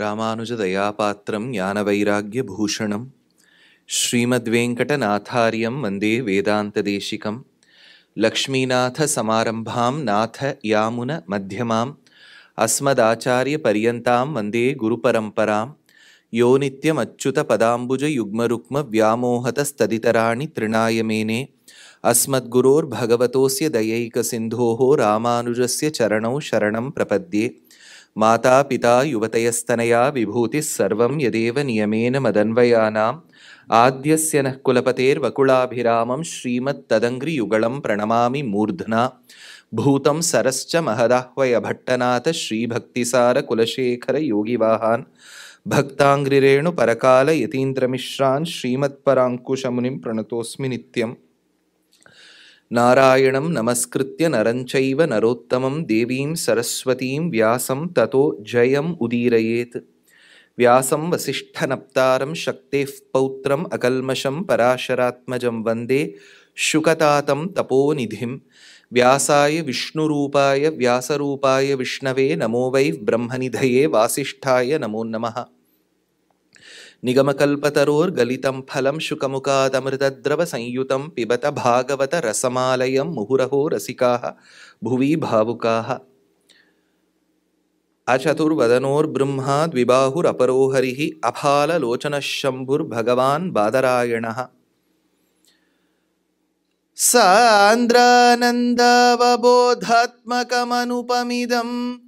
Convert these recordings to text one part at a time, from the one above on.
रामानुजदयापात्रं ज्ञानवैराग्यभूषणं श्रीमद्वेङ्कटनाथार्यं वन्दे वेदान्तदेशिकं लक्ष्मीनाथसमारम्भां नाथ यामुनमध्यमाम् अस्मदाचार्यपर्यन्तां वन्दे गुरुपरम्परां यो योनित्यमच्युतपदाम्बुजयुग्मरुग्मव्यामोहतस्तदितराणि त्रिणायमेने अस्मद्गुरोर्भगवतोऽस्य दयैकसिन्धोः रामानुजस्य चरणौ शरणं प्रपद्ये। माता पिता युवतयस्तनया विभूतिः सर्वं यदेव नियमेन मदन्वयानाम् आद्यस्य नः कुलपतेर्वकुलाभिरामं श्रीमत्तदङ्घ्रियुगलं प्रणमामि मूर्ध्ना। भूतं सरश्च महदाह्वयभट्टनाथ श्रीभक्तिसारकुलशेखरयोगिवाहान्। भक्ताङ्घ्रिरेणुपरकालयतीन्द्रमिश्रान् श्रीमत्पराङ्कुशमुनिं प्रणतोऽस्मि नित्यम् नारायणं नमस्कृत्य नरं चैव नरोत्तमं देवीं सरस्वतीं व्यासं ततो जयम् उदीरयेत्। व्यासं वसिष्ठनप्तारं शक्तेः पौत्रम् अकल्मषं पराशरात्मजं वन्दे शुकतातं तपोनिधिं। व्यासाय विष्णुरूपाय व्यासरूपाय विष्णवे नमो वै ब्रह्मनिधये वासिष्ठाय नमो नमः निगमकल्पतरोर्गलितं फलं शुकमुखादमृतद्रवसंयुतं पिबत भागवतरसमालयं मुहुरहो रसिकाः भुवि भावुकाः। अचतुर्वदनोर्ब्रह्मा द्विबाहुरपरो हरिः अफाललोचनः शम्भुर्भगवान् बादरायणः। सान्द्रानन्दावबोधात्मकमनुपमिदं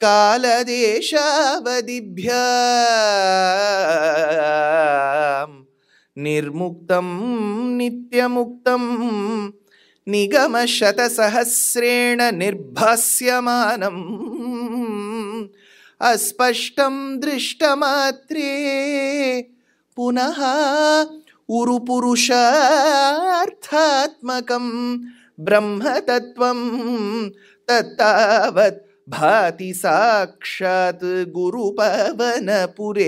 कालदेशावदिभ्यां निर्मुक्तं नित्यमुक्तं निगमशतसहस्रेण निर्भास्यमानम्। अस्पष्टं दृष्टमात्रे पुनः उरुपुरुषार्थात्मकं ब्रह्मतत्त्वं तत्तावत् भाति साक्षात् गुरुपवनपुरे।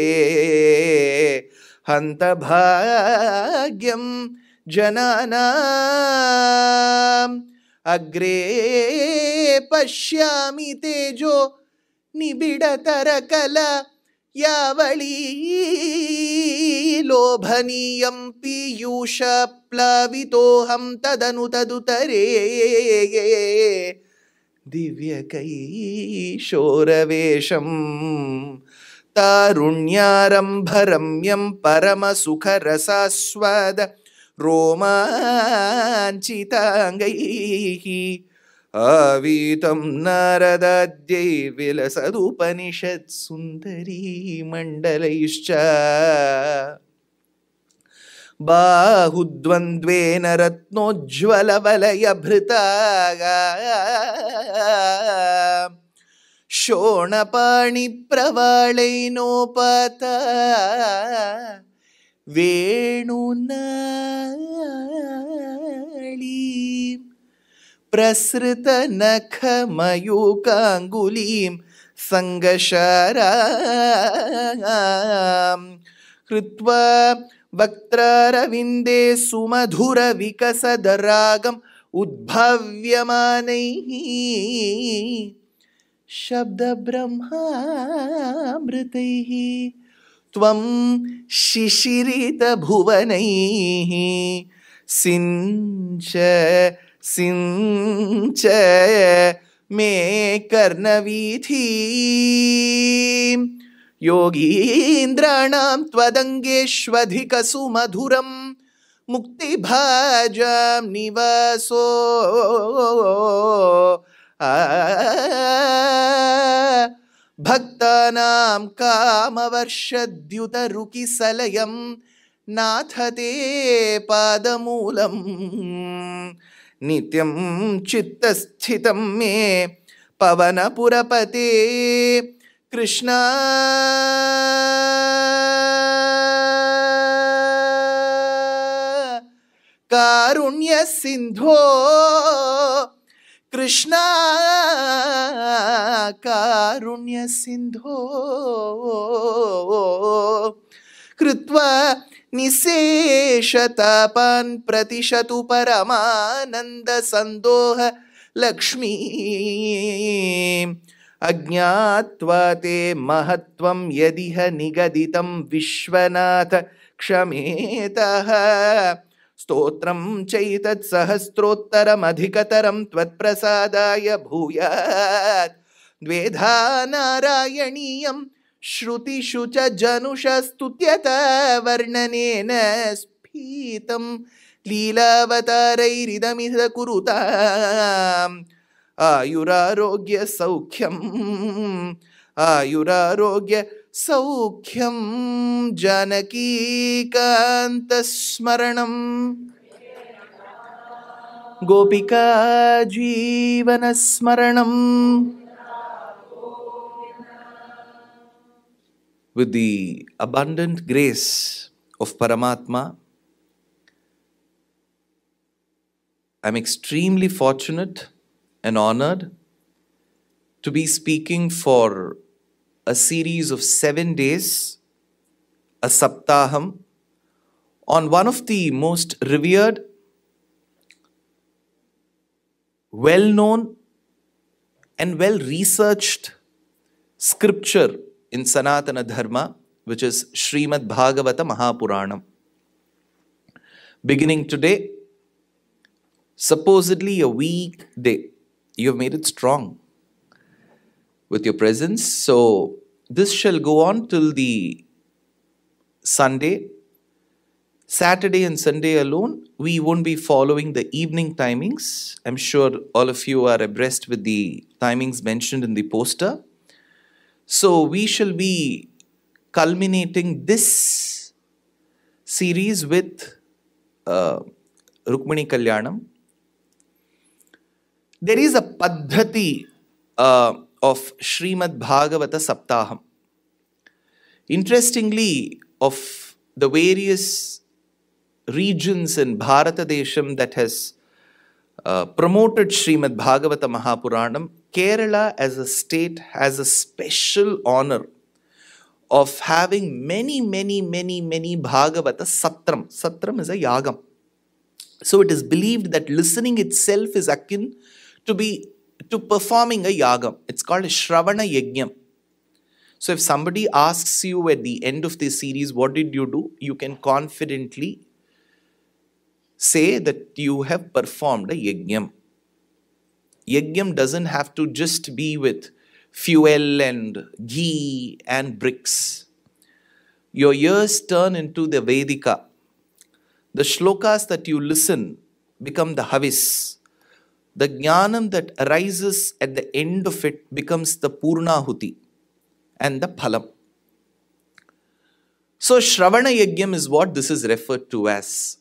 हन्तभाग्यं जनानाम् अग्रे पश्यामि तेजो निबिडतरकला यावळी। लोभनीयं पीयूषप्लावितोऽहं तदनु तदुतरे दिव्यकैशोरवेशं तारुण्यारम्भरम्यं परमसुखरसास्वाद रोमाञ्चिताङ्गैः। आवीतं नारदाद्यै विलसदुपनिषत्सुन्दरी मण्डलैश्च बाहुद्वन्द्वेन रत्नोज्ज्वलवलयभृता शोणपाणिप्रवाळैनोपता। वेणुनाळीं। प्रसृतनखमयूकाङ्गुलीं सङ्गशारां। कृत्वा वक्त्रारविन्दे सुमधुरविकसदरागम् उद्भाव्यमानैः शब्दब्रह्मामृतैः त्वं शिशिरितभुवनैः। सिञ्च सिञ्च मे कर्णवीथीं योगीन्द्राणां त्वदङ्गेष्वधिकसुमधुरं मुक्तिभाजां निवासो। भक्तानां कामवर्षद्युतरुकिसलयं नाथ ते पादमूलम्। नित्यं चित्तस्थितं मे पवनपुरपते कृष्णा। कारुण्यसिन्धो कृष्णा। कारुण्यसिन्धो कृत्वा निशेषतापान् प्रतिशतु परमानन्दसन्दोह लक्ष्मी अज्ञात्वा ते महत्त्वं यदिह निगदितं विश्वनाथ क्षमेतः। स्तोत्रं चैतत्सहस्रोत्तरमधिकतरं त्वत्प्रसादाय भूयात्। द्वेधा नारायणीयं श्रुतिषु च जनुषस्तुत्यत वर्णनेन स्फीतं। लीलावतारैरिदमिह कुरुताम् आयुरारोग्यसौख्यम् आयुरारोग्यसौख्यं जानकीकान्तस्मरणम् गोपिका जीवनस्मरणम् with the abundant grace of Paramatma, I'm extremely fortunate and honored to be speaking for a series of seven days, a Saptaham, on one of the most revered, well known, and well researched scripture in Sanatana Dharma, which is Srimad Bhagavata Mahapuranam. Beginning today, supposedly a weak day, you have made it strong with your presence. So, this shall go on till the Sunday. Saturday and Sunday alone, we won't be following the evening timings. I'm sure all of you are abreast with the timings mentioned in the poster. So, we shall be culminating this series with uh, Rukmani Kalyanam. There is a paddhati uh, of Srimad Bhagavata Saptaham. Interestingly, of the various regions in Bharata Desham that has uh, promoted Srimad Bhagavata Mahapuranam, Kerala as a state has a special honor of having many, many, many, many Bhagavata Satram. Satram is a yagam. So it is believed that listening itself is akin to be to performing a yagam. It's called a Shravana Yajnam. So if somebody asks you at the end of this series, what did you do? You can confidently say that you have performed a yajnam. Yajnam doesn't have to just be with fuel and ghee and bricks. Your ears turn into the Vedika. The shlokas that you listen become the havis. The jnanam that arises at the end of it becomes the purnahuti and the phalam. So, Shravana Yajnam is what this is referred to as.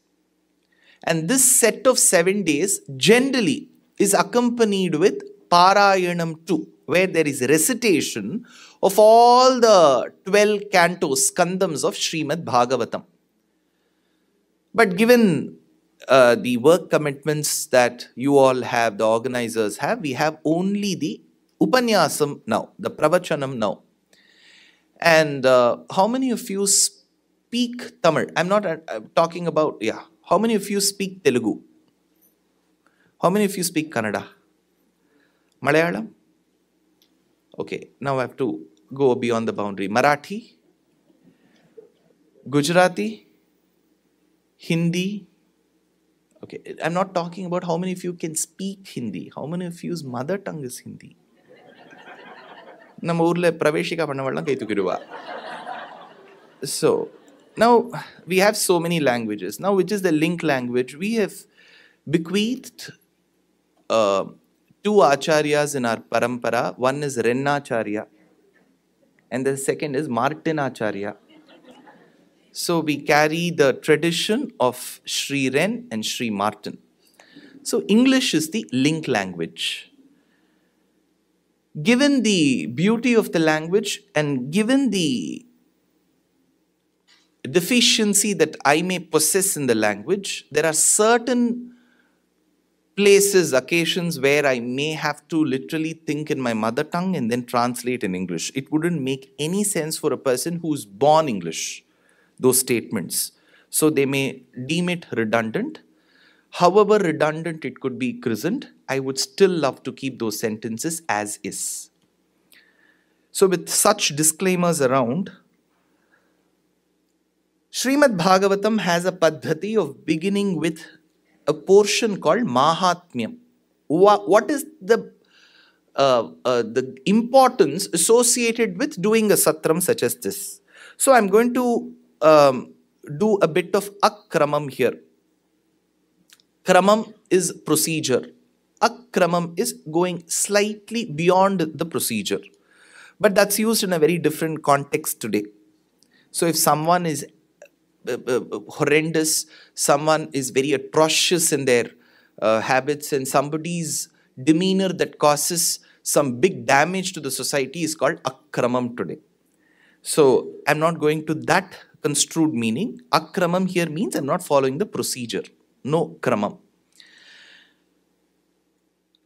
And this set of seven days generally is accompanied with Parayanam too, where there is recitation of all the 12 cantos, skandams of Srimad Bhagavatam. But given uh, the work commitments that you all have, the organizers have, we have only the Upanyasam now, the Pravachanam now. And uh, how many of you speak Tamil? I'm not uh, talking about, yeah. How many of you speak Telugu? How many of you speak Kannada? Malayalam? Okay, now I have to go beyond the boundary. Marathi? Gujarati? Hindi? I'm not talking about how many of you can speak Hindi. How many of you's mother tongue is Hindi? நம்ம ஊரில் பிரவேஷிகா பண்ணவெல்லாம் கை தூக்கிடுவா so now we have so many languages now which is the link language we have bequeathed uh, two acharyas in our parampara. One is Wrenacharya, and the second is Martinacharya so we carry the tradition of Sri Wren and Sri Martin. So English is the link language. Given the beauty of the language and given the deficiency that I may possess in the language, there are certain places, occasions where I may have to literally think in my mother tongue and then translate in English. It wouldn't make any sense for a person who's born English those statements. So they may deem it redundant. However redundant it could be christened, I would still love to keep those sentences as is. So, with such disclaimers around, Srimad Bhagavatam has a paddhati of beginning with a portion called Mahatmyam. What is the uh, uh, the importance associated with doing a satram such as this? So I'm going to um, do a bit of akramam here. Kramam is procedure. Akramam is going slightly beyond the procedure. But that's used in a very different context today. So if someone is uh, uh, horrendous, someone is very atrocious in their uh, habits, and somebody's demeanor that causes some big damage to the society is called akramam today. So I'm not going to that construed meaning. Akramam here means I'm not following the procedure. No kramam.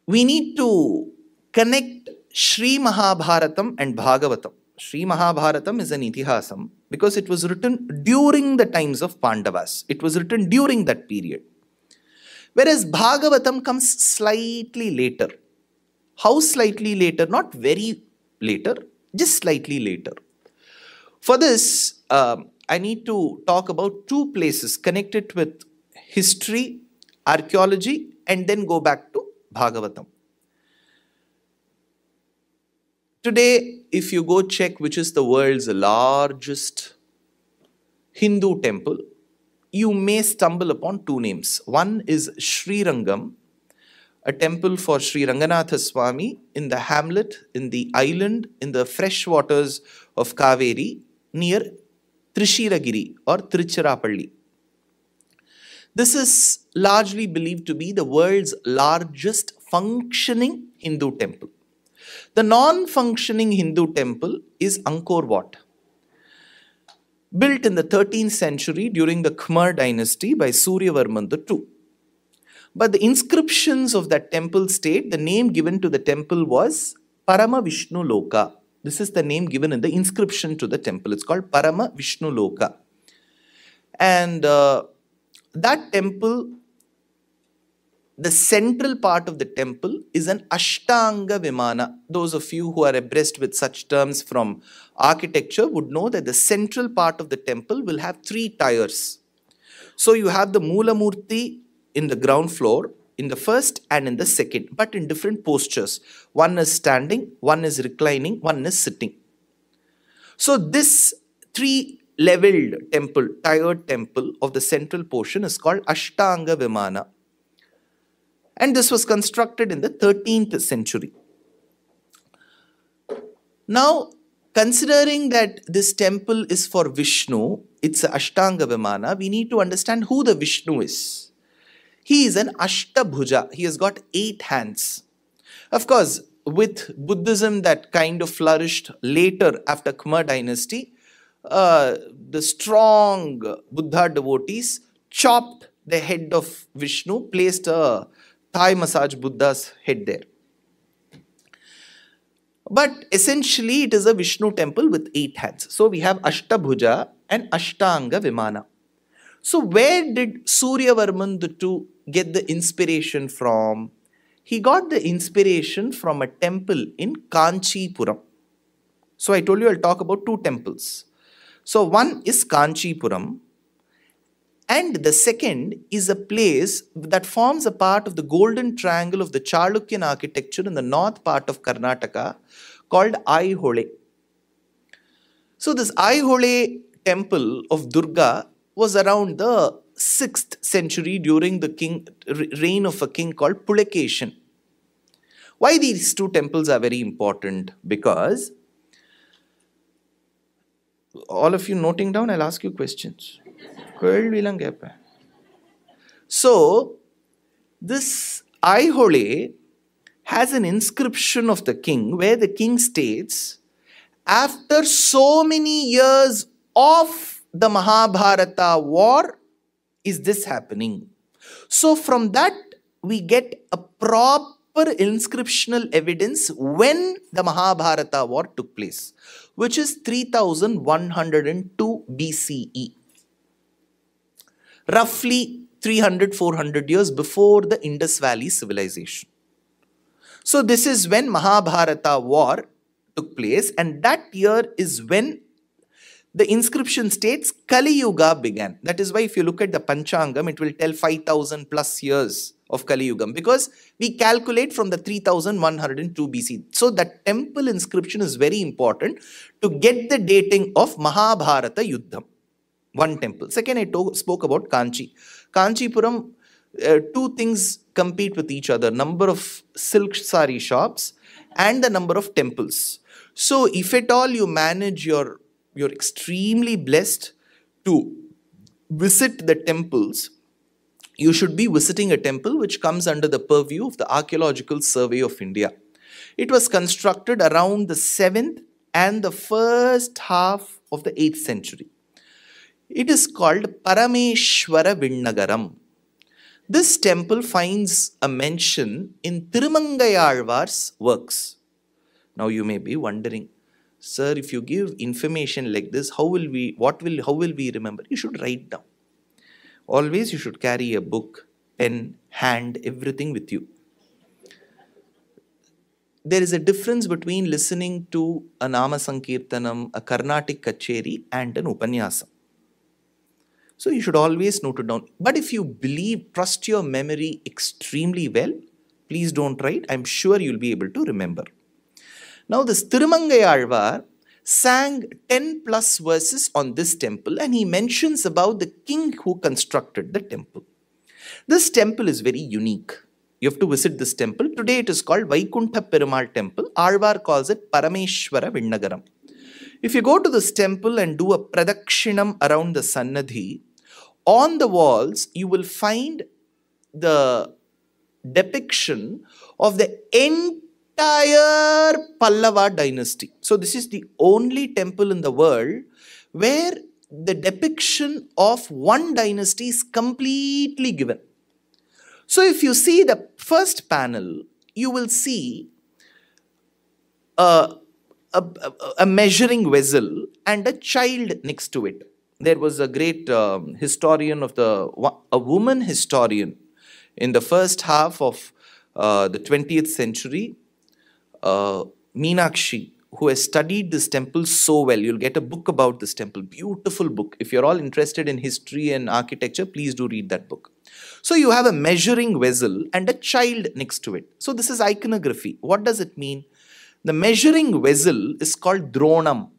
We need to connect Sri Mahabharatam and Bhagavatam. Sri Mahabharatam is an itihasam because it was written during the times of Pandavas. It was written during that period. Whereas Bhagavatam comes slightly later. How slightly later? Not very later, just slightly later. For this, um, I need to talk about two places connected with history, archaeology, and then go back to Bhagavatam. Today, if you go check which is the world's largest Hindu temple, you may stumble upon two names. One is Sri Rangam, a temple for Sri Ranganatha Swami in the hamlet, in the island, in the fresh waters of Kaveri near Trishiragiri or Trichirapalli. This is largely believed to be the world's largest functioning Hindu temple. The non-functioning Hindu temple is Angkor Wat. Built in the 13th century during the Khmer dynasty by Suryavarman II. But the inscriptions of that temple state the name given to the temple was Parama Vishnu Loka. This is the name given in the inscription to the temple. It's called Parama Vishnu Loka. And uh, that temple the central part of the temple is an Ashtanga Vimana. Those of you who are abreast with such terms from architecture would know that the central part of the temple will have three tiers. So you have the Mula Murti in the ground floor, in the first and in the second, but in different postures. One is standing, one is reclining, one is sitting. So this three leveled temple, tiered temple of the central portion is called Ashtanga Vimana and this was constructed in the 13th century. Now, considering that this temple is for Vishnu, it's Ashtanga Vimana, we need to understand who the Vishnu is. He is an Ashtabhuja, he has got eight hands. Of course, with Buddhism that kind of flourished later after Khmer dynasty, uh, the strong Buddha devotees chopped the head of Vishnu, placed a Thai massage Buddha's head there. But essentially, it is a Vishnu temple with eight hands. So we have Ashtabhuja and Ashtanga Vimana. So where did Suryavarman II get the inspiration from? He got the inspiration from a temple in Kanchipuram. So I told you I'll talk about two temples. So one is Kanchipuram and the second is a place that forms a part of the golden triangle of the Chalukyan architecture in the north part of Karnataka called Aihole. So this Aihole temple of Durga was around the 6th century during the king, reign of a king called Pulakeshin. Why these two temples are very important? Because all of you noting down, I'll ask you questions. so, this Aihole has an inscription of the king where the king states, after so many years of the Mahabharata war, is this happening? So, from that, we get a proper inscriptional evidence when the Mahabharata war took place, which is 3102 BCE roughly 300 400 years before the Indus Valley civilization. So this is when Mahabharata war took place, and that year is when the inscription states Kali Yuga began. That is why if you look at the Panchangam, it will tell 5000 plus years of Kali Yuga because we calculate from the 3102 BC. So that temple inscription is very important to get the dating of Mahabharata Yuddham. One temple. Second, I spoke about Kanchi. Kanchipuram, uh, two things compete with each other number of silk sari shops and the number of temples. So, if at all you manage your you're extremely blessed to visit the temples, you should be visiting a temple which comes under the purview of the Archaeological Survey of India. It was constructed around the 7th and the first half of the 8th century. It is called Parameshwara Vinnagaram. This temple finds a mention in Tirumangayalvar's works. Now you may be wondering, sir if you give information like this how will we what will how will we remember? You should write down. Always you should carry a book pen hand everything with you. There is a difference between listening to a nama sankirtanam a carnatic kacheri and an upanyasam so you should always note it down. But if you believe trust your memory extremely well please don't write. I'm sure you'll be able to remember now, this Tirumangayalvar sang 10 plus verses on this temple and he mentions about the king who constructed the temple. This temple is very unique. You have to visit this temple. Today it is called Vaikuntha Perumal Temple. Alvar calls it Parameshwara Vinnagaram. If you go to this temple and do a pradakshinam around the Sannadhi, on the walls you will find the depiction of the entire entire Pallava dynasty. So, this is the only temple in the world where the depiction of one dynasty is completely given. So, if you see the first panel, you will see a, a, a measuring vessel and a child next to it. There was a great um, historian of the, a woman historian in the first half of uh, the 20th century uh, Meenakshi, who has studied this temple so well. You'll get a book about this temple, beautiful book. If you're all interested in history and architecture, please do read that book. So you have a measuring vessel and a child next to it. So this is iconography. What does it mean? The measuring vessel is called dronam.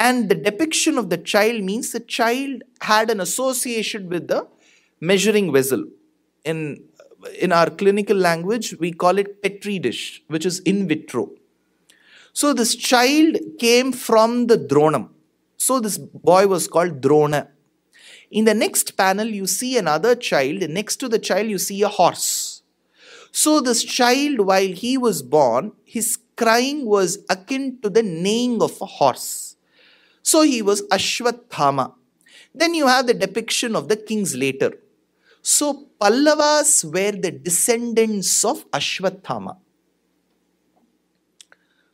And the depiction of the child means the child had an association with the measuring vessel. In in our clinical language, we call it Petri dish, which is in vitro. So this child came from the Dronam. So this boy was called Drona. In the next panel, you see another child. Next to the child, you see a horse. So this child, while he was born, his crying was akin to the neighing of a horse. So he was Ashwathama. Then you have the depiction of the kings later. So Pallavas were the descendants of Ashwathama.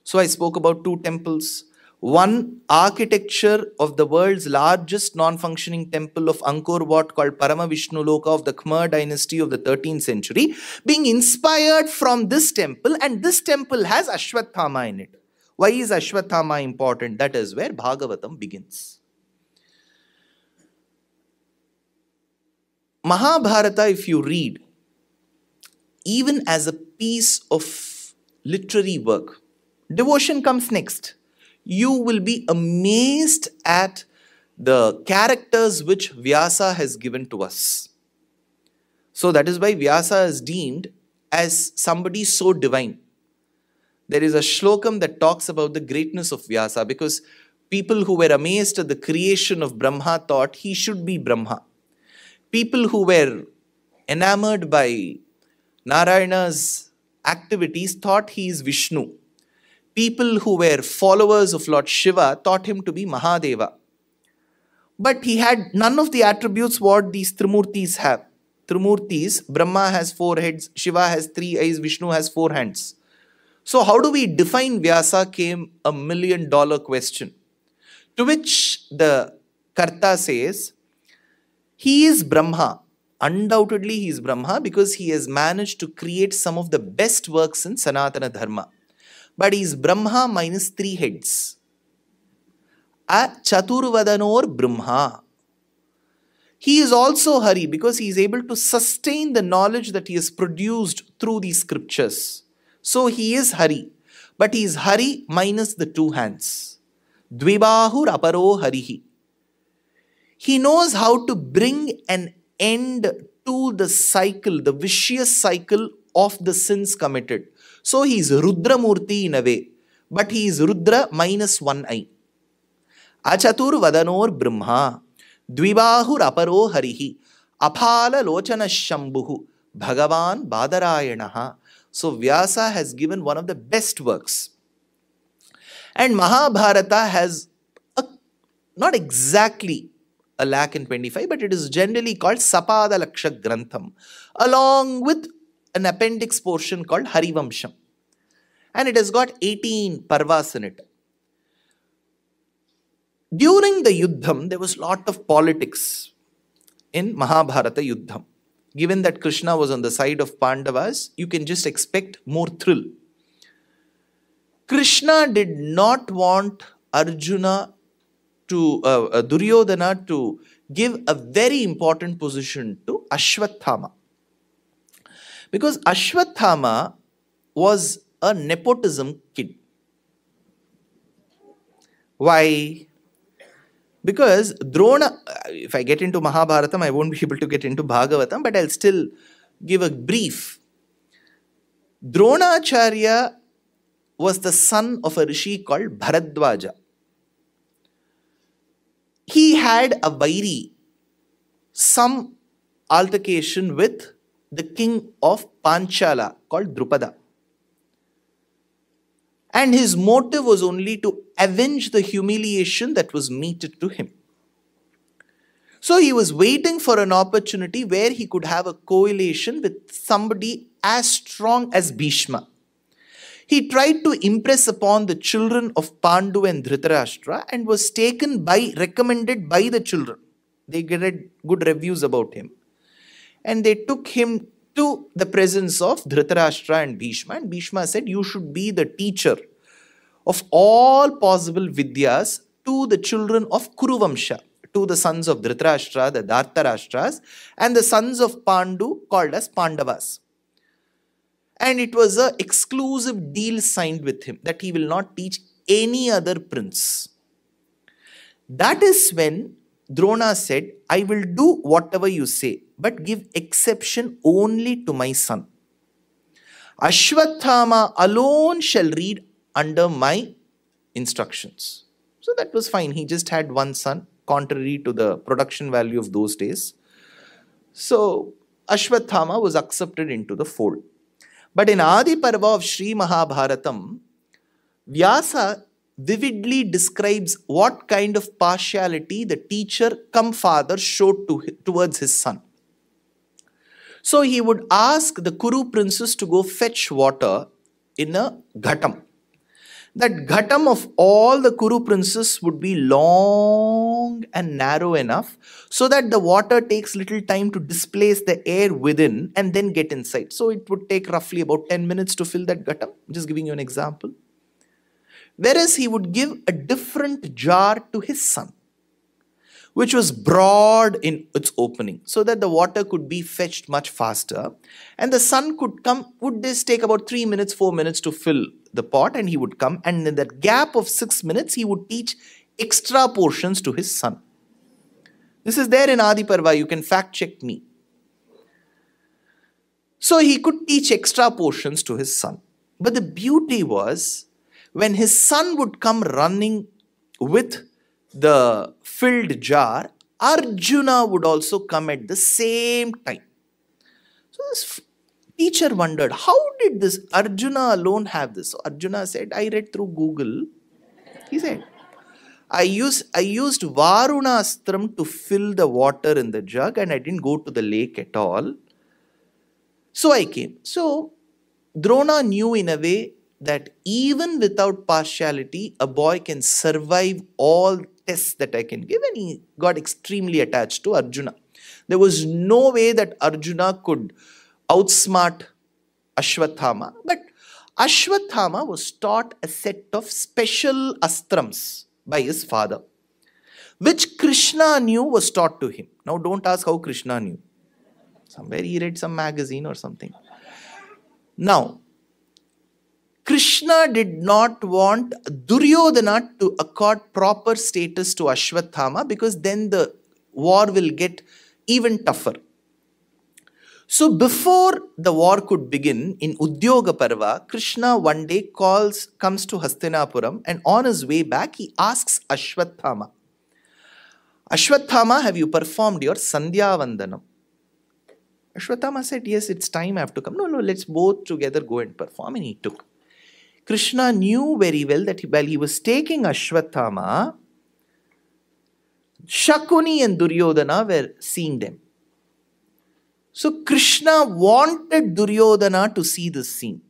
So I spoke about two temples. One architecture of the world's largest non-functioning temple of Angkor Wat called Paramavishnu Loka of the Khmer dynasty of the 13th century being inspired from this temple and this temple has Ashwathama in it. Why is Ashwathama important? That is where Bhagavatam begins. Mahabharata, if you read, even as a piece of literary work, devotion comes next. You will be amazed at the characters which Vyasa has given to us. So that is why Vyasa is deemed as somebody so divine. There is a shlokam that talks about the greatness of Vyasa because people who were amazed at the creation of Brahma thought he should be Brahma people who were enamored by Narayana's activities thought he is Vishnu. People who were followers of Lord Shiva thought him to be Mahadeva. But he had none of the attributes what these Trimurtis have. Trimurtis, Brahma has four heads, Shiva has three eyes, Vishnu has four hands. So, how do we define Vyasa came a million dollar question. To which the Karta says, he is Brahma. Undoubtedly, he is Brahma because he has managed to create some of the best works in Sanatana Dharma. but he is Brahma minus three heads. A Chaturvadanor Brahma. He is also Hari because he is able to sustain the knowledge that he has produced through these scriptures. So he is Hari, but he is Hari minus the two hands. Dvibahur aparo Harihi. He knows how to bring an end to the cycle, the vicious cycle of the sins committed. So he is Rudra Murti in a way, but he is Rudra minus one eye. Achatur Vadanor Brahma, Dvibahur Aparo Harihi, Apala Lochana Shambhu, Bhagavan Badarayanaha. So Vyasa has given one of the best works. And Mahabharata has a, not exactly a lakh and 25, but it is generally called Sapada Laksha Grantham, along with an appendix portion called Harivamsham. And it has got 18 parvas in it. During the Yuddham, there was a lot of politics in Mahabharata Yuddham. Given that Krishna was on the side of Pandavas, you can just expect more thrill. Krishna did not want Arjuna to, uh, uh, Duryodhana to give a very important position to Ashwathama. Because Ashwathama was a nepotism kid. Why? Because Drona, if I get into Mahabharatam, I won't be able to get into Bhagavatam, but I'll still give a brief. Dronacharya was the son of a rishi called Bharadwaja. He had a vairi, some altercation with the king of Panchala called Drupada. And his motive was only to avenge the humiliation that was meted to him. So he was waiting for an opportunity where he could have a coalition with somebody as strong as Bhishma. He tried to impress upon the children of Pandu and Dhritarashtra and was taken by, recommended by the children. They get good reviews about him. And they took him to the presence of Dhritarashtra and Bhishma. And Bhishma said, You should be the teacher of all possible vidyas to the children of Kuruvamsha, to the sons of Dhritarashtra, the Dhartarashtras, and the sons of Pandu called as Pandavas. And it was an exclusive deal signed with him that he will not teach any other prince. That is when Drona said, I will do whatever you say, but give exception only to my son. Ashwathama alone shall read under my instructions. So that was fine. He just had one son, contrary to the production value of those days. So Ashwathama was accepted into the fold. But in Adi Parva of Sri Mahabharatam, Vyasa vividly describes what kind of partiality the teacher come father showed to, towards his son. So he would ask the Kuru princess to go fetch water in a ghatam. That ghatam of all the Kuru princes would be long and narrow enough so that the water takes little time to displace the air within and then get inside. So it would take roughly about 10 minutes to fill that ghatam. Just giving you an example. Whereas he would give a different jar to his son which was broad in its opening, so that the water could be fetched much faster. And the son could come, would this take about three minutes, four minutes to fill the pot, and he would come. And in that gap of six minutes, he would teach extra portions to his son. This is there in Adi Parva, you can fact check me. So he could teach extra portions to his son. But the beauty was when his son would come running with the filled jar, Arjuna would also come at the same time. So this teacher wondered, how did this Arjuna alone have this? So Arjuna said, I read through Google. He said, I used I used Varunastram to fill the water in the jug and I didn't go to the lake at all. So I came. So Drona knew in a way that even without partiality, a boy can survive all tests that I can give, and he got extremely attached to Arjuna. There was no way that Arjuna could outsmart Ashwathama, but Ashwathama was taught a set of special astrams by his father, which Krishna knew was taught to him. Now, don't ask how Krishna knew. Somewhere he read some magazine or something. Now, Krishna did not want Duryodhana to accord proper status to Ashwathama because then the war will get even tougher. So before the war could begin in Udyoga Parva, Krishna one day calls, comes to Hastinapuram and on his way back he asks Ashwathama, Ashwathama, have you performed your Sandhya Vandanam? Ashwathama said, Yes, it's time I have to come. No, no, let's both together go and perform. And he took. Krishna knew very well that while he was taking Ashwathama, Shakuni and Duryodhana were seeing them. So Krishna wanted Duryodhana to see this scene.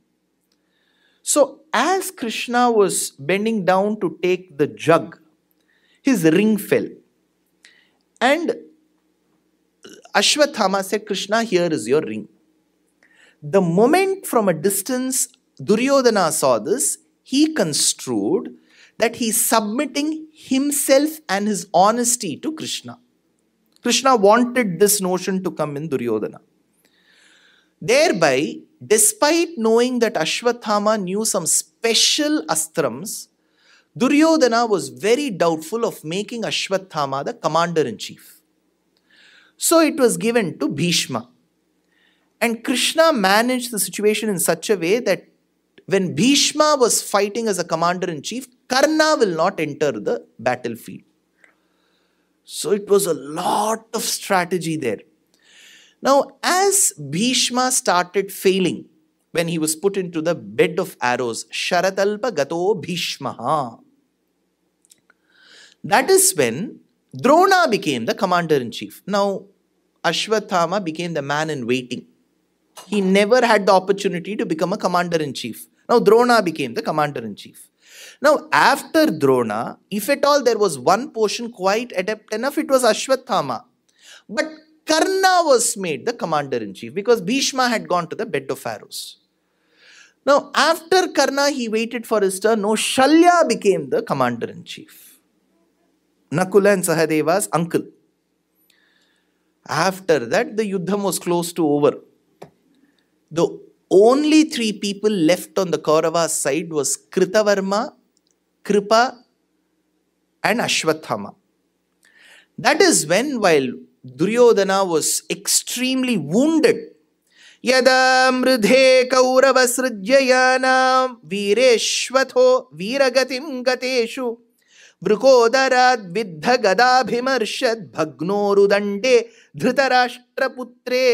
So as Krishna was bending down to take the jug, his ring fell. And Ashwathama said, Krishna, here is your ring. The moment from a distance Duryodhana saw this, he construed that he is submitting himself and his honesty to Krishna. Krishna wanted this notion to come in Duryodhana. Thereby, despite knowing that Ashwathama knew some special astrams, Duryodhana was very doubtful of making Ashwathama the commander in chief. So it was given to Bhishma. And Krishna managed the situation in such a way that when Bhishma was fighting as a commander in chief, Karna will not enter the battlefield. So it was a lot of strategy there. Now, as Bhishma started failing when he was put into the bed of arrows, Sharatalpa Gato Bhishma. That is when Drona became the commander in chief. Now, Ashwathama became the man in waiting. He never had the opportunity to become a commander in chief. Now, Drona became the commander in chief. Now, after Drona, if at all there was one portion quite adept enough, it was Ashwathama. But Karna was made the commander in chief because Bhishma had gone to the bed of arrows. Now, after Karna, he waited for his turn. No, Shalya became the commander in chief. Nakula and Sahadeva's uncle. After that, the Yuddham was close to over. The only three people left on the Kaurava side was Kritavarma, Kripa, and Ashwathama. That is when, while Duryodhana was extremely wounded, Yada mridhe kauravasrujyayana vireshvatho viragatim gateshu वृकोदराद् विद्ध गदाभिमर्शद् भग्नोरुदण्डे धृतराष्ट्रपुत्रे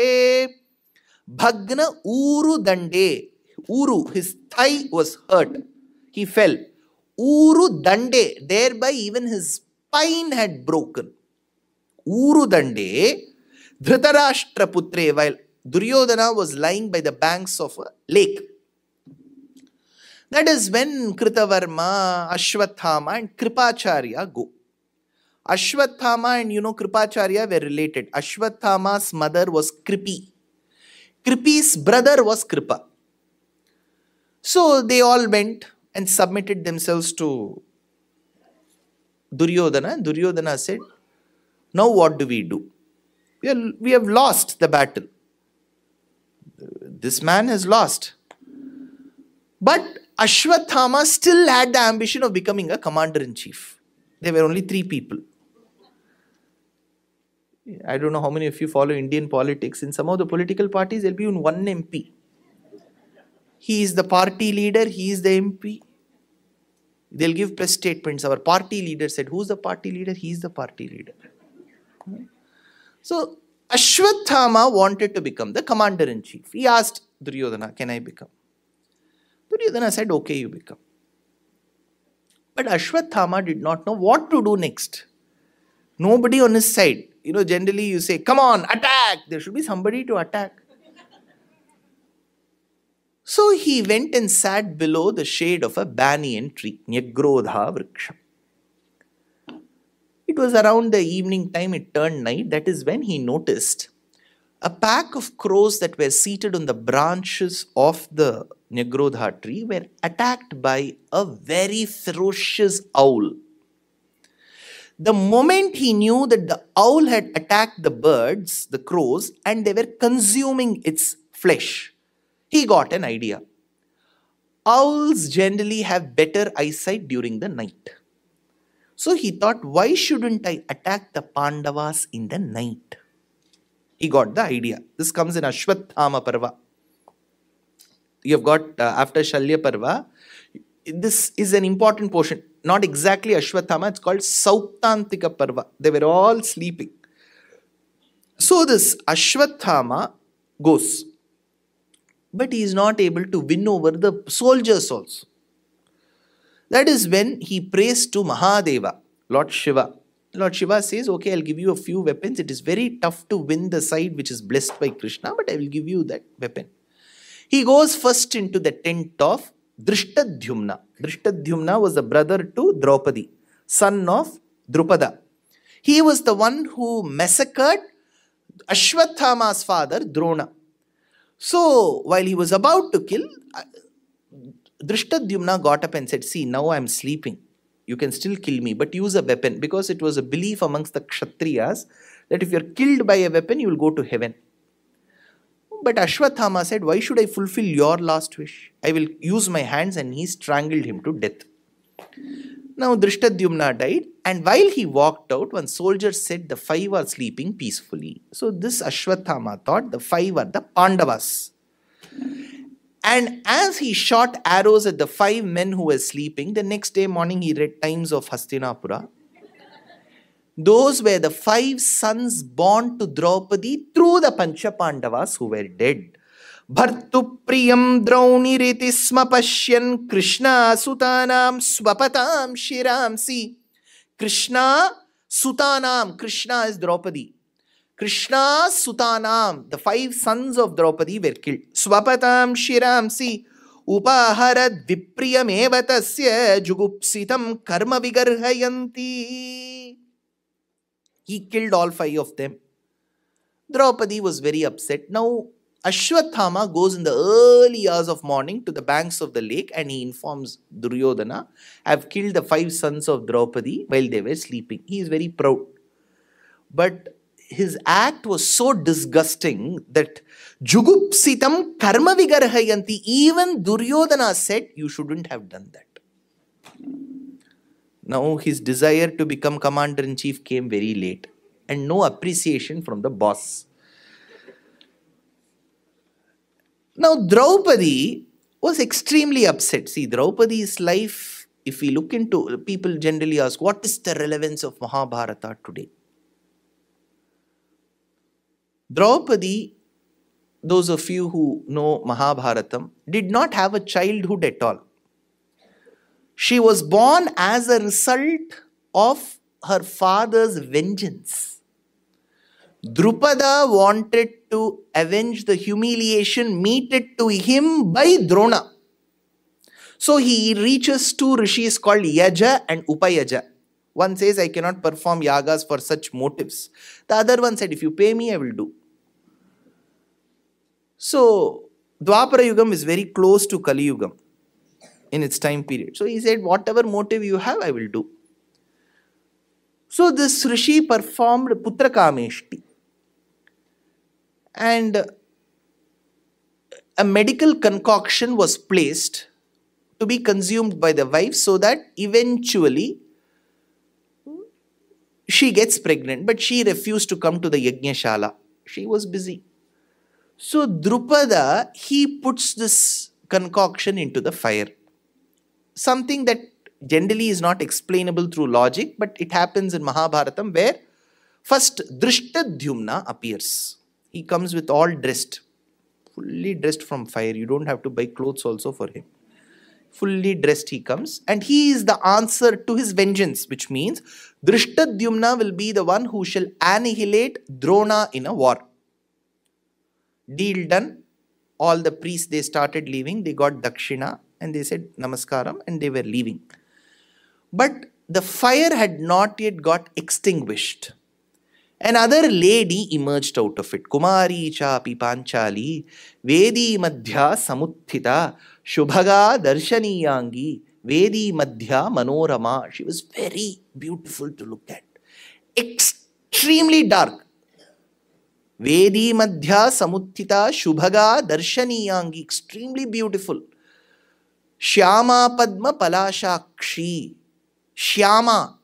Bhagna Uru Dande. Uru, his thigh was hurt. He fell. Uru Dande. Thereby even his spine had broken. Uru Dande. Dhritarashtra Putre, while Duryodhana was lying by the banks of a lake. That is when Kritavarma, Ashwathama, and Kripacharya go. Ashwathama and you know Kripacharya were related. Ashwathama's mother was Kripi. Kripi's brother was Kripa. So they all went and submitted themselves to Duryodhana. Duryodhana said, Now what do we do? We, are, we have lost the battle. This man has lost. But Ashwathama still had the ambition of becoming a commander in chief. There were only three people. I don't know how many of you follow Indian politics. In some of the political parties, there'll be one MP. He is the party leader, he is the MP. They'll give press statements. Our party leader said, Who's the party leader? He's the party leader. So, Ashwathama wanted to become the commander in chief. He asked Duryodhana, Can I become? Duryodhana said, Okay, you become. But Ashwathama did not know what to do next. Nobody on his side. You know, generally you say, Come on, attack! There should be somebody to attack. So he went and sat below the shade of a banyan tree, Nyagrodha Vriksha. It was around the evening time, it turned night. That is when he noticed a pack of crows that were seated on the branches of the Nyagrodha tree were attacked by a very ferocious owl. The moment he knew that the owl had attacked the birds, the crows, and they were consuming its flesh, he got an idea. Owls generally have better eyesight during the night. So he thought, why shouldn't I attack the Pandavas in the night? He got the idea. This comes in Ashwathama Parva. You have got uh, after Shalya Parva. This is an important portion. Not exactly Ashwathama, it's called Sauktantika Parva. They were all sleeping. So this Ashwathama goes. But he is not able to win over the soldiers also. That is when he prays to Mahadeva, Lord Shiva. Lord Shiva says, Okay, I'll give you a few weapons. It is very tough to win the side which is blessed by Krishna, but I will give you that weapon. He goes first into the tent of Drishtadhyumna. Drishtadhyumna was the brother to Draupadi, son of Drupada. He was the one who massacred Ashwathama's father, Drona. So, while he was about to kill, uh, Drishtadyumna got up and said, See, now I am sleeping. You can still kill me, but use a weapon because it was a belief amongst the Kshatriyas that if you are killed by a weapon, you will go to heaven. But Ashwathama said, Why should I fulfill your last wish? I will use my hands, and he strangled him to death. Now Drishtadyumna died, and while he walked out, one soldier said, The five are sleeping peacefully. So this Ashwathama thought the five are the Pandavas. And as he shot arrows at the five men who were sleeping, the next day morning he read Times of Hastinapura. Those were the five sons born to Draupadi through the Pancha Pandavas who were dead. Bhartupriyam Drauniriti sma pashyan Krishna sutanam swapatam shiramsi. Krishna sutanam. Krishna is Draupadi. Krishna Sutanam, the five sons of Draupadi were killed. Swapatam Shiramsi Upaharad Vipriyam Evatasya Jugupsitam Karma Vigarhayanti. He killed all five of them. Draupadi was very upset. Now, Ashwathama goes in the early hours of morning to the banks of the lake and he informs Duryodhana, I have killed the five sons of Draupadi while they were sleeping. He is very proud. But his act was so disgusting that Jugupsitam karma vigarhayanti, even Duryodhana said, You shouldn't have done that. Now his desire to become commander in chief came very late and no appreciation from the boss. Now Draupadi was extremely upset. See, Draupadi's life, if we look into, people generally ask, what is the relevance of Mahabharata today? Draupadi, those of you who know Mahabharatam, did not have a childhood at all. She was born as a result of her father's vengeance. Drupada wanted to avenge the humiliation meted to him by Drona. So he reaches two rishis called Yaja and Upayaja. One says, I cannot perform yagas for such motives. The other one said, If you pay me, I will do. So, Dwapara Yugam is very close to Kali Yugam in its time period. So, he said, Whatever motive you have, I will do. So, this Rishi performed Putra Kameshti. And a medical concoction was placed to be consumed by the wife so that eventually she gets pregnant. But she refused to come to the Yajna Shala. She was busy. So Drupada, he puts this concoction into the fire. Something that generally is not explainable through logic, but it happens in Mahabharatam where first Drishtadhyumna appears. He comes with all dressed, fully dressed from fire. You don't have to buy clothes also for him. Fully dressed he comes and he is the answer to his vengeance, which means Drishtadhyumna will be the one who shall annihilate Drona in a war deal done. All the priests, they started leaving. They got dakshina and they said namaskaram and they were leaving. But the fire had not yet got extinguished. Another lady emerged out of it. Kumari chapi panchali vedi madhya samuthita shubhaga darshaniyangi vedi madhya manorama. She was very beautiful to look at. Extremely dark. Vedi madhya samuthita shubhaga darshaniyangi. Extremely beautiful. Shyama Padma Palashakshi. Shyama,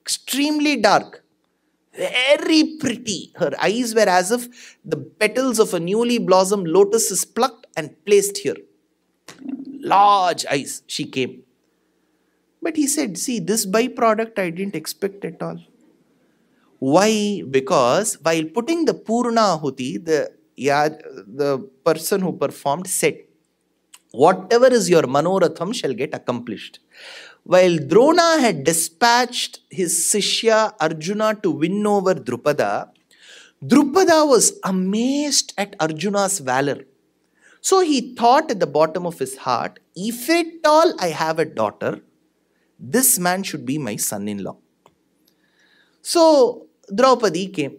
extremely dark, very pretty. Her eyes were as if the petals of a newly blossomed lotus is plucked and placed here. Large eyes, she came. But he said, See, this byproduct I didn't expect at all. Why? Because while putting the Purna Huti, the, yeah, the person who performed said, Whatever is your Manoratham shall get accomplished. While Drona had dispatched his Sishya Arjuna to win over Drupada, Drupada was amazed at Arjuna's valor. So he thought at the bottom of his heart, if at all I have a daughter, this man should be my son in law. So Draupadi came.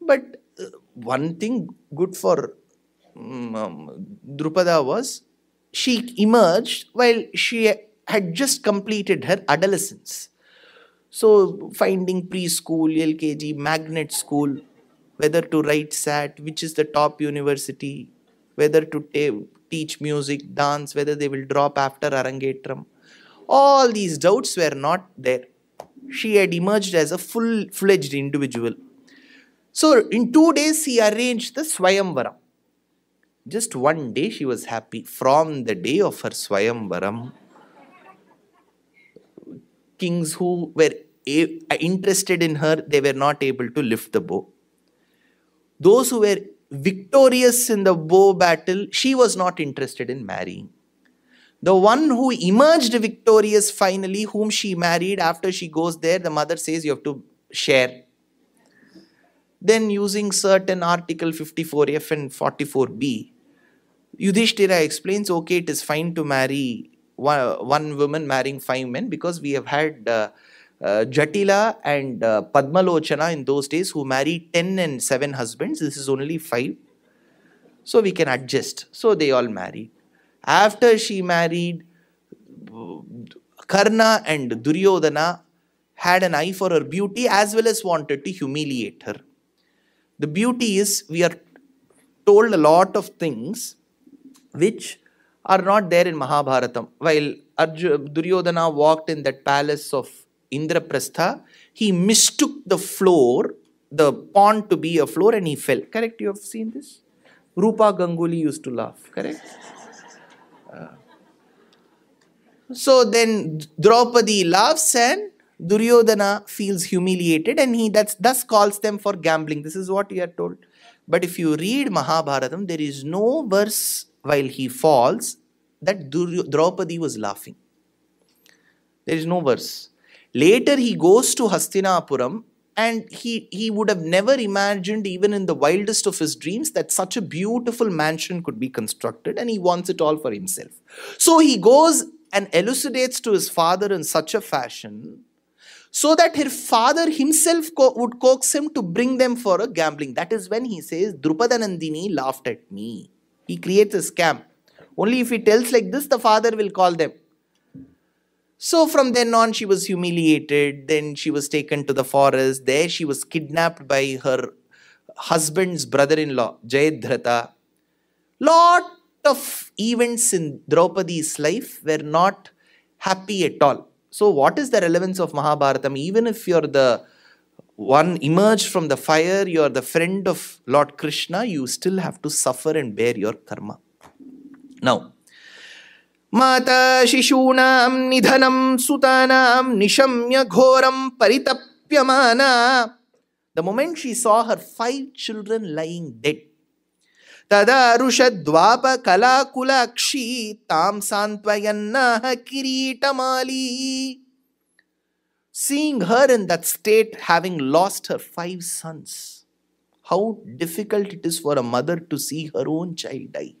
But uh, one thing good for um, um, Drupada was she emerged while she had just completed her adolescence. So, finding preschool, LKG, magnet school, whether to write SAT, which is the top university, whether to teach music, dance, whether they will drop after Arangetram. All these doubts were not there. She had emerged as a full fledged individual. So, in two days, he arranged the Swayamvaram. Just one day, she was happy. From the day of her Swayamvaram, kings who were uh, interested in her, they were not able to lift the bow. Those who were victorious in the bow battle, she was not interested in marrying. The one who emerged victorious finally, whom she married, after she goes there, the mother says, You have to share. Then, using certain Article 54F and 44B, Yudhishthira explains, Okay, it is fine to marry one, one woman marrying five men because we have had uh, uh, Jatila and uh, Padmalochana in those days who married 10 and 7 husbands. This is only 5. So we can adjust. So they all married. After she married, Karna and Duryodhana had an eye for her beauty as well as wanted to humiliate her. The beauty is, we are told a lot of things which are not there in Mahabharatam. While Duryodhana walked in that palace of Indraprastha, he mistook the floor, the pond to be a floor and he fell. Correct? You have seen this? Rupa Ganguly used to laugh. Correct? Uh, so then Draupadi laughs and Duryodhana feels humiliated and he that's, thus calls them for gambling. This is what he are told. But if you read Mahabharatam, there is no verse while he falls, that Draupadi was laughing. There is no verse. Later he goes to Hastinapuram and he, he would have never imagined, even in the wildest of his dreams, that such a beautiful mansion could be constructed and he wants it all for himself. So he goes and elucidates to his father in such a fashion so that his father himself co- would coax him to bring them for a gambling. That is when he says, Drupadanandini laughed at me. He creates a scam. Only if he tells like this, the father will call them. So from then on, she was humiliated. Then she was taken to the forest. There she was kidnapped by her husband's brother-in-law, Jayadratha. Lot of events in Draupadi's life were not happy at all. So what is the relevance of Mahabharatam? Even if you're the one emerged from the fire, you are the friend of Lord Krishna, you still have to suffer and bear your karma. Now, Mata Shishunam Nidhanam Sutanam Nishamya Ghoram Paritapyamana. The moment she saw her five children lying dead, तदारुषद्वाप कलाकुलाक्षी ताम सांत्वयन्नाह किरीटमाली Seeing her in that state, having lost her five sons, how difficult it is for a mother to see her own child die.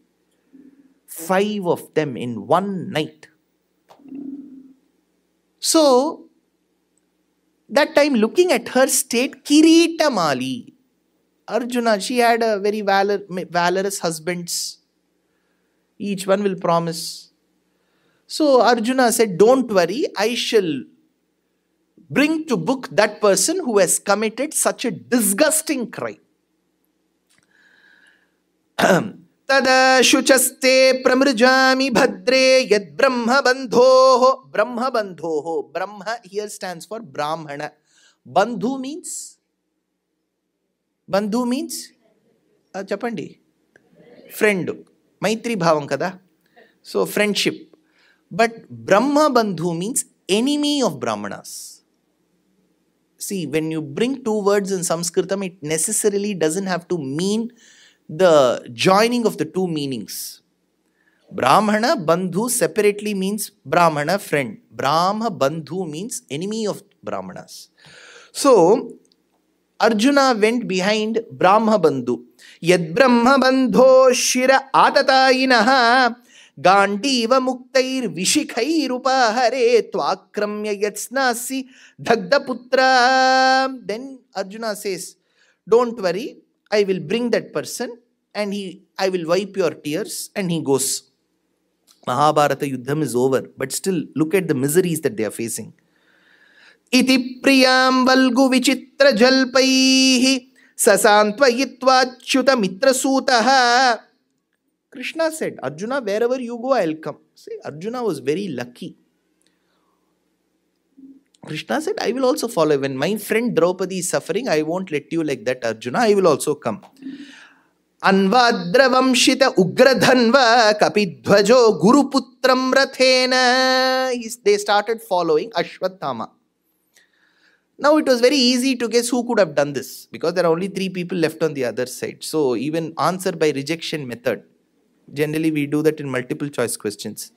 Five of them in one night. So, That time, looking at her state, Kirita Mali. Arjuna, she had a very valor, valorous husbands. Each one will promise. So Arjuna said, Don't worry, I shall bring to book that person who has committed such a disgusting crime. तद शुचस्ते प्रमृजामि भद्रे यद ब्रह्म बंधो ब्रह्म बंधो ब्रह्म here stands for brahmana bandhu means bandhu means చెప్పండి friend మైత్రి భావం కదా so friendship but Brahma Bandhu means enemy of Brahmanas see when you bring two words in sanskritam it necessarily doesn't have to mean the joining of the two meanings. Brahmana bandhu separately means brahmana friend. Brahma bandhu means enemy of brahmanas. So arjuna went behind brahma bandhu. Yad brahma bandho shira atatayinah गांडीव मुक्तैर्विशिखैरुपहरे त्वाक्रम्य यत्स्नासि दग्धपुत्र then Arjun says don't worry I will bring that person and he I will wipe your tears and he goes Mahabharata Yuddham is over but still look at the miseries that they are facing इति प्रियाँ वल्गु विचित्र जल्पैः ससान्त्वयित्वाच्युतमित्रसूतः। Krishna said, Arjuna, wherever you go, I'll come. See, Arjuna was very lucky. Krishna said, I will also follow. When my friend Draupadi is suffering, I won't let you like that, Arjuna. I will also come. अन्वाद्रवंशित उग्रधन्व कपिध्वजो गुरुपुत्रं रथेन they started following Ashwatthama. Now it was very easy to guess who could have done this because there are only three people left on the other side. So even answer by rejection method. Generally we do that in multiple choice questions.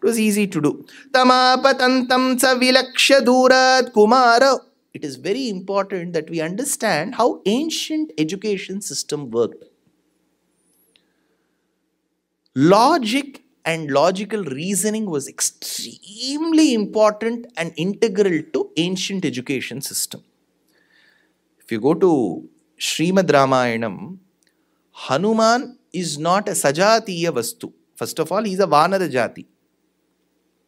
It was easy to do. Tamapatantam sa vilaksha durat kumara. It is very important that we understand how ancient education system worked. Logic and logical reasoning was extremely important and integral to ancient education system. If you go to Srimad Ramayanam, Hanuman is not a Sajatiya Vastu. First of all, he is a Vanara Jati.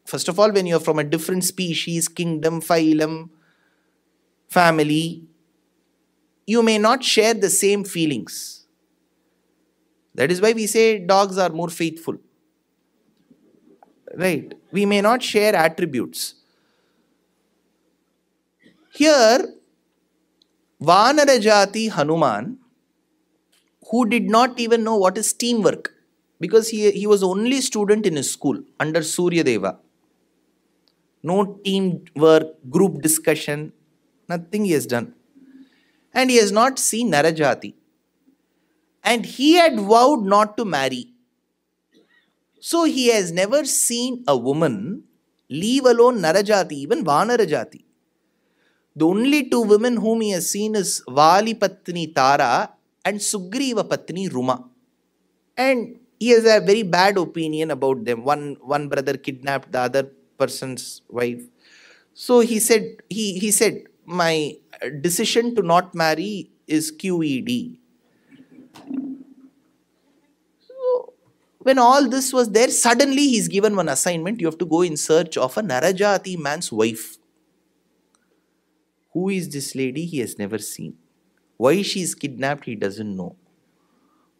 First of all, when you are from a different species, kingdom, phylum, family, you may not share the same feelings. That is why we say dogs are more faithful. Right? We may not share attributes. Here, Vanarajati Hanuman, who did not even know what is teamwork, because he, he was only student in his school under Surya Deva. No teamwork, group discussion, nothing he has done. And he has not seen Narajati. And he had vowed not to marry. So he has never seen a woman, leave alone Narajati, even Vanarajati. The only two women whom he has seen is Vali Patni Tara and Sugriva Patni Ruma. And he has a very bad opinion about them. One, one brother kidnapped the other person's wife. So he said, he, he said, my decision to not marry is QED. So when all this was there, suddenly he's given one assignment. You have to go in search of a Narajati man's wife. Who is this lady? He has never seen. Why she is kidnapped, he doesn't know.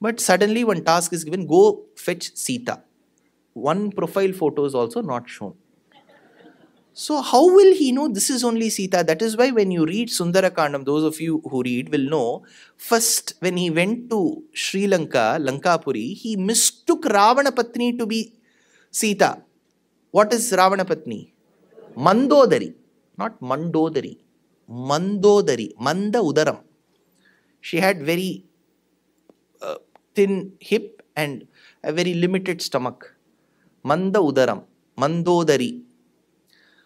But suddenly one task is given, go fetch Sita. One profile photo is also not shown. So how will he know this is only Sita? That is why when you read Sundarakandam, those of you who read will know, first when he went to Sri Lanka, Lankapuri, he mistook Ravana Patni to be Sita. What is Ravana Patni? Mandodari, not Mandodari. Mandodari, Manda Udaram. She had very uh, thin hip and a very limited stomach. Manda Udaram, Mandodari.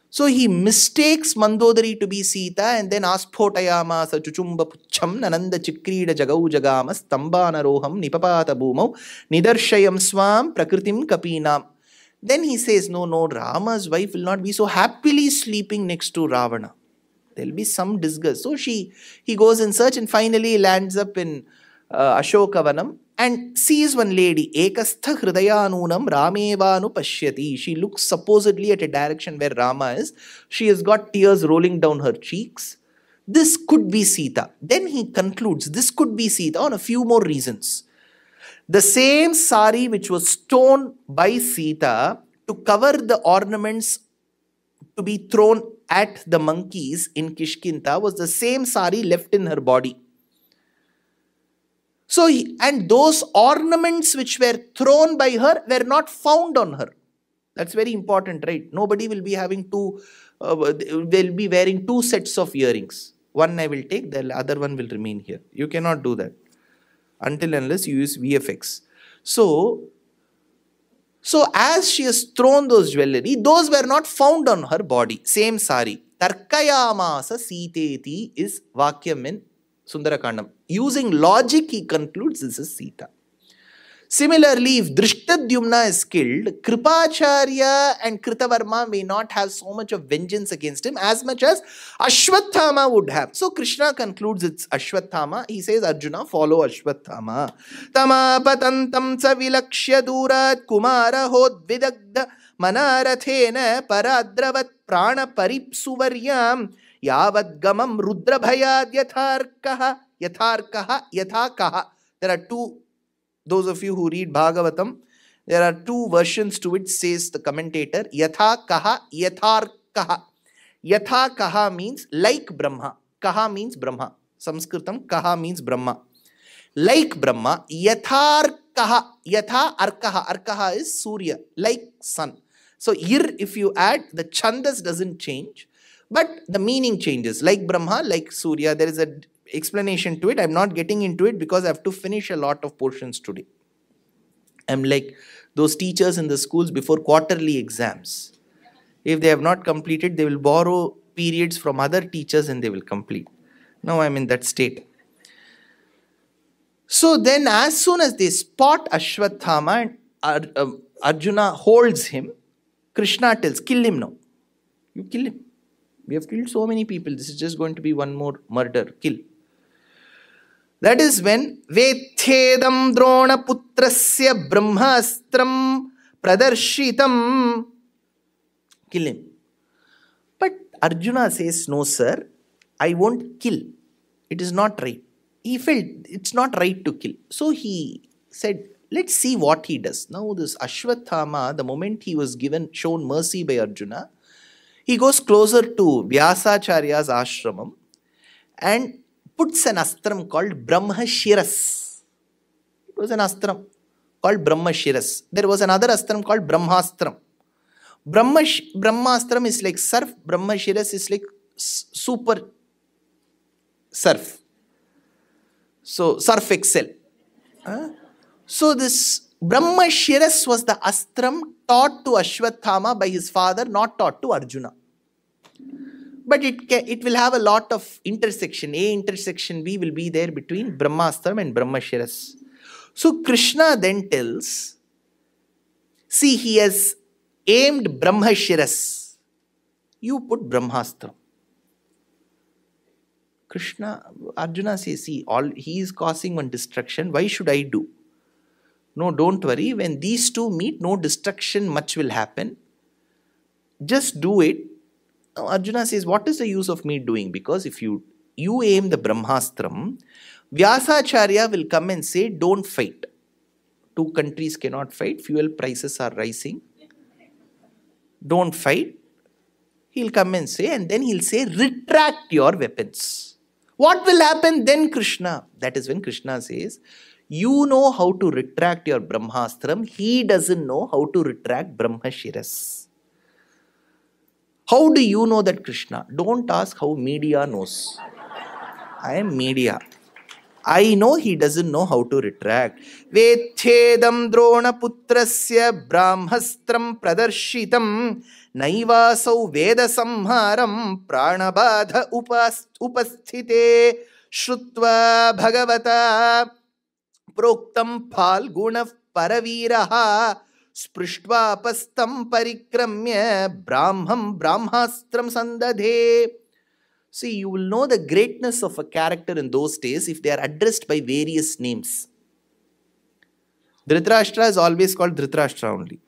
So he mistakes Mandodari to be Sita and then aspotayama sa chuchumba pucham nananda chikrida jagau jagama stambana roham nipapata bhumau nidarshayam swam prakritim kapinam. Then he says, no, no, Rama's wife will not be so happily sleeping next to Ravana. There'll be some disgust. So she he goes in search and finally lands up in uh, Ashokavanam and sees one lady, Ekastha Hridayanunam Ramevanu Pashyati. She looks supposedly at a direction where Rama is. She has got tears rolling down her cheeks. This could be Sita. Then he concludes this could be Sita on a few more reasons. The same sari which was torn by Sita to cover the ornaments to be thrown at the monkeys in Kishkinta was the same sari left in her body. So, and those ornaments which were thrown by her were not found on her. That's very important, right? Nobody will be having two, uh, they'll be wearing two sets of earrings. One I will take, the other one will remain here. You cannot do that until unless you use VFX. So, so as she has thrown those jewelry, those were not found on her body. Same sari. Tarkayamasa Siteti is Vakyam in Sundarakandam. Using logic, he concludes this is Sita. Similarly, if Drishtadyumna is killed, Kripacharya and Kritavarma may not have so much of vengeance against him as much as Ashwathama would have. So Krishna concludes it's Ashwathama. He says, Arjuna, follow Ashwathama. Tamapatantam sa vilakshya durat kumara hod vidagda manarathena paradravat prana paripsuvaryam yavadgamam rudrabhayad yatharkaha yatharkaha yathakaha. There are two those of you who read Bhagavatam, there are two versions to which says the commentator, Yatha Kaha, Yathar Kaha. Yatha Kaha means like Brahma. Kaha means Brahma. Sanskritam Kaha means Brahma. Like Brahma, Yathar Kaha. Yatha Arkaha. Arkaha is Surya, like sun. So here if you add, the chandas doesn't change, but the meaning changes. Like Brahma, like Surya, there is a explanation to it. I'm not getting into it because I have to finish a lot of portions today. I'm like those teachers in the schools before quarterly exams. If they have not completed, they will borrow periods from other teachers and they will complete. Now I'm in that state. So then, as soon as they spot Ashwathama and uh, Arjuna holds him, Krishna tells, Kill him now. You kill him. We have killed so many people. This is just going to be one more murder. Kill. That is when Vethedam Drona Putrasya Brahmastram Pradarshitam. Kill him. But Arjuna says, No, sir, I won't kill. It is not right. He felt it's not right to kill. So he said, Let's see what he does. Now, this Ashwathama, the moment he was given, shown mercy by Arjuna, he goes closer to Vyasacharya's ashramam and puts an astram called Brahmashiras. It was an astram called Brahmashiras. There was another astram called Brahmastram. Brahma, Brahmastram is like surf, Brahmashiras is like super surf. So, surf excel. Huh? So, this Brahmashiras was the astram taught to Ashwathama by his father, not taught to Arjuna but it it will have a lot of intersection. A intersection B will be there between Brahmastram and Brahmashiras. So Krishna then tells, see, he has aimed Brahmashiras. You put Brahmastram. Krishna, Arjuna says, see, all he is causing one destruction. Why should I do? No, don't worry. When these two meet, no destruction much will happen. Just do it now Arjuna says, what is the use of me doing? Because if you you aim the Brahmastram, Vyasacharya will come and say, don't fight. Two countries cannot fight, fuel prices are rising. Don't fight. He'll come and say, and then he'll say, retract your weapons. What will happen then, Krishna? That is when Krishna says, you know how to retract your Brahmastram, he doesn't know how to retract Brahmashiras. How do you know that Krishna? Don't ask how media knows. I am media. I know he doesn't know how to retract. Vethedam drona putrasya brahmastram pradarshitam naivasau veda samharam pranabadha upasthite shrutva bhagavata proktam phalguna paraviraha स्पृष्ट्वापस्तं परिक्रम्य ब्राह्मं brahmastram sandadhe see you will know the greatness of a character in those days if they are addressed by various names. Dhritarashtra is always called Dhritarashtra only.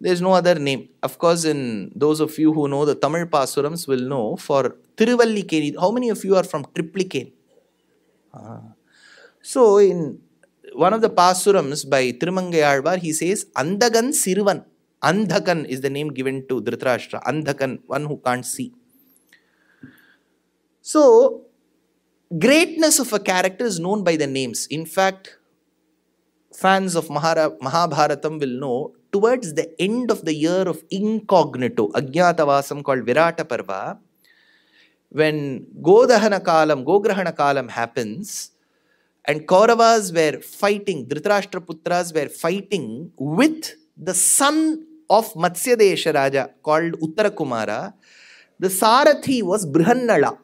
There is no other name. Of course in those of you who know the tamil pasurams will know for tiruvallikeni how many of you are from triplicane ah. so in one of the Pasurams by Tirumangayalvar, he says, Andagan Sirvan. Andhakan is the name given to Dhritarashtra. Andhakan, one who can't see. So, greatness of a character is known by the names. In fact, fans of Mahabharatam will know towards the end of the year of incognito, Ajnatavasam called Virata Parva, when Godahana Kalam, Gograhana Kalam happens, and Kauravas were fighting, Dhritarashtra Putras were fighting with the son of Matsyadesha Raja called Uttarakumara. The Sarathi was Brihannala.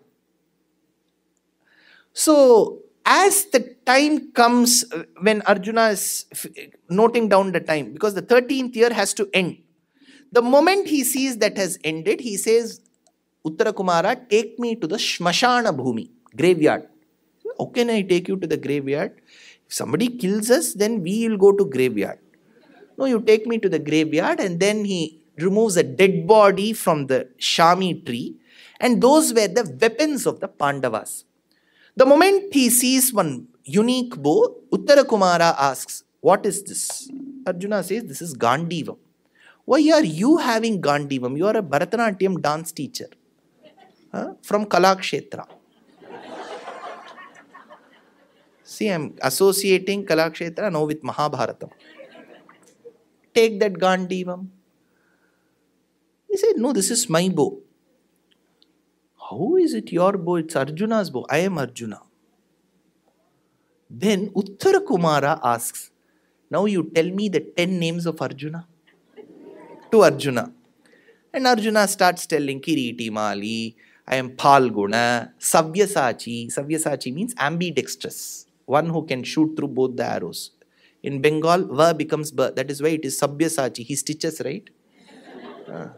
So, as the time comes uh, when Arjuna is noting down the time, because the 13th year has to end, the moment he sees that has ended, he says, Uttarakumara, take me to the Shmashana Bhumi, graveyard. How can I take you to the graveyard? If somebody kills us, then we will go to graveyard. No, you take me to the graveyard, and then he removes a dead body from the Shami tree, and those were the weapons of the Pandavas. The moment he sees one unique bow, Uttarakumara asks, What is this? Arjuna says, This is Gandivam. Why are you having Gandivam? You are a Bharatanatyam dance teacher huh? from Kalakshetra. See, I'm associating Kalakshetra now with Mahabharatam. Take that Gandivam. He said, No, this is my bow. How is it your bow? It's Arjuna's bow. I am Arjuna. Then Uttara Kumara asks, Now you tell me the 10 names of Arjuna. to Arjuna. And Arjuna starts telling Kiriti Mali, I am Phalguna, Savyasachi. Savyasachi means ambidextrous, one who can shoot through both the arrows. In Bengal, Va becomes Ba. That is why it is Sabyasachi. He stitches, right? Uh,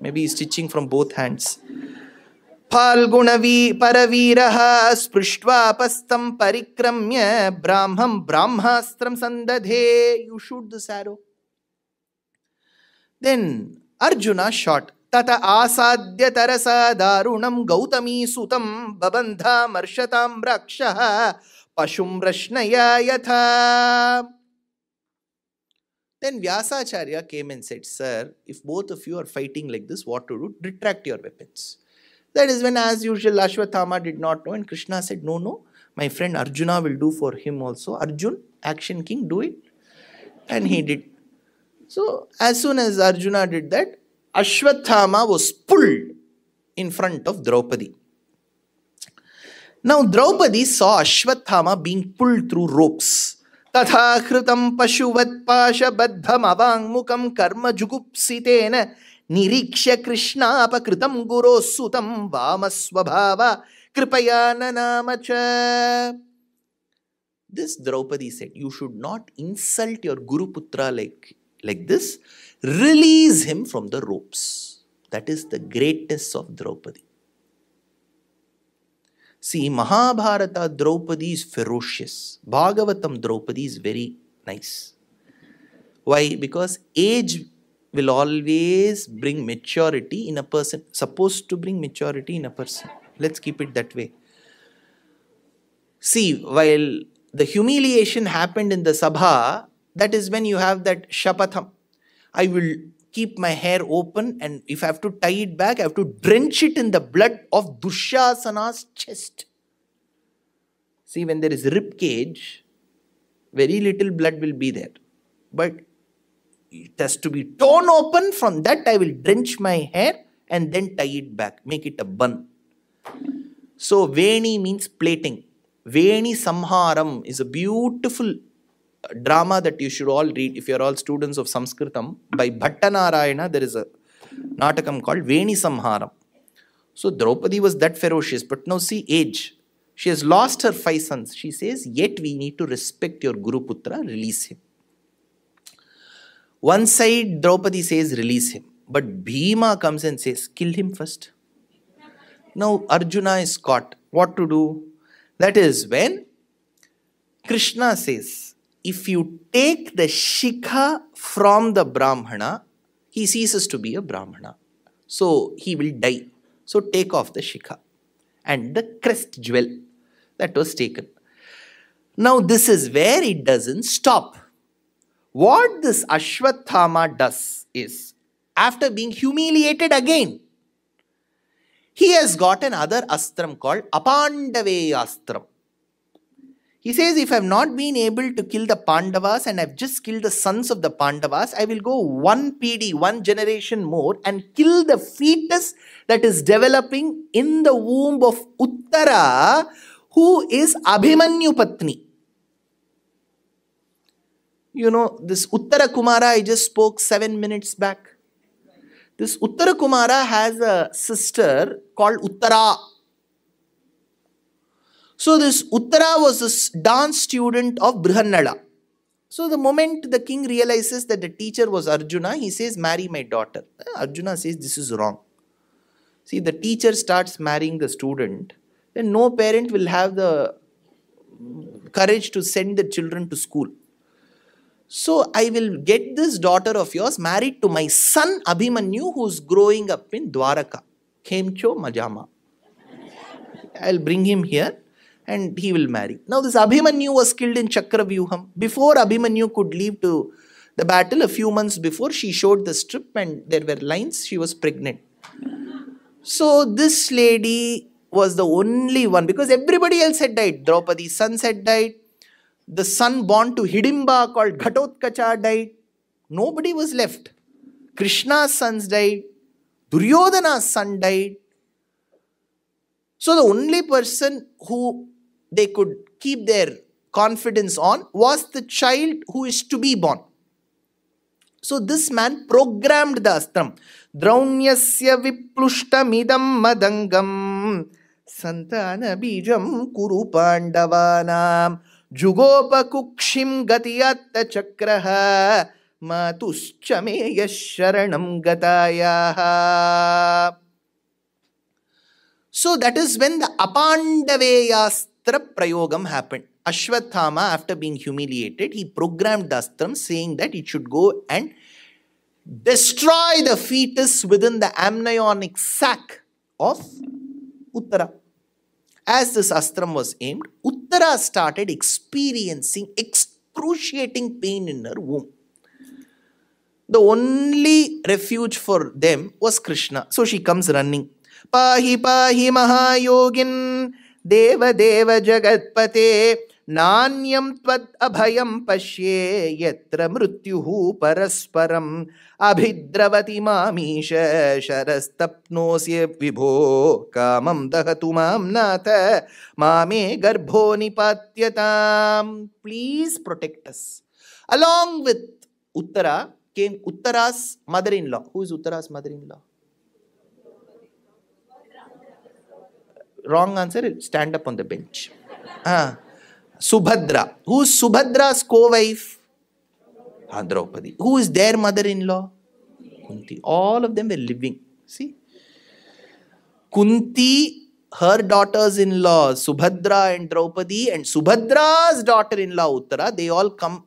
maybe he's stitching from both hands. फाल्गुणवी परवीरः स्पृष्ट्वापस्तं परिक्रम्य ब्राह्मं ब्राह्मास्त्रं सन्दधे you shoot the arrow then Arjuna shot तत आसाद्य तरसा दारुणं गौतमी सुतं बबन्धामर्षतां रक्षः Pashum Then Yatha. Then Vyasacharya came and said, Sir, if both of you are fighting like this, what to do? Retract your weapons. That is when, as usual, Ashwathama did not know, and Krishna said, No, no, my friend Arjuna will do for him also. Arjun, action king, do it. And he did. So, as soon as Arjuna did that, Ashwathama was pulled in front of Draupadi. Now, Draupadi saw Ashwathama being pulled through ropes. तथा कृतं पशुवत्पाशबद्धमवाङ्मुखं कर्म जुगुप्सितेन निरीक्ष्य कृष्णापकृतं गुरोः सुतं वामस्वभाव कृपया नाम च This Draupadi said, You should not insult your Guru Putra like, like this. Release him from the ropes. That is the greatness of Draupadi. See, Mahabharata Draupadi is ferocious. Bhagavatam Draupadi is very nice. Why? Because age will always bring maturity in a person, supposed to bring maturity in a person. Let's keep it that way. See, while the humiliation happened in the Sabha, that is when you have that Shapatham. I will keep my hair open and if I have to tie it back, I have to drench it in the blood of Dushasana's chest. See, when there is rib cage, very little blood will be there. But it has to be torn open. From that, I will drench my hair and then tie it back, make it a bun. So, Veni means plating. Veni Samharam is a beautiful drama that you should all read if you are all students of Sanskritam. By Bhattanarayana, there is a natakam called Veni Samharam. So, Draupadi was that ferocious, but now see age. She has lost her five sons. She says, Yet we need to respect your Guru Putra, release him. One side, Draupadi says, release him. But Bhima comes and says, kill him first. Now Arjuna is caught. What to do? That is when Krishna says, if you take the shikha from the Brahmana, he ceases to be a Brahmana. So he will die. So take off the shikha. And the crest jewel that was taken. Now, this is where it doesn't stop. What this Ashwathama does is, after being humiliated again, he has got another astram called Apandaveyastram. He says, if I have not been able to kill the Pandavas and I've just killed the sons of the Pandavas, I will go one PD, one generation more, and kill the fetus that is developing in the womb of Uttara, who is Abhimanyu Patni. You know, this Uttara Kumara I just spoke seven minutes back. This Uttara Kumara has a sister called Uttara. So this Uttara was a dance student of Brihannala. So the moment the king realizes that the teacher was Arjuna, he says, marry my daughter. Eh, Arjuna says, this is wrong. See, the teacher starts marrying the student, then no parent will have the courage to send the children to school. So I will get this daughter of yours married to my son Abhimanyu, who's growing up in Dwaraka. Kemcho Majama. I'll bring him here and he will marry. Now, this Abhimanyu was killed in Chakravyuham. Before Abhimanyu could leave to the battle, a few months before, she showed the strip and there were lines, she was pregnant. So, this lady was the only one because everybody else had died. Draupadi's sons had died, the son born to Hidimba called Ghatotkacha died. Nobody was left. Krishna's sons died. Duryodhana's son died. So the only person who they could keep their confidence on was the child who is to be born. So this man programmed the astram. Draunyasya viplushtamidam madangam santana bijam kuru pandavanam jugopakukshim gatiyatta chakraha matuschame sharanam gatayaha. So that is when the apandaveyas Apandaveyastra Prayogam happened. Ashwathama, after being humiliated, he programmed the astram saying that it should go and destroy the fetus within the amniotic sac of Uttara. As this astram was aimed, Uttara started experiencing excruciating pain in her womb. The only refuge for them was Krishna. So she comes running. Pahi pahi mahayogin देवदेव जगत्पते नान्यं त्वत् अभयं पश्ये यत्र मृत्युः परस्परम् अभिद्रवति मामीश मामीशरस्तप्नोऽस्य विभो कामं दहतु मां नाथ मामे गर्भो निपात्यतां please protects along with Uttara किम् Uttara's mother in law who is Uttara's mother in law wrong answer stand up on the bench ah Subhadra. Who's Subhadra's co-wife? Draupadi. Who is their mother-in-law? Kunti. All of them were living. See? Kunti, her daughters-in-law, Subhadra and Draupadi, and Subhadra's daughter-in-law, Uttara, they all come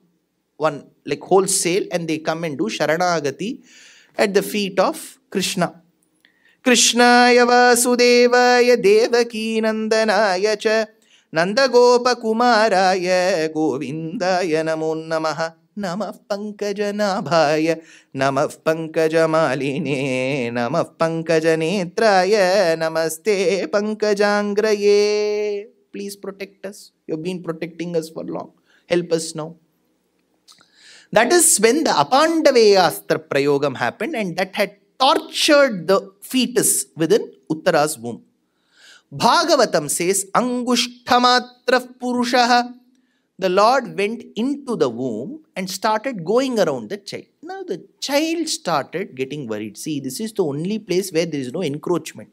one, like wholesale, and they come and do Sharanagati at the feet of Krishna. कृष्णाय वासुदेवाय देवकीनन्दनाय च नन्दगोपकुमाराय गोविन्दाय नमो नमः नमः पङ्कजनाभाय नमः पङ्कजमालिने नमः पङ्कजनेत्राय नमस्ते पङ्कजाङ्ग्रये protect us. You've been protecting us for long. Help us now. That is when the Apandaveyastra Prayogam happened and that had tortured the fetus within Uttara's womb. Bhagavatam says, Angushthamatra Purushaha. The Lord went into the womb and started going around the child. Now the child started getting worried. See, this is the only place where there is no encroachment.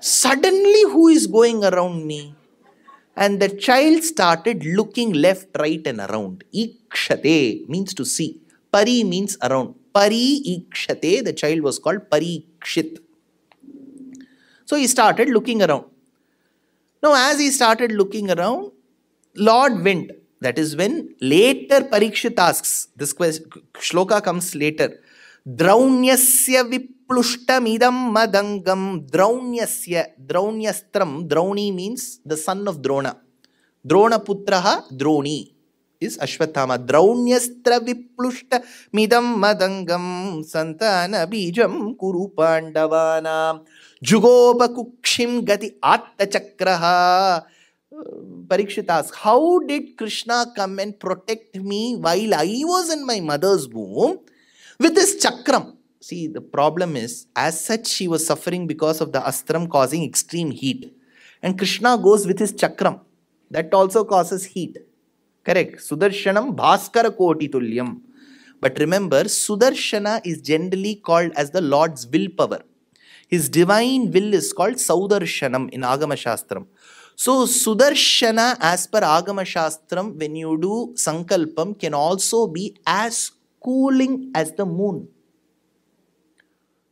Suddenly, who is going around me? And the child started looking left, right, and around. Ikshate means to see. Pari means around. Pari Ikshate, the child was called Parikshit. So he started looking around. Now, as he started looking around, Lord went. That is when later Parikshit asks, this question, shloka comes later. Viplushtamidam madangam draunyasya. Draunyastram. Drauni means the son of Drona. Drona putraha इस अश्वत्थामा द्रौण्यस्त्र विप्लुष्ट मिदम मदंगम संतान बीजम कुरु पांडवाना। जुगोप कुक्षिम गति आत्त चक्रह Parikshit how did Krishna come and protect me while I was in my mother's boom with this चक्रम see the problem is as such she was suffering because of the अस्त्रम causing extreme heat and Krishna goes with his चक्रम that also causes heat Correct. Sudarshanam Bhaskara Koti Tulyam. But remember, Sudarshana is generally called as the Lord's willpower. His divine will is called Saudarshanam in Agama Shastram. So, Sudarshana, as per Agama Shastram, when you do Sankalpam, can also be as cooling as the moon.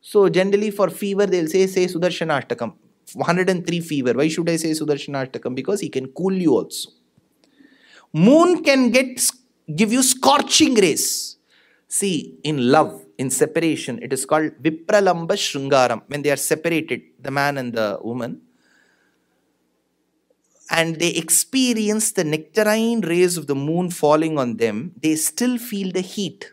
So, generally for fever, they'll say, say Sudarshana Ashtakam. 103 fever. Why should I say Sudarshana? Because he can cool you also. Moon can get give you scorching rays. See, in love, in separation, it is called Vipralamba Shrungaram. When they are separated, the man and the woman, and they experience the nectarine rays of the moon falling on them, they still feel the heat.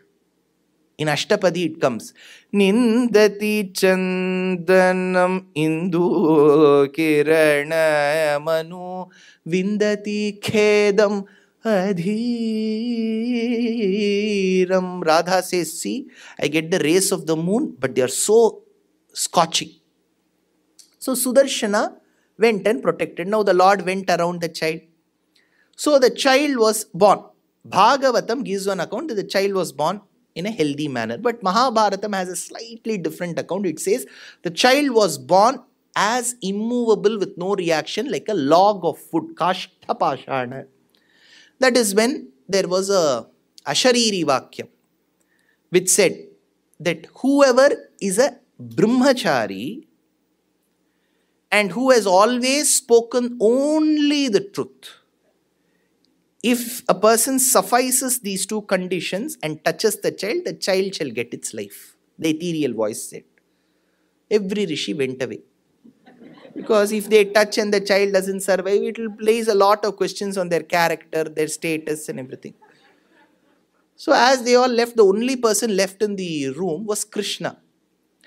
In Ashtapadi it comes, Nindati Chandanam Indu Kirana Manu Vindati Khedam Adhiram. Radha says, See, I get the rays of the moon, but they are so scorching. So Sudarshana went and protected. Now the Lord went around the child. So the child was born. Bhagavatam gives one account that the child was born in a healthy manner. But Mahabharatam has a slightly different account. It says the child was born as immovable with no reaction like a log of wood. Kashtapashana. That is when there was a Ashariri Vakyam which said that whoever is a brahmachari and who has always spoken only the truth. If a person suffices these two conditions and touches the child, the child shall get its life. The ethereal voice said. Every rishi went away. Because if they touch and the child doesn't survive, it will place a lot of questions on their character, their status, and everything. So, as they all left, the only person left in the room was Krishna.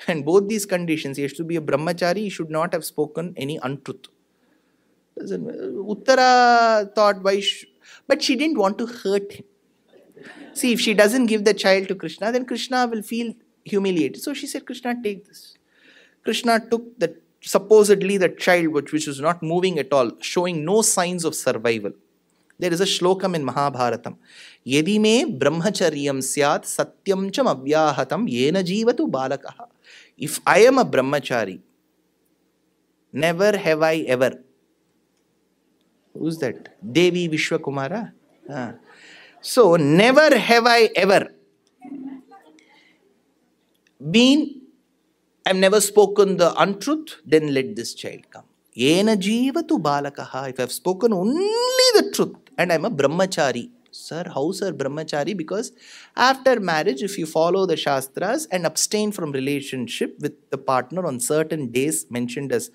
And both these conditions, he has to be a brahmachari, he should not have spoken any untruth. Uttara thought, why? but she didn't want to hurt him. See, if she doesn't give the child to Krishna, then Krishna will feel humiliated. So she said, Krishna, take this. Krishna took the supposedly the child which, which was not moving at all, showing no signs of survival. There is a shlokam in Mahabharatam. Yedi me brahmacharyam syat satyam cham avyahatam yena jivatu balakaha. If I am a brahmachari, never have I ever. Who's that? Devi Vishwakumara? Ah. So, never have I ever been, I've never spoken the untruth, then let this child come. Yena jivatu balakaha. If I've spoken only the truth and I'm a brahmachari, Sir, how sir brahmachari? Because after marriage, if you follow the Shastras and abstain from relationship with the partner on certain days mentioned as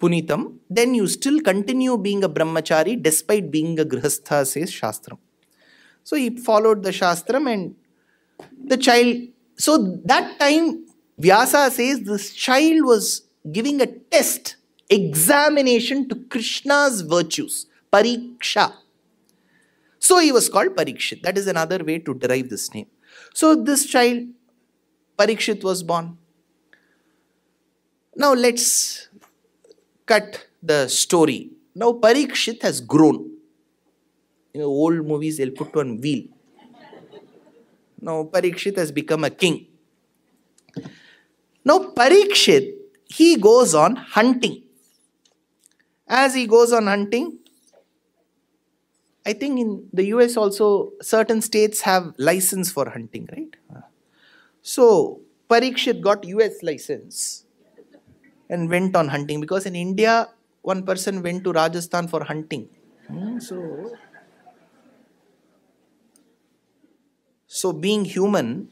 Punitam, then you still continue being a brahmachari despite being a grihastha, says Shastram. So he followed the Shastram and the child. So that time, Vyasa says this child was giving a test, examination to Krishna's virtues, pariksha. So he was called Parikshit. That is another way to derive this name. So this child, Parikshit, was born. Now let's cut the story. Now Parikshit has grown. In old movies, they'll put on wheel. Now Parikshit has become a king. Now Parikshit, he goes on hunting. As he goes on hunting, I think in the US also certain states have license for hunting, right? So Parikshit got US license. and went on hunting because in India, one person went to Rajasthan for hunting. Hmm, so, so being human,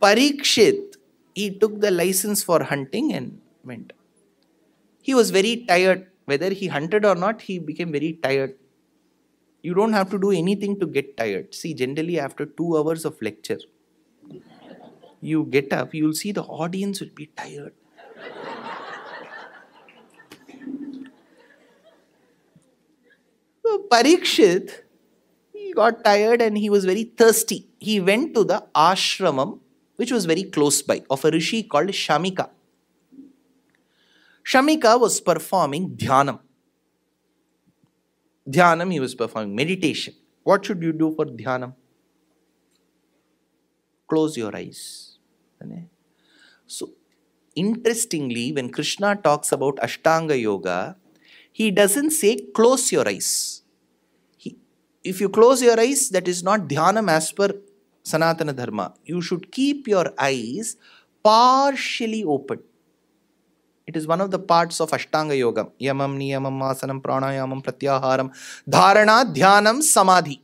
Parikshit, he took the license for hunting and went. He was very tired. Whether he hunted or not, he became very tired. You don't have to do anything to get tired. See, generally, after two hours of lecture, you get up, you'll see the audience will be tired. so Parikshit, he got tired and he was very thirsty. He went to the ashramam, which was very close by, of a rishi called Shamika. Shamika was performing dhyanam. Dhyanam, he was performing meditation. What should you do for dhyanam? Close your eyes. So, interestingly, when Krishna talks about Ashtanga Yoga, he doesn't say close your eyes. He, if you close your eyes, that is not dhyanam as per Sanatana Dharma. You should keep your eyes partially open. It is one of the parts of Ashtanga Yoga. Yamam, Niyamam, Asanam, Pranayamam, Pratyaharam, Dharana, Dhyanam, Samadhi.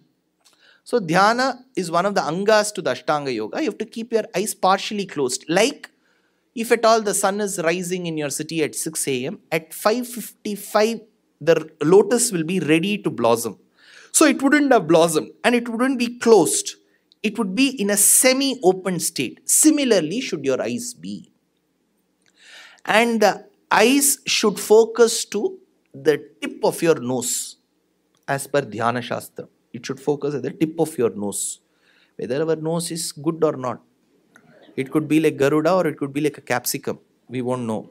So, Dhyana is one of the angas to the Ashtanga Yoga. You have to keep your eyes partially closed. Like if at all the sun is rising in your city at 6 a.m., at 5.55, the lotus will be ready to blossom. So, it wouldn't have blossomed and it wouldn't be closed. It would be in a semi-open state. Similarly, should your eyes be and the eyes should focus to the tip of your nose as per Dhyana Shastra. It should focus at the tip of your nose. Whether our nose is good or not. It could be like Garuda or it could be like a capsicum. We won't know.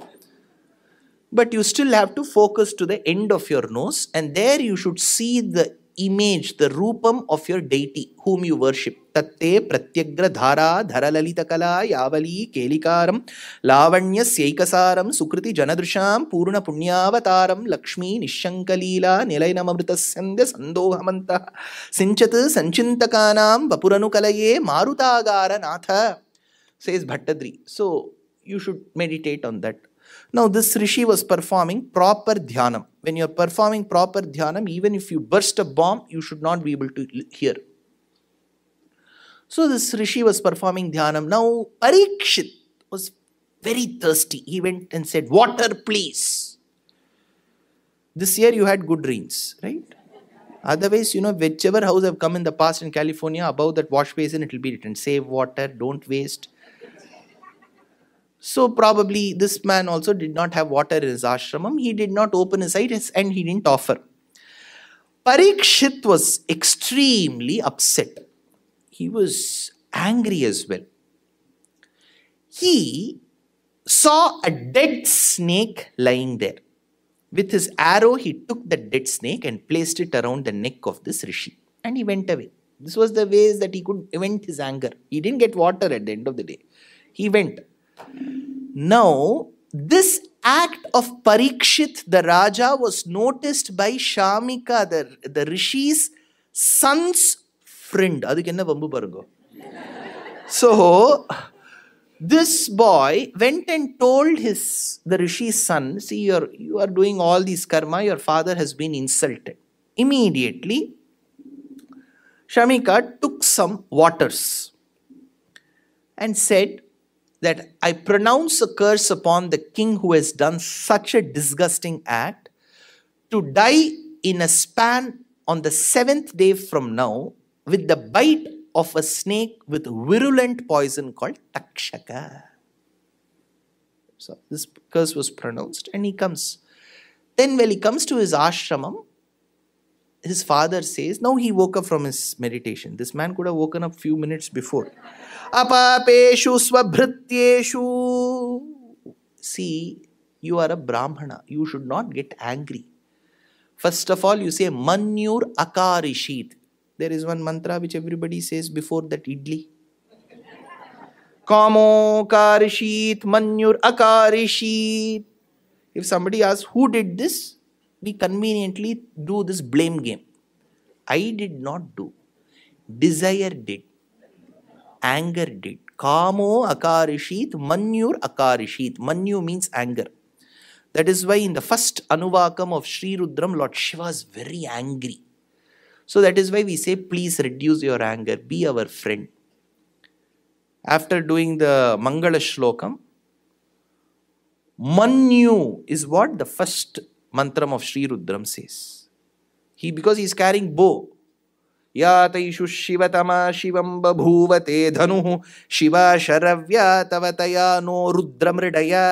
But you still have to focus to the end of your nose and there you should see the image, the rupam of your deity whom you worship. Tatte pratyagra dhara dharalalita kala yavali kelikaram lavanya syaikasaram sukriti janadrusham purna punyavataram lakshmi nishankalila nilainamamritasandya sandohamanta sinchat sanchintakanam vapuranukalaye marutagara natha says Bhattadri. So you should meditate on that. Now, this rishi was performing proper dhyanam. When you are performing proper dhyanam, even if you burst a bomb, you should not be able to hear. So, this rishi was performing dhyanam. Now, Parikshit was very thirsty. He went and said, Water, please. This year you had good rains, right? Otherwise, you know, whichever house I have come in the past in California, above that wash basin, it will be written save water, don't waste. So probably this man also did not have water in his ashramam. He did not open his eyes and he didn't offer. Parikshit was extremely upset. He was angry as well. He saw a dead snake lying there. With his arrow, he took the dead snake and placed it around the neck of this rishi. And he went away. This was the ways that he could vent his anger. He didn't get water at the end of the day. He went. Now, this act of Parikshit, the Raja, was noticed by Shamika, the, the Rishi's son's friend. So, this boy went and told his the Rishi's son, see, you're, you are doing all these karma, your father has been insulted. Immediately, Shamika took some waters and said, that I pronounce a curse upon the king who has done such a disgusting act to die in a span on the seventh day from now with the bite of a snake with virulent poison called Takshaka. So this curse was pronounced and he comes. Then when he comes to his ashramam, his father says, now he woke up from his meditation. This man could have woken up few minutes before. Apapeshu swabhrityeshu. See, you are a Brahmana. You should not get angry. First of all, you say Manyur Akarishit. There is one mantra which everybody says before that idli. Kamo Karishit, Manyur Akarishit. If somebody asks who did this, we conveniently do this blame game. I did not do. Desire did. Anger did. Kamo akarishit, manyur akarishit. Manyu means anger. That is why in the first Anuvakam of Sri Rudram, Lord Shiva is very angry. So that is why we say, please reduce your anger, be our friend. After doing the Mangala Shlokam, Manyu is what the first mantram of Sri Rudram says. He because he is carrying bow. या यातईषु शिवतमा शिवं बभूव ते धनु, शिव शरव्या तव तया नो रुद्र मृडया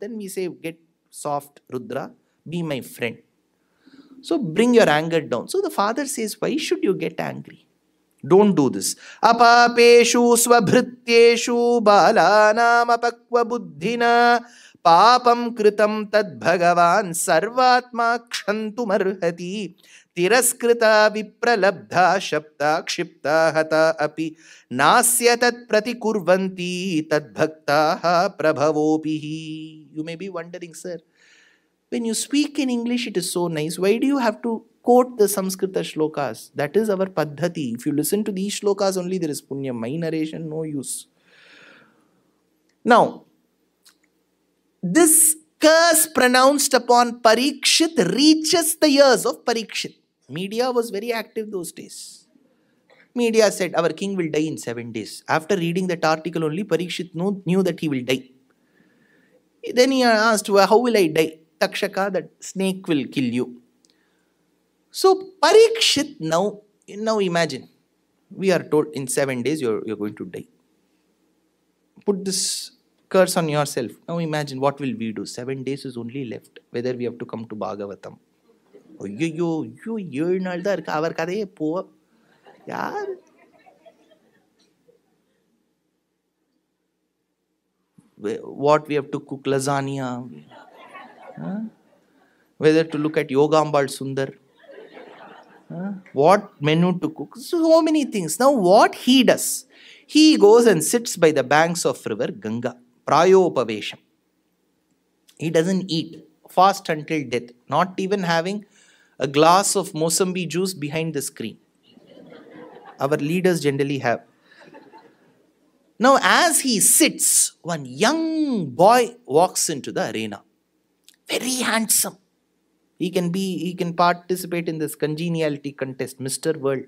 then we say get soft Rudra be my friend so bring your anger down so the father says why should you get angry don't do this अपापेशु स्वभृत्येशु बालानामपक्वबुद्धिना पापं कृतं तद्भगवान् सर्वात्मा क्षन्तुमर्हति तिरस्कृता विप्रलब्धा शब्दा क्षिप्ता हता अपि नास्य तत्प्रतिकुर्वन्ति तद्भक्ताः प्रभवोभिः you may be wondering sir when you speak in english it is so nice why do you have to quote the Sanskrita shlokas that is our paddhati if you listen to these shlokas only there is punya my narration no use now this curse pronounced upon Parikshit reaches the ears of Parikshit. Media was very active those days. Media said, Our king will die in seven days. After reading that article, only Parikshit knew, that he will die. Then he asked, well, How will I die? Takshaka, that snake will kill you. So Parikshit now, now imagine, we are told in seven days you're, you're going to die. Put this curse on yourself. Now imagine what will we do? Seven days is only left. Whether we have to come to Bhagavatam. ஐயோ ஐயோ ஏழு நாள் தான் இருக்கு அவர் கதையே போ யார் what we have to cook lasagna huh? whether to look at yogambal sundar huh? what menu to cook so many things now what he does he goes and sits by the banks of river ganga prayopavesham he doesn't eat fast until death not even having a glass of Mosambi juice behind the screen. Our leaders generally have. Now, as he sits, one young boy walks into the arena. Very handsome. He can be, he can participate in this congeniality contest, Mr. World.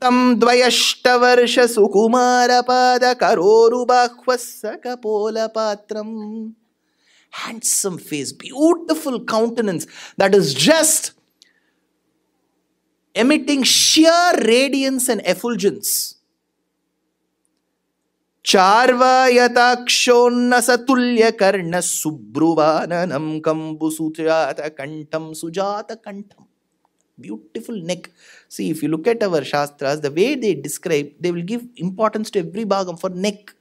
तं द्वयष्टवर्षसुकुमारपादकरोरुबाह्वः handsome face, beautiful countenance that is just emitting sheer radiance and effulgence. चार्वायताक्षोन्नसतुल्यकर्ण सुब्रुवाननं कम्बुसुजातकण्ठं सुजातकण्ठं beautiful neck see if you look at our shastras the way they describe they will give importance to every bhagam for neck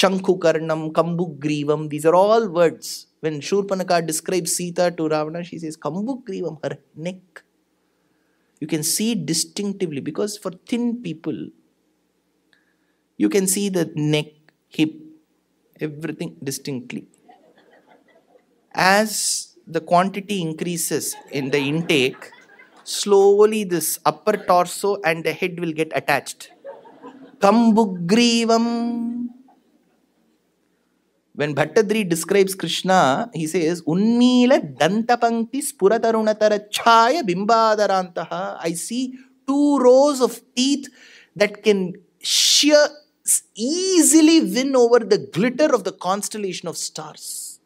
shankukarnam kambugrivam these are all words when shurpanaka describes sita to ravana she says kambugrivam her neck you can see it distinctively because for thin people you can see the neck hip everything distinctly. As the quantity increases in the intake slowly this upper torso and the head will get attached. Kambugrivam when Bhattadri describes Krishna, he says, Unmila dantapankti spuratarunatara chaya bimbadarantaha. I see two rows of teeth that can sheer easily win over the glitter of the constellation of stars.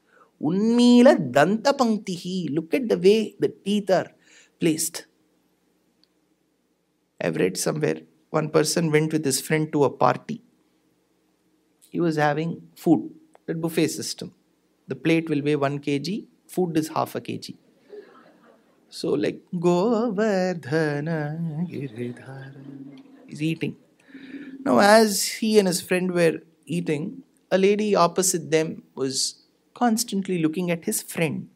Unmila dantapanktihi. Look at the way the teeth are placed. I've read somewhere one person went with his friend to a party. He was having food that buffet system. The plate will weigh 1 kg, food is half a kg. So, like, Govardhana Giridhara is eating. Now, as he and his friend were eating, a lady opposite them was constantly looking at his friend.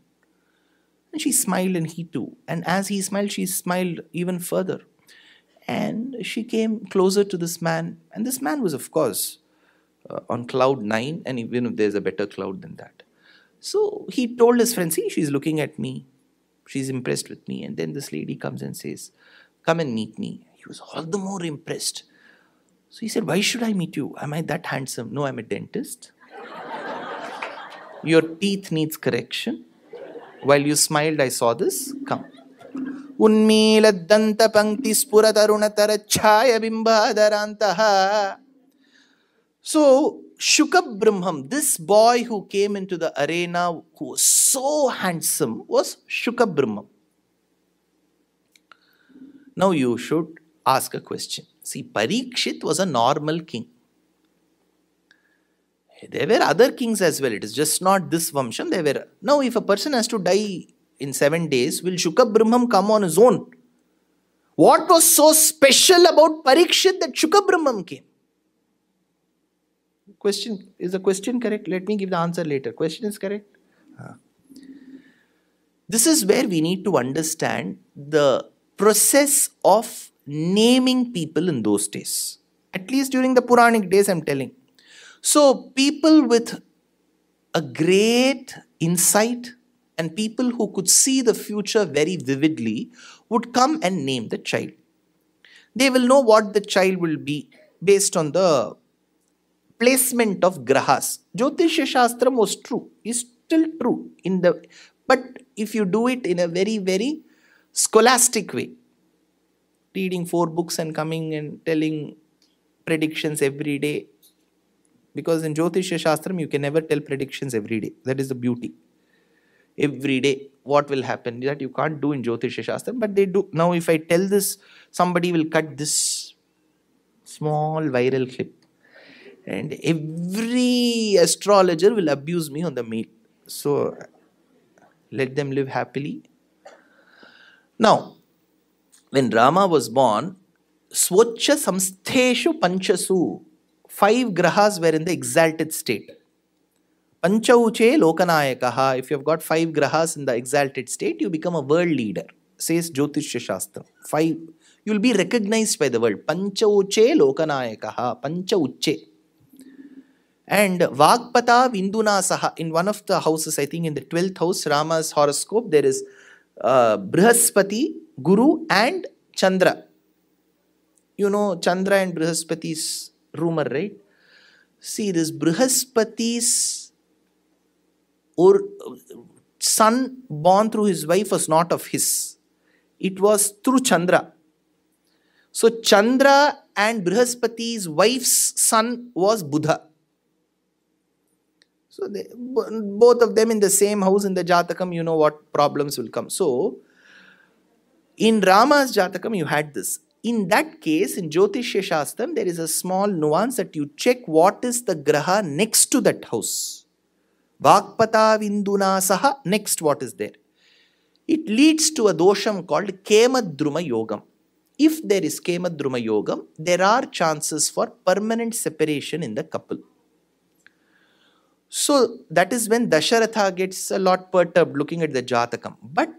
And she smiled, and he too. And as he smiled, she smiled even further. And she came closer to this man. And this man was, of course, uh, on cloud nine, and even if there's a better cloud than that. So he told his friend, See, she's looking at me. She's impressed with me. And then this lady comes and says, Come and meet me. He was all the more impressed. So he said, Why should I meet you? Am I that handsome? No, I'm a dentist. Your teeth needs correction. While you smiled, I saw this. Come. उन्मीलद्दन्त so, Shukab this boy who came into the arena, who was so handsome, was Shukab Now, you should ask a question. See, Parikshit was a normal king. There were other kings as well. It is just not this Vamsham. There were. Now, if a person has to die in seven days, will Shukab come on his own? What was so special about Parikshit that Shukab came? Question is the question correct? Let me give the answer later. Question is correct. This is where we need to understand the process of naming people in those days. At least during the Puranic days, I'm telling. So, people with a great insight and people who could see the future very vividly would come and name the child. They will know what the child will be based on the placement of grahas. Jyotishya Shastram was true, is still true in the but if you do it in a very, very scholastic way, reading four books and coming and telling predictions every day. Because in Jyotishya Shastram, you can never tell predictions every day. That is the beauty. Every day, what will happen that you can't do in Jyotishya Shastram, but they do. Now, if I tell this, somebody will cut this small viral clip. And every astrologer will abuse me on the mail. So, let them live happily. Now, when Rama was born, Swocha Samstheshu Panchasu, five grahas were in the exalted state. Panchauche Lokanayakaha, if you have got five grahas in the exalted state, you become a world leader, says Jyotishya Shastra. Five, you will be recognized by the world. Panchauche Lokanayakaha, Panchauche. And Vagpata Vindunasaha, in one of the houses, I think in the 12th house, Rama's horoscope, there is uh, Brihaspati, Guru, and Chandra. You know Chandra and Brihaspati's rumor, right? See, this Brihaspati's or son born through his wife was not of his. It was through Chandra. So Chandra and Brihaspati's wife's son was Budha. So they, both of them in the same house in the Jatakam, you know what problems will come. So in Rama's Jatakam, you had this. In that case, in Jyotishya Shastram, there is a small nuance that you check what is the graha next to that house. Vakpata Vinduna Saha, next what is there? It leads to a dosham called Kemadruma Yogam. If there is Kemadruma Yogam, there are chances for permanent separation in the couple. So that is when Dasharatha gets a lot perturbed looking at the Jatakam. But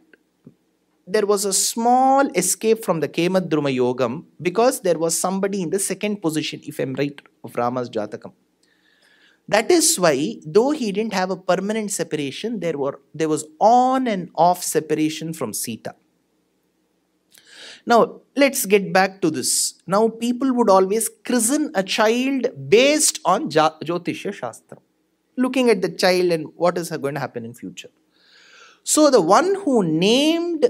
there was a small escape from the Kemadruma Yogam because there was somebody in the second position, if I'm right, of Rama's Jatakam. That is why, though he didn't have a permanent separation, there were there was on and off separation from Sita. Now, let's get back to this. Now, people would always christen a child based on Jyotishya Shastra looking at the child and what is going to happen in future. So the one who named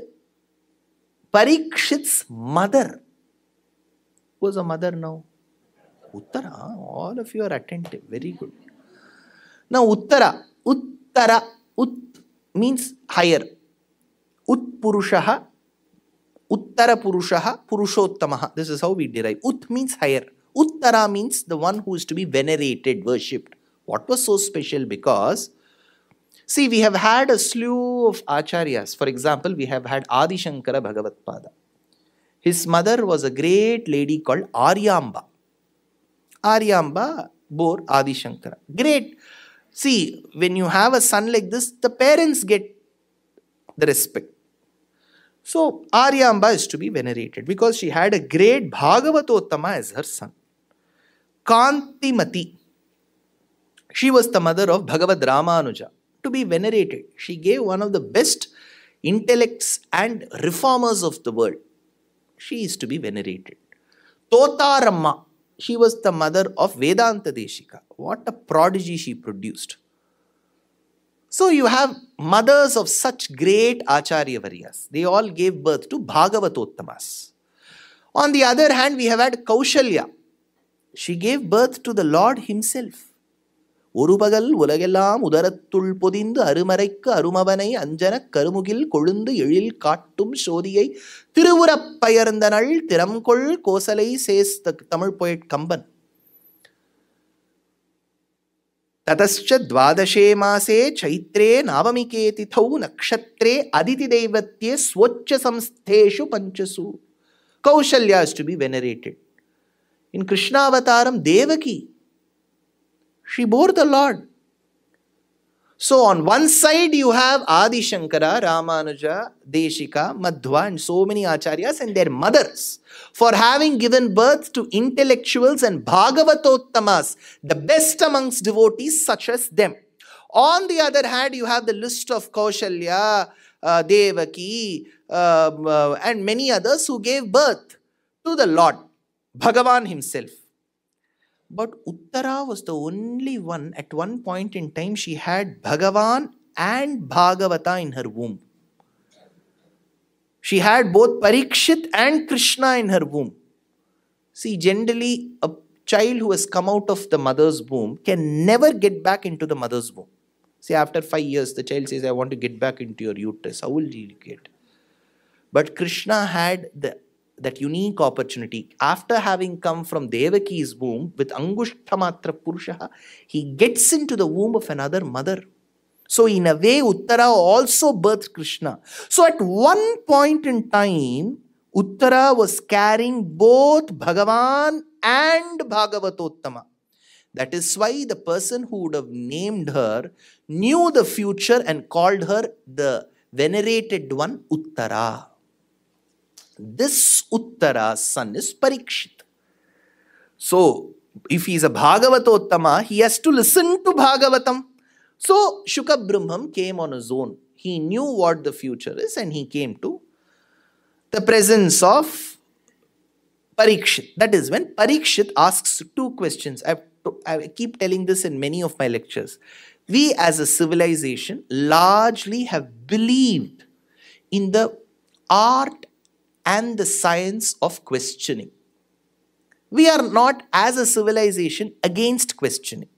Parikshit's mother was a mother now. Uttara, all of you are attentive, very good. Now Uttara, Uttara, Ut means higher. Ut Purushaha, Uttara Purushaha, Purushottamaha. This is how we derive. Ut means higher. Uttara means the one who is to be venerated, worshipped. What was so special? Because, see, we have had a slew of acharyas. For example, we have had Adi Shankara Bhagavatpada. His mother was a great lady called Aryamba. Aryamba bore Adi Shankara. Great. See, when you have a son like this, the parents get the respect. So, Aryamba is to be venerated because she had a great Bhagavatottama as her son. Kantimati she was the mother of Bhagavad Ramanuja. To be venerated, she gave one of the best intellects and reformers of the world. She is to be venerated. Totaramma, she was the mother of Vedanta Deshika. What a prodigy she produced. So you have mothers of such great Acharya Varyas. They all gave birth to Bhagavatottamas. On the other hand, we have had Kaushalya. She gave birth to the Lord Himself. ஒருபகல் உலகெல்லாம் உதரத்துள் பொதிந்து அருமறைக்கு அருமவனை அஞ்சனக் கருமுகில் கொழுந்து எழில் காட்டும் சோதியை திருவுரப் பெயர்ந்தனள் திறம்கொள் கோசலை சேஸ் தமிழ் பொயட் கம்பன். ததச்ச துவாதசே மாசே சைத்ரே நவமிகே திதௌ நக்ஷத்ரே அதிதி தெய்வத்தியே ஸ்வச்ச சம்ஸ்தேஷு பஞ்சசு. Kausalya is to be venerated in Krishnavataram Devaki she bore the Lord. So, on one side, you have Adi Shankara, Ramanuja, Deshika, Madhva, and so many acharyas and their mothers for having given birth to intellectuals and Bhagavatottamas, the best amongst devotees, such as them. On the other hand, you have the list of Kaushalya, uh, Devaki, uh, uh, and many others who gave birth to the Lord, Bhagavan himself. But Uttara was the only one, at one point in time, she had Bhagavan and Bhagavata in her womb. She had both Parikshit and Krishna in her womb. See, generally, a child who has come out of the mother's womb can never get back into the mother's womb. See, after five years, the child says, I want to get back into your uterus. How will you get? But Krishna had the that unique opportunity. After having come from Devaki's womb with Angushtamatra Purusha, he gets into the womb of another mother. So, in a way, Uttara also birthed Krishna. So, at one point in time, Uttara was carrying both Bhagavan and Bhagavatottama. That is why the person who would have named her knew the future and called her the venerated one Uttara. This Uttara son is Parikshit. So, if he is a Bhagavatottama, he has to listen to Bhagavatam. So, Shukabrahman came on his own. He knew what the future is and he came to the presence of Parikshit. That is when Parikshit asks two questions. I, I keep telling this in many of my lectures. We as a civilization largely have believed in the art and the science of questioning. We are not, as a civilization, against questioning.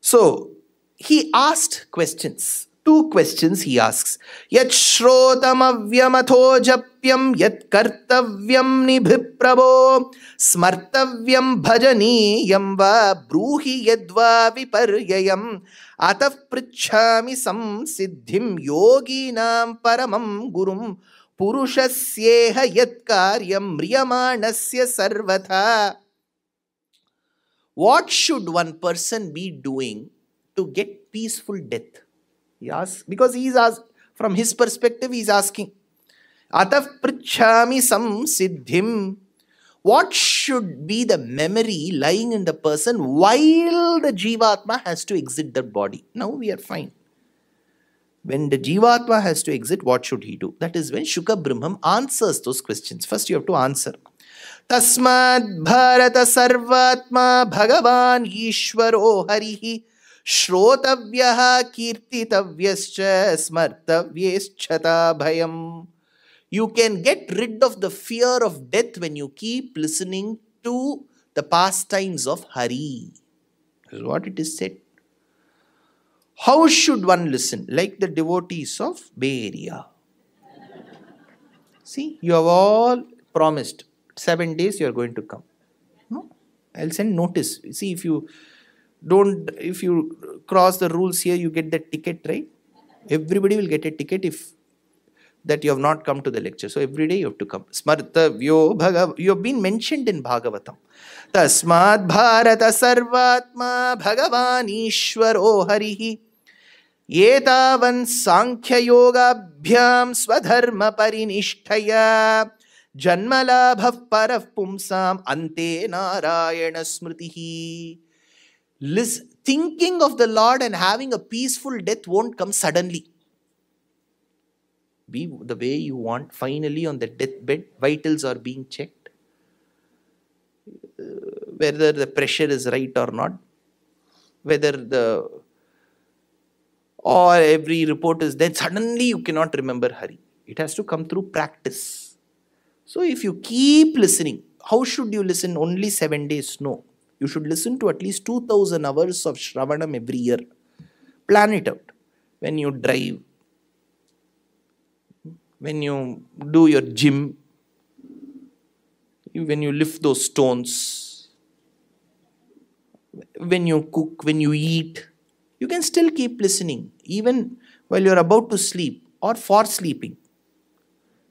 So, he asked questions. Two questions he asks. Yat shrotamavyamatho japyam yat kartavyam nibhiprabo smartavyam bhajaniyam va bruhi yadva viparyayam atah prichhami samsiddhim yoginam paramam gurum पुरुषस्येह यत्कार्यं म्रियमाणस्य सर्वथा What should one person be doing to get peaceful death? Asks, because he is asked, from his perspective, he is asking, Ataf prichami sam siddhim. What should be the memory lying in the person while the Jivatma has to exit the body? Now we are fine. When the Jivatma has to exit, what should he do? That is when Shuka Brahman answers those questions. First, you have to answer. तस्माद् भारत सर्वात्मा भगवान् ईश्वरो हरिः श्रोतव्यः कीर्तितव्यश्च स्मर्तव्येश्चता भयम् You can get rid of the fear of death when you keep listening to the pastimes of Hari. This is what it is said. How should one listen? Like the devotees of Bay Area. See, you have all promised seven days you are going to come. No? I'll send notice. See, if you don't, if you cross the rules here, you get the ticket, right? Everybody will get a ticket if that you have not come to the lecture. So every day you have to come. Smartavyo Bhagav. You have been mentioned in Bhagavatam. Tasmad Bharata Sarvatma Bhagavan Ishwaro Harihi. एतावन् साङ्ख्ययोगाभ्यां स्वधर्मपरिनिष्ठया जन्मलाभः परः पुंसाम् अन्ते नारायणस्मृतिः Thinking of the Lord and having a peaceful death won't come suddenly. Be the way you want. Finally, on the deathbed, vitals are being checked. whether the pressure is right or not, whether the or every report is then suddenly you cannot remember Hari. It has to come through practice. So if you keep listening, how should you listen only seven days? No. You should listen to at least 2000 hours of Shravanam every year. Plan it out. When you drive, when you do your gym, when you lift those stones, when you cook, when you eat, you can still keep listening even while you're about to sleep or for sleeping.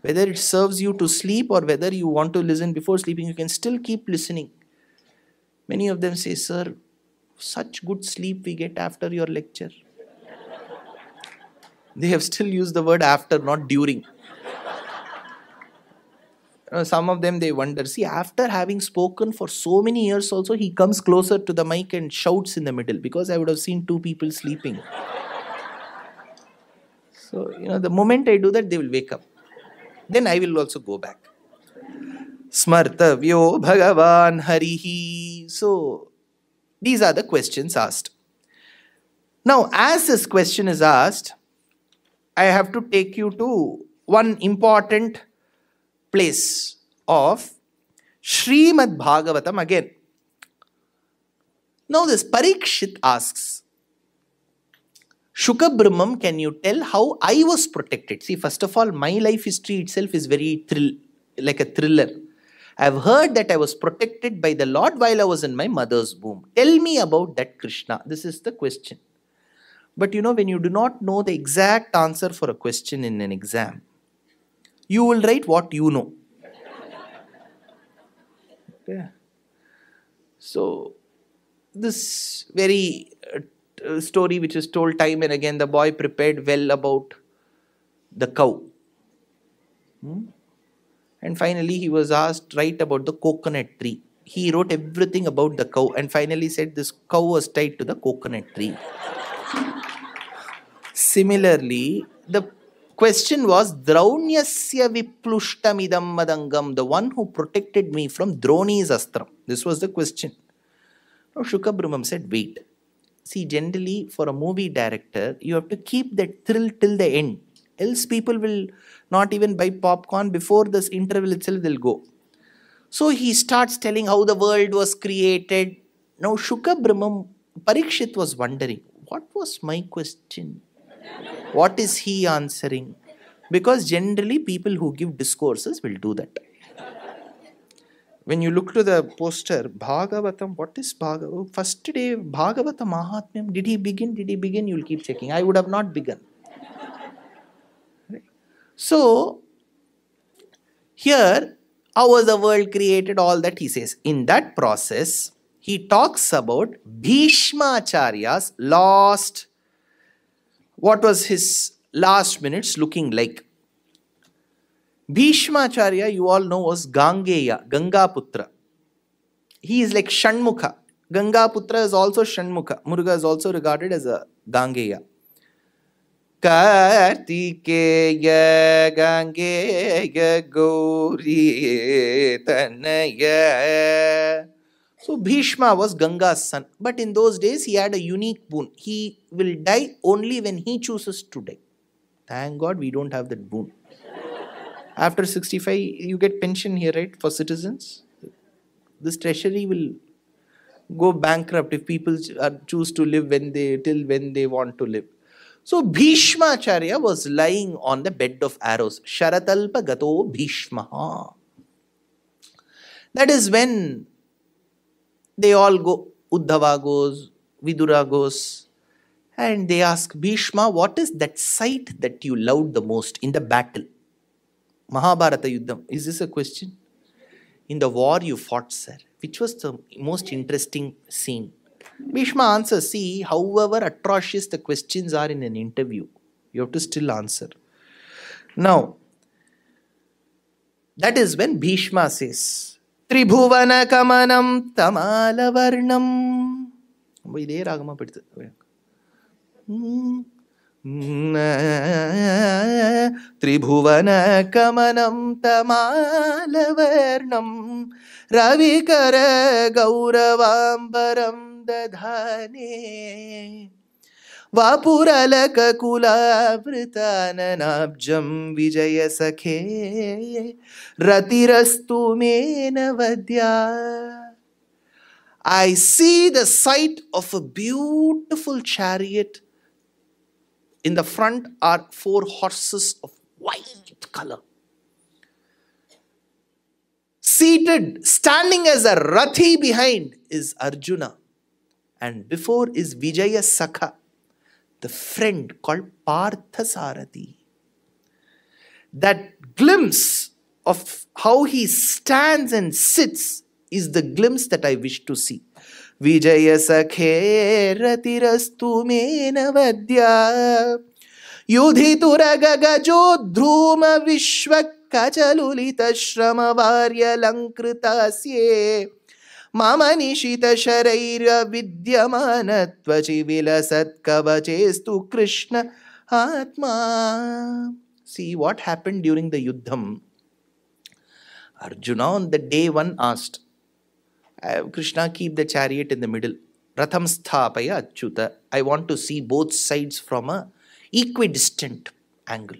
Whether it serves you to sleep or whether you want to listen before sleeping, you can still keep listening. Many of them say, Sir, such good sleep we get after your lecture. they have still used the word after, not during. Some of them they wonder see after having spoken for so many years also he comes closer to the mic and shouts in the middle because i would have seen two people sleeping so you know the moment i do that they will wake up. Then i will also go back. Smartavyo bhagavan harihi. So these are the questions asked. Now as this question is asked i have to take you to one important place of Srimad Bhagavatam again. Now, this Parikshit asks, Shukabrahmam, can you tell how I was protected? See, first of all, my life history itself is very thrill, like a thriller. I've heard that I was protected by the Lord while I was in my mother's womb. Tell me about that Krishna. This is the question. But you know, when you do not know the exact answer for a question in an exam, you will write what you know. So, this very uh, story which is told time and again, the boy prepared well about the cow. Hmm? And finally, he was asked, write about the coconut tree. He wrote everything about the cow and finally said this cow was tied to the coconut tree. Similarly, the question was Draunasya Viplushtamidam Madangam, the one who protected me from Droni's Astram. This was the question. Now Shukabrahmam said, wait. See, generally for a movie director, you have to keep that thrill till the end. Else people will not even buy popcorn before this interval itself they'll go. So he starts telling how the world was created. Now Shukabrahmam, Parikshit was wondering, what was my question? What is he answering? Because generally, people who give discourses will do that. When you look to the poster, Bhagavatam, what is Bhagavatam? First day, Bhagavata Mahatmyam, did he begin? Did he begin? You'll keep checking. I would have not begun. So, here, how was the world created? All that he says. In that process, he talks about Bhishma Acharya's lost what was his last minutes looking like? Bhishmacharya, you all know, was Gangeya, Gangaputra. He is like Shanmukha. Gangaputra is also Shanmukha. Muruga is also regarded as a Gangeya. Kartikeya Gangeya Gauri Tanaya so Bhishma was Ganga's son. But in those days, he had a unique boon. He will die only when he chooses to die. Thank God we don't have that boon. After 65, you get pension here, right, for citizens. This treasury will go bankrupt if people uh, choose to live when they till when they want to live. So Bhishma Acharya was lying on the bed of arrows. Sharatalpa gato Bhishma. That is when they all go. Uddhava goes, Vidura goes, and they ask Bhishma, what is that sight that you loved the most in the battle? Mahabharata Yuddham, is this a question? In the war you fought, sir, which was the most interesting scene? Bhishma answers, see, however atrocious the questions are in an interview, you have to still answer. Now, that is when Bhishma says, Tribhuvana kamanam tamalavarnam. ரொம்ப இதே ராகமாக படித்து त्रिभुवनकमनं तमालवर्णं रविकरगौरवाम्बरं दधाने वापुरलककुलावृताननाब्जं विजयसखे रतिरस्तु मे नवद्या I see the sight of a beautiful chariot. in the front are four horses of white color. Seated, standing as a Rathi behind is Arjuna. And before is Vijaya Sakha, the friend called Parthasarathi. That glimpse of how he stands and sits is the glimpse that I wish to see. विजयसखेरतिरस्तु मेन वद्या। युधितुरगगजोद्धूमविश्वकचलुलितश्रमवार्यलङ्कृतस्य। मम निशितशरैर विलसत्कवचेस्तु कृष्ण आत्मा। See what happen during the युद्धम्? अर्जुनान् the day one asked Uh, Krishna, keep the chariot in the middle. Ratham sthapaya achyuta. I want to see both sides from a equidistant angle.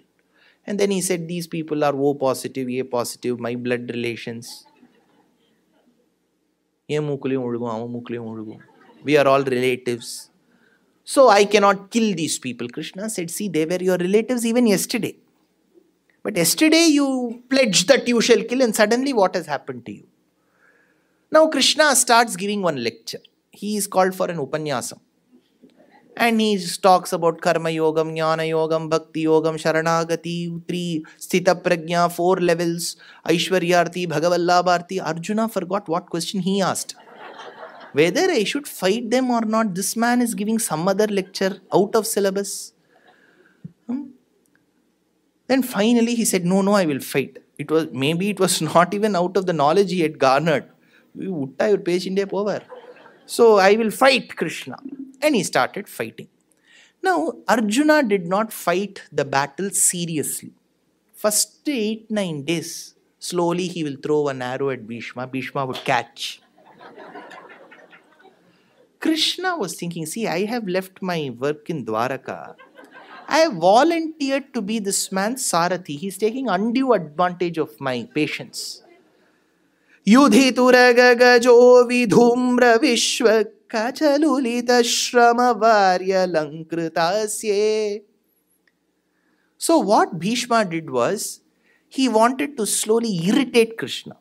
And then he said, These people are O positive, A positive, my blood relations. We are all relatives. So I cannot kill these people. Krishna said, See, they were your relatives even yesterday. But yesterday you pledged that you shall kill, and suddenly what has happened to you? Now Krishna starts giving one lecture. He is called for an upanyasam. And he talks about karma yogam, jnana yogam, bhakti yogam, sharanagati, three sthita prajna, four levels, aishwaryarti, bhagavallabharti. Arjuna forgot what question he asked. Whether I should fight them or not, this man is giving some other lecture out of syllabus. Hmm? Then finally he said, No, no, I will fight. It was maybe it was not even out of the knowledge he had garnered. So I will fight Krishna and he started fighting. Now, Arjuna did not fight the battle seriously. First eight, nine days, slowly he will throw an arrow at Bhishma, Bhishma would catch. Krishna was thinking, see, I have left my work in Dwaraka. I have volunteered to be this man's Sarathi. He's taking undue advantage of my patience. युधितुरगगजो विधूम्र विश्व Kachalulitashramavaryalankritasye. So, what Bhishma did was, he wanted to slowly irritate Krishna.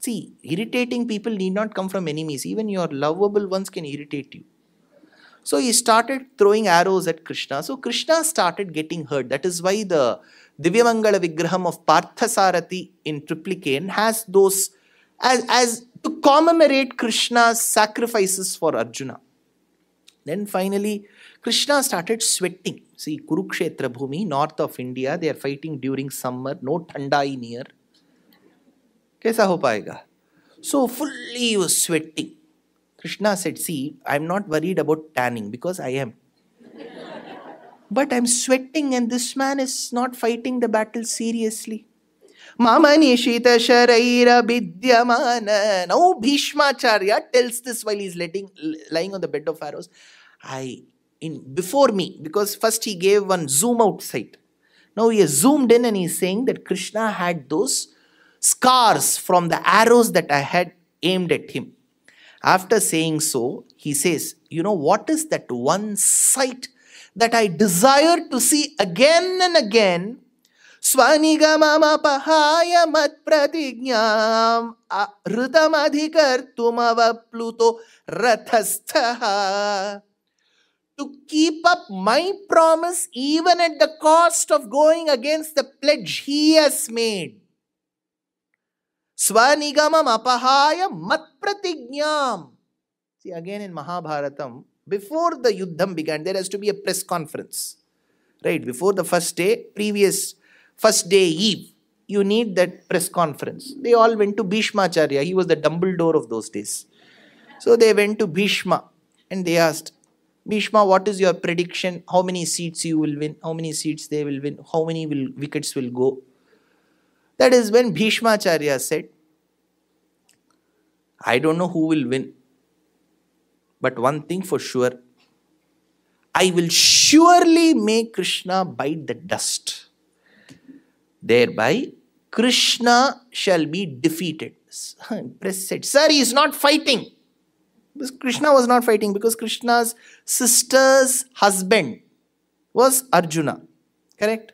See, irritating people need not come from enemies. Even your lovable ones can irritate you. So he started throwing arrows at Krishna. So Krishna started getting hurt. That is why the Divyamangala Vigraham of Parthasarathi in Triplicane has those as, as to commemorate Krishna's sacrifices for Arjuna. Then finally, Krishna started sweating. See, Kurukshetra Bhumi, north of India, they are fighting during summer, no thandai near. Kaisa ho paega? So fully he was sweating. Krishna said, see, I'm not worried about tanning because I am. but I'm sweating and this man is not fighting the battle seriously. Mama Nishita Sharaira Vidyamana. Now Bhishmacharya tells this while he's letting, lying on the bed of arrows. I in before me, because first he gave one zoom out sight. Now he has zoomed in and he's saying that Krishna had those scars from the arrows that I had aimed at him. After saying so, he says, You know, what is that one sight that I desire to see again and again स्वनिगममपहाय मत्प्रतिज्ञाम् ऋतमधिकर्तुमवप्लुतो रथस्थः to keep up my promise even at the cost of going against the pledge he has made. Swanigamam apahaya matpratigyam. See, again in Mahabharatam, before the Yuddham began, there has to be a press conference. Right, before the first day, previous first day eve, you need that press conference. They all went to Bhishmacharya. He was the Dumbledore of those days. So they went to Bhishma and they asked, Bhishma, what is your prediction? How many seats you will win? How many seats they will win? How many will, wickets will go? That is when Bhishma Charya said, I don't know who will win. But one thing for sure, I will surely make Krishna bite the dust. Thereby, Krishna shall be defeated. Press said, Sir, he is not fighting. Because Krishna was not fighting because Krishna's sister's husband was Arjuna. Correct?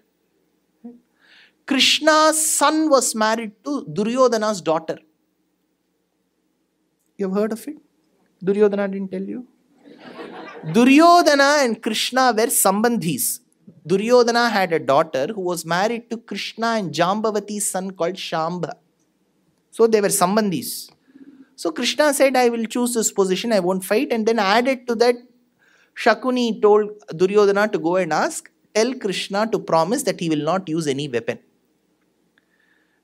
Krishna's son was married to Duryodhana's daughter. You have heard of it? Duryodhana didn't tell you? Duryodhana and Krishna were sambandhis. Duryodhana had a daughter who was married to Krishna and Jambavati's son called Shambha. So they were sambandhis. So Krishna said, I will choose this position, I won't fight. And then added to that, Shakuni told Duryodhana to go and ask, tell Krishna to promise that he will not use any weapon.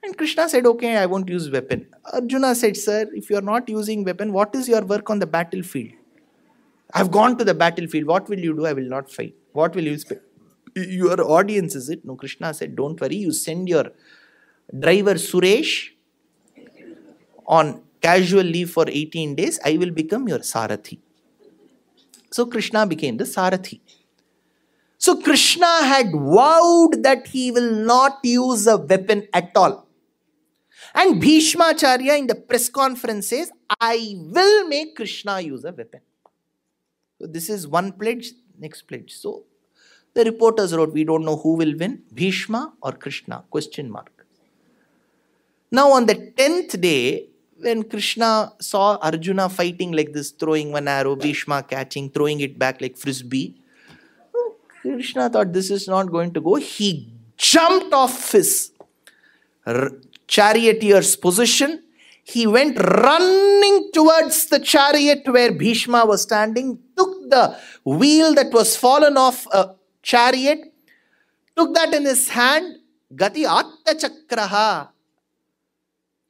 And Krishna said, okay, I won't use weapon. Arjuna said, sir, if you are not using weapon, what is your work on the battlefield? I've gone to the battlefield. What will you do? I will not fight. What will you spend? Your audience, is it? No, Krishna said, don't worry. You send your driver Suresh on casual leave for 18 days, I will become your Sarathi. So Krishna became the Sarathi. So Krishna had vowed that he will not use a weapon at all. And Bhishma Charya in the press conference says, I will make Krishna use a weapon. So this is one pledge, next pledge. So the reporters wrote, we don't know who will win, Bhishma or Krishna, question mark. Now on the 10th day, when Krishna saw Arjuna fighting like this, throwing one arrow, Bhishma catching, throwing it back like frisbee, Krishna thought this is not going to go. He jumped off his charioteer's position. He went running towards the chariot where Bhishma was standing, took the wheel that was fallen off a chariot, took that in his hand, Gati Atta Chakraha,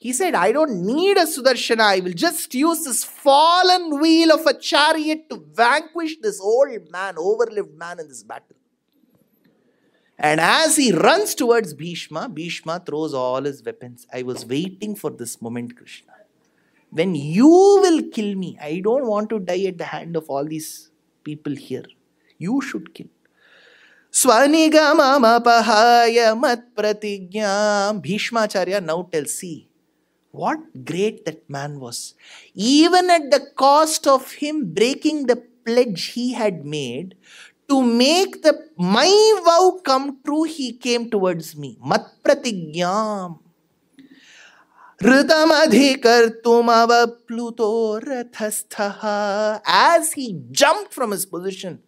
he said, I don't need a Sudarshana. I will just use this fallen wheel of a chariot to vanquish this old man, overlived man in this battle. And as he runs towards Bhishma, Bhishma throws all his weapons. I was waiting for this moment, Krishna. When you will kill me, I don't want to die at the hand of all these people here. You should kill. Mat pratigya. Bhishmacharya now tells, see, what great that man was. Even at the cost of him breaking the pledge he had made, to make the my vow come true, he came towards me. Mat pratigyam. As he jumped from his position,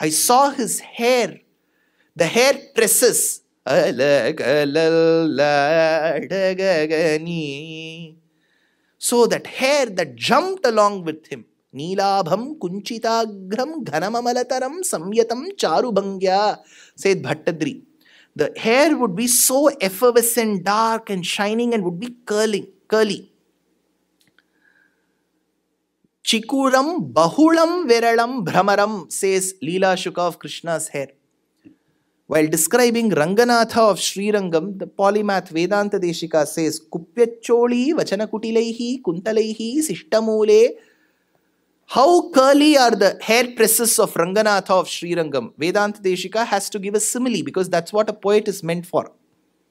I saw his hair, the hair tresses so that hair that jumped along with him. Neelabham kunchitagram ghanamamalataram samyatam charubhangya, said Bhattadri. The hair would be so effervescent, dark and shining and would be curling, curly. Chikuram bahulam viralam brahmaram, says Leela Shuka of Krishna's hair. While describing Ranganatha of Sri Rangam, the polymath Vedanta Deshika says, Kupyacholi vachanakutilaihi kuntalaihi sishtamule. How curly are the hair tresses of Ranganatha of Sri Rangam? Vedanta Deshika has to give a simile because that's what a poet is meant for.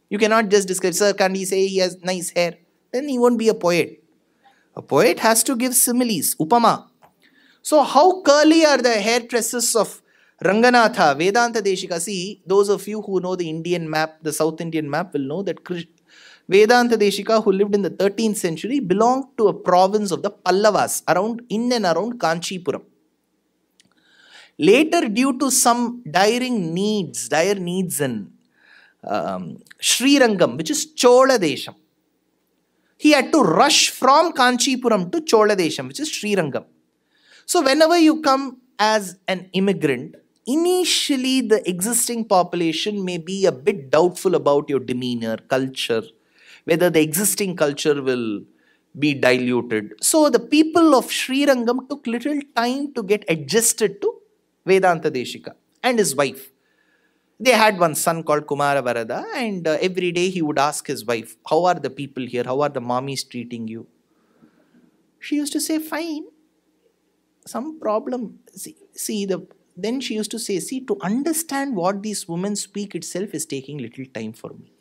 You cannot just describe, sir, can he say he has nice hair? Then he won't be a poet. A poet has to give similes, upama. So, how curly are the hair tresses of Ranganatha, Vedanta Deshika, see, those of you who know the Indian map, the South Indian map, will know that Krish Vedanta Deshika, who lived in the 13th century, belonged to a province of the Pallavas around in and around Kanchipuram. Later, due to some dire needs, dire needs in um, Sri Rangam, which is Chola Desham, he had to rush from Kanchipuram to Chola Desham, which is Sri Rangam. So, whenever you come as an immigrant, initially the existing population may be a bit doubtful about your demeanor, culture, whether the existing culture will be diluted. So the people of Sri Rangam took little time to get adjusted to Vedanta Deshika, and his wife. They had one son called Kumara Varada, and uh, every day he would ask his wife, How are the people here? How are the mommies treating you? She used to say, Fine. Some problem. See, see the then she used to say, See, to understand what these women speak itself is taking little time for me.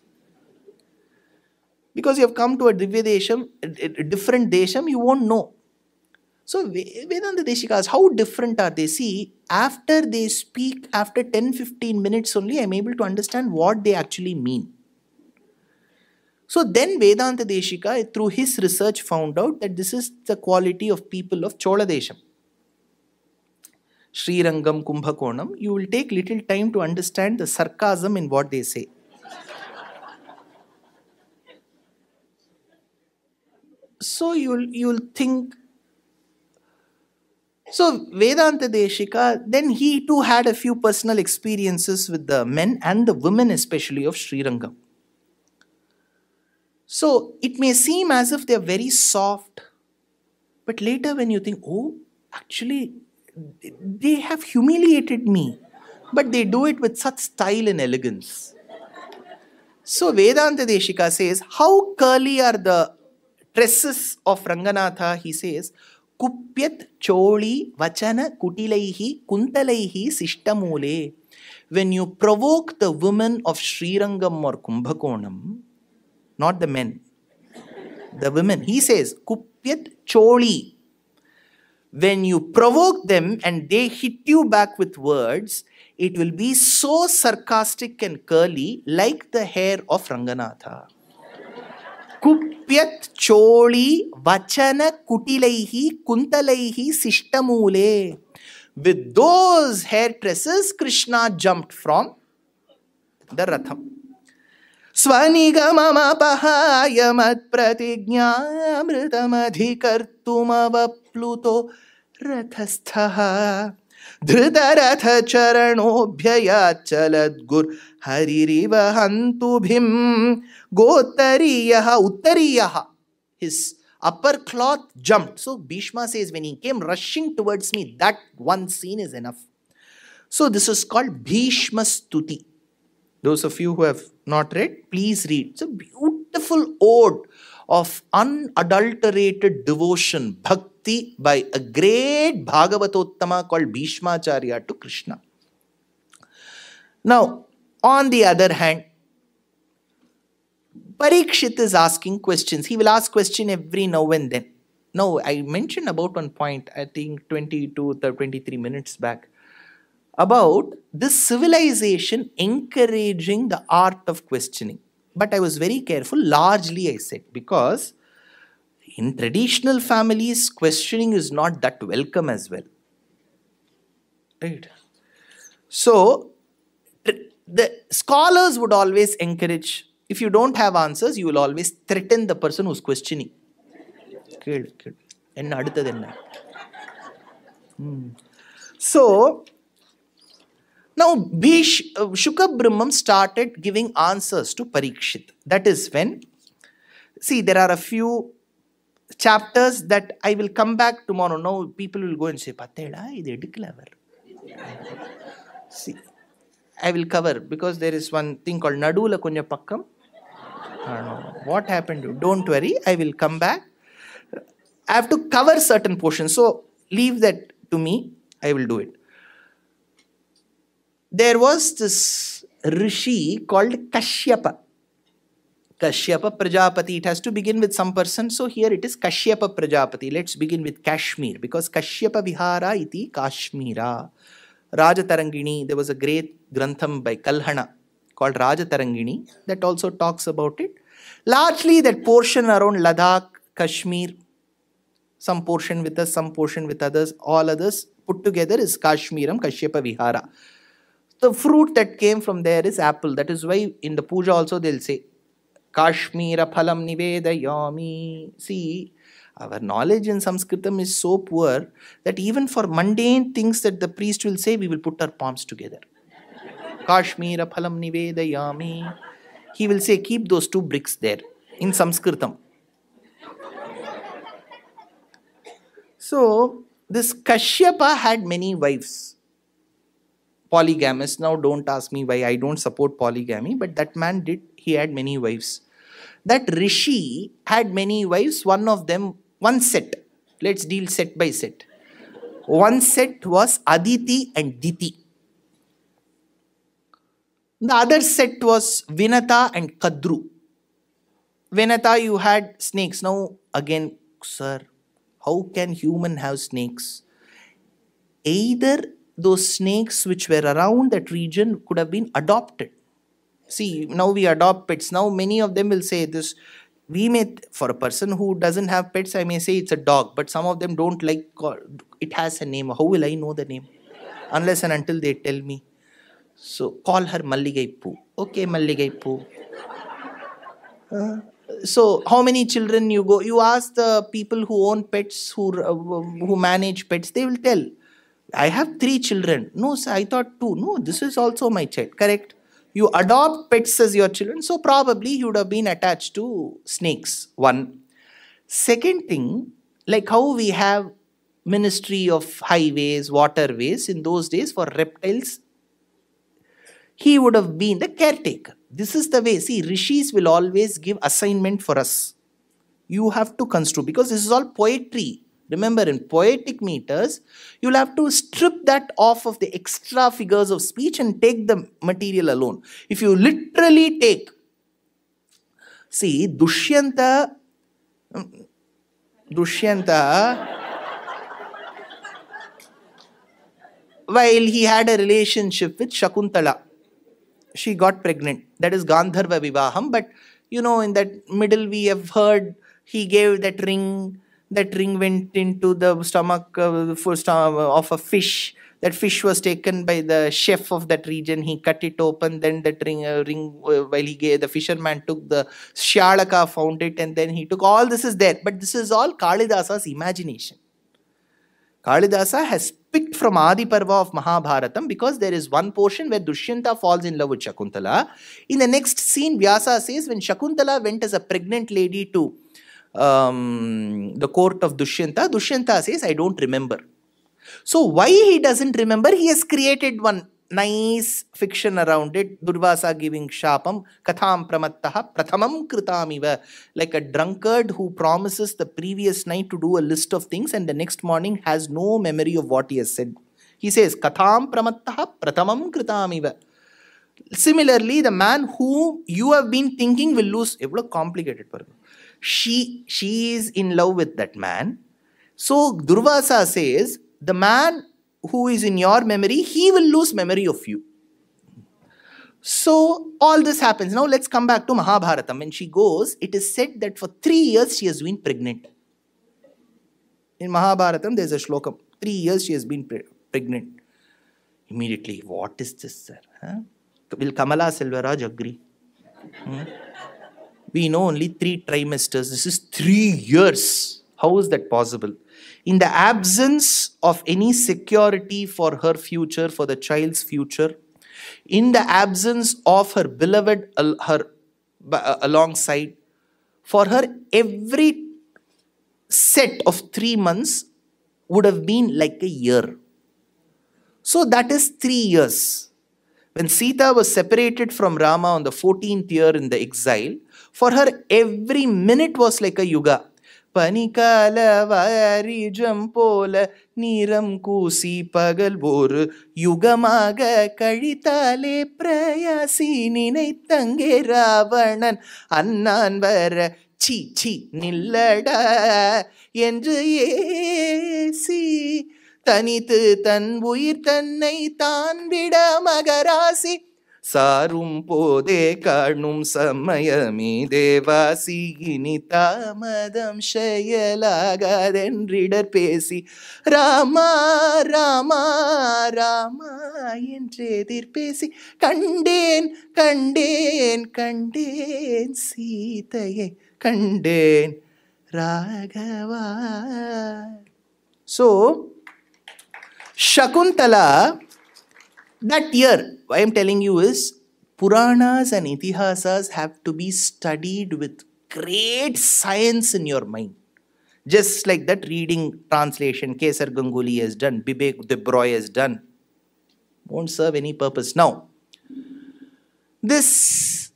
Because you have come to a different Desham, you won't know. So Vedanta Deshikas, how different are they? See, after they speak, after 10-15 minutes only, I'm able to understand what they actually mean. So then Vedanta Deshika, through his research, found out that this is the quality of people of Chola Desham. Srirangam, Kumbhakonam, you will take little time to understand the sarcasm in what they say. so you'll you'll think so Vedanta Deshika, then he too had a few personal experiences with the men and the women especially of Srirangam. So it may seem as if they're very soft, but later when you think, oh, actually, they have humiliated me. But they do it with such style and elegance. So Vedanta Deshika says, how curly are the tresses of Ranganatha? He says, Kupyat choli vachana kutilaihi kuntalaihi sishtamule. When you provoke the women of Sri Srirangam or Kumbhakonam, not the men, the women, he says, Kupyat choli, When you provoke them and they hit you back with words, it will be so sarcastic and curly like the hair of Ranganatha. कुप्यत् चोळी वचन कुटिलैः कुन्तलैः शिष्टमूले with those hair tresses krishna jumped from the ratham स्वनिगममपहाय मत्प्रतिज्ञामृतमधिकर्तुमवप्लुतो रथस्थः। धृतरथचरणोऽभ्ययाचलद्गुर्हरिरिव हन्तु भिं गोत्तरीयः, उत्तरीयः। His upper cloth jump so Bhishma says when he came rushing towards me that one scene is enough so this is called Bhishmastuti those of you who have not read, please read. It's a beautiful ode of unadulterated devotion, bhakti, by a great Bhagavatottama called Bhishmacharya to Krishna. Now, on the other hand, Parikshit is asking questions. He will ask question every now and then. Now, I mentioned about one point, I think 22 to 23 minutes back, about this civilization encouraging the art of questioning. But I was very careful, largely I said, because in traditional families, questioning is not that welcome as well. Right? So, the scholars would always encourage, if you don't have answers, you will always threaten the person who's questioning. Hmm. So, now, Bhish, uh, started giving answers to Parikshit. That is when, see, there are a few chapters that I will come back tomorrow. Now, people will go and say, Patela, is clever. See, I will cover because there is one thing called Nadula Kunya Pakkam. What happened? Don't worry, I will come back. I have to cover certain portions. So, leave that to me. I will do it there was this rishi called Kashyapa. Kashyapa Prajapati. It has to begin with some person. So here it is Kashyapa Prajapati. Let's begin with Kashmir because Kashyapa Vihara iti Kashmira. Rajatarangini. There was a great grantham by Kalhana called Rajatarangini that also talks about it. Largely that portion around Ladakh, Kashmir, some portion with us, some portion with others, all others put together is Kashmiram, Kashyapa Vihara the fruit that came from there is apple. That is why in the puja also they'll say, Kashmira phalam nivedayami. See, our knowledge in Sanskritam is so poor that even for mundane things that the priest will say, we will put our palms together. Kashmira phalam nivedayami. He will say, keep those two bricks there in Sanskritam. So, this Kashyapa had many wives. Polygamous. Now, don't ask me why I don't support polygamy, but that man did, he had many wives. That Rishi had many wives, one of them, one set. Let's deal set by set. One set was Aditi and Diti. The other set was Vinata and Kadru. Vinata, you had snakes. Now, again, sir, how can human have snakes? Either those snakes which were around that region could have been adopted. See, now we adopt pets. Now, many of them will say this. We may, for a person who doesn't have pets, I may say it's a dog, but some of them don't like it has a name. How will I know the name? Unless and until they tell me. So call her Malligai Poo. Okay, Malligai Poo. Uh, so how many children you go? You ask the people who own pets, who uh, who manage pets. They will tell. I have three children. No, sir, I thought two. No, this is also my child. Correct. You adopt pets as your children, so probably you would have been attached to snakes. One. Second thing, like how we have Ministry of Highways, Waterways in those days for reptiles he would have been the caretaker. This is the way. See, rishis will always give assignment for us. You have to construe because this is all poetry. Remember, in poetic meters, you'll have to strip that off of the extra figures of speech and take the material alone. If you literally take, see, Dushyanta, mm, Dushyanta, while he had a relationship with Shakuntala, she got pregnant. That is Gandharva Vivaham. But you know, in that middle, we have heard he gave that ring. That ring went into the stomach uh, of a fish. That fish was taken by the chef of that region. He cut it open. Then that ring, uh, ring uh, while he gave the fisherman took the Shyalaka, found it, and then he took all this is there. But this is all Kalidasa's imagination. Kalidasa has picked from Adi Parva of Mahabharatam because there is one portion where Dushyanta falls in love with Shakuntala. In the next scene, Vyasa says when Shakuntala went as a pregnant lady to um, the court of Dushyanta, Dushyanta says, I don't remember. So why he doesn't remember? He has created one nice fiction around it. Durvasa giving shapam, katham pramattaha prathamam kritamiva. Like a drunkard who promises the previous night to do a list of things and the next morning has no memory of what he has said. He says, katham pramattaha prathamam kritamiva. Similarly, the man whom you have been thinking will lose. Evlo complicated. She, she is in love with that man. So Durvasa says, the man who is in your memory, he will lose memory of you. So all this happens. Now let's come back to Mahabharata. When she goes, it is said that for three years she has been pregnant. In Mahabharatam, there's a shlokam. Three years she has been pre pregnant. Immediately, what is this, sir? Huh? Will Kamala Selvaraj agree? Hmm? We know only three trimesters. This is three years. How is that possible? in the absence of any security for her future, for the child's future, in the absence of her beloved her uh, alongside, for her every set of three months would have been like a year. So that is three years. When Sita was separated from Rama on the 14th year in the exile, for her every minute was like a yuga. பனிக்கால வாரிஜம் போல நீரம் கூசி பகல் ஒரு யுகமாக கழித்தாலே பிரயாசி நினைத்தங்கே ராவணன் அண்ணான் வர C C நில்லடா என்று AC தனித்து தன் உயிர் தன்னை தான் விட மகராசி சாரும் போதே காணும் சமயமே தேவாசி இனி தாமதம் செயலாகாதென்றிடர் பேசி ராமா ராமா ராமா என்று எதிர்பேசி கண்டேன் கண்டேன் கண்டேன் சீதையை கண்டேன் Raghava. So, Shakuntala that year, I am telling you is Puranas and Itihasas have to be studied with great science in your mind. Just like that reading translation Kesar Ganguly has done, Bibek Debroy has done. Won't serve any purpose. Now, this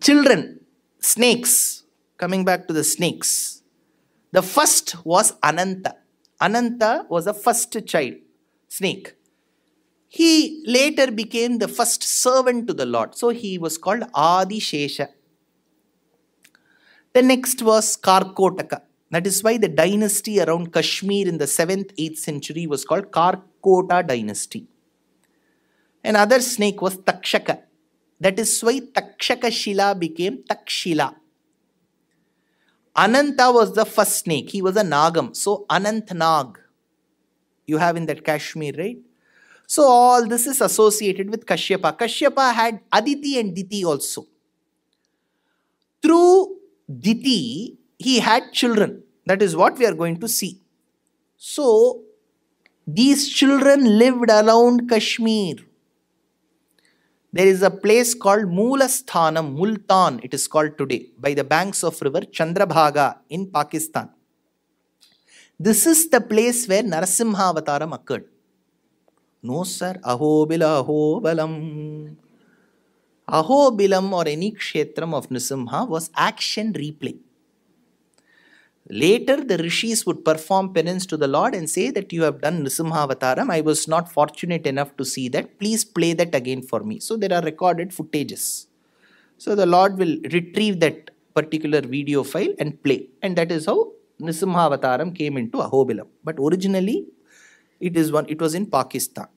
children, snakes, coming back to the snakes, the first was Ananta. Ananta was the first child, snake. He later became the first servant to the Lord. So he was called Adi Shesha. The next was Karkotaka. That is why the dynasty around Kashmir in the 7th, 8th century was called Karkota dynasty. Another snake was Takshaka. That is why Takshaka Shila became Takshila. Ananta was the first snake. He was a Nagam. So Anant Nag. You have in that Kashmir, right? So all this is associated with Kashyapa. Kashyapa had Aditi and Diti also. Through Diti, he had children. That is what we are going to see. So these children lived around Kashmir. There is a place called Moolasthanam, Multan, it is called today, by the banks of river Chandrabhaga in Pakistan. This is the place where Narasimha Avataram occurred. No, sir, Ahobila Ahobalam. Ahobilam or any kshetram of Nrsimha was action replay. Later, the rishis would perform penance to the Lord and say that you have done Nrsimha Avataram. I was not fortunate enough to see that. Please play that again for me. So, there are recorded footages. So, the Lord will retrieve that particular video file and play. And that is how Nrsimha Avataram came into Ahobilam. But originally, it is one. It was in Pakistan.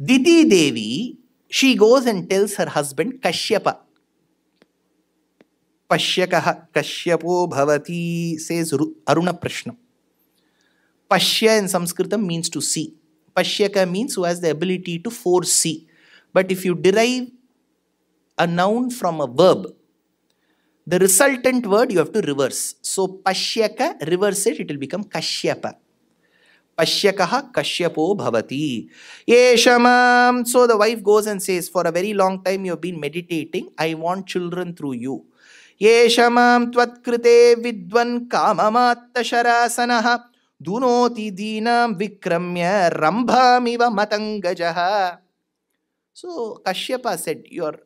Diti Devi, she goes and tells her husband Kashyapa. Pashyakaha Kashyapo Bhavati says Aruna Prashna. Pashya in Sanskritam means to see. Pashyaka means who has the ability to foresee. But if you derive a noun from a verb, the resultant word you have to reverse. So Pashyaka, reverse it, it will become Kashyapa. Pashyakaha Kashyapo Bhavati. Yeshamam. So the wife goes and says, For a very long time you have been meditating. I want children through you. येष माँ त्वत्कृते विद्वन् काममात्तशरासनः दुनोति दीनां विक्रम्य रम्भामिव मतङ्गजः So Kashyapa said, your,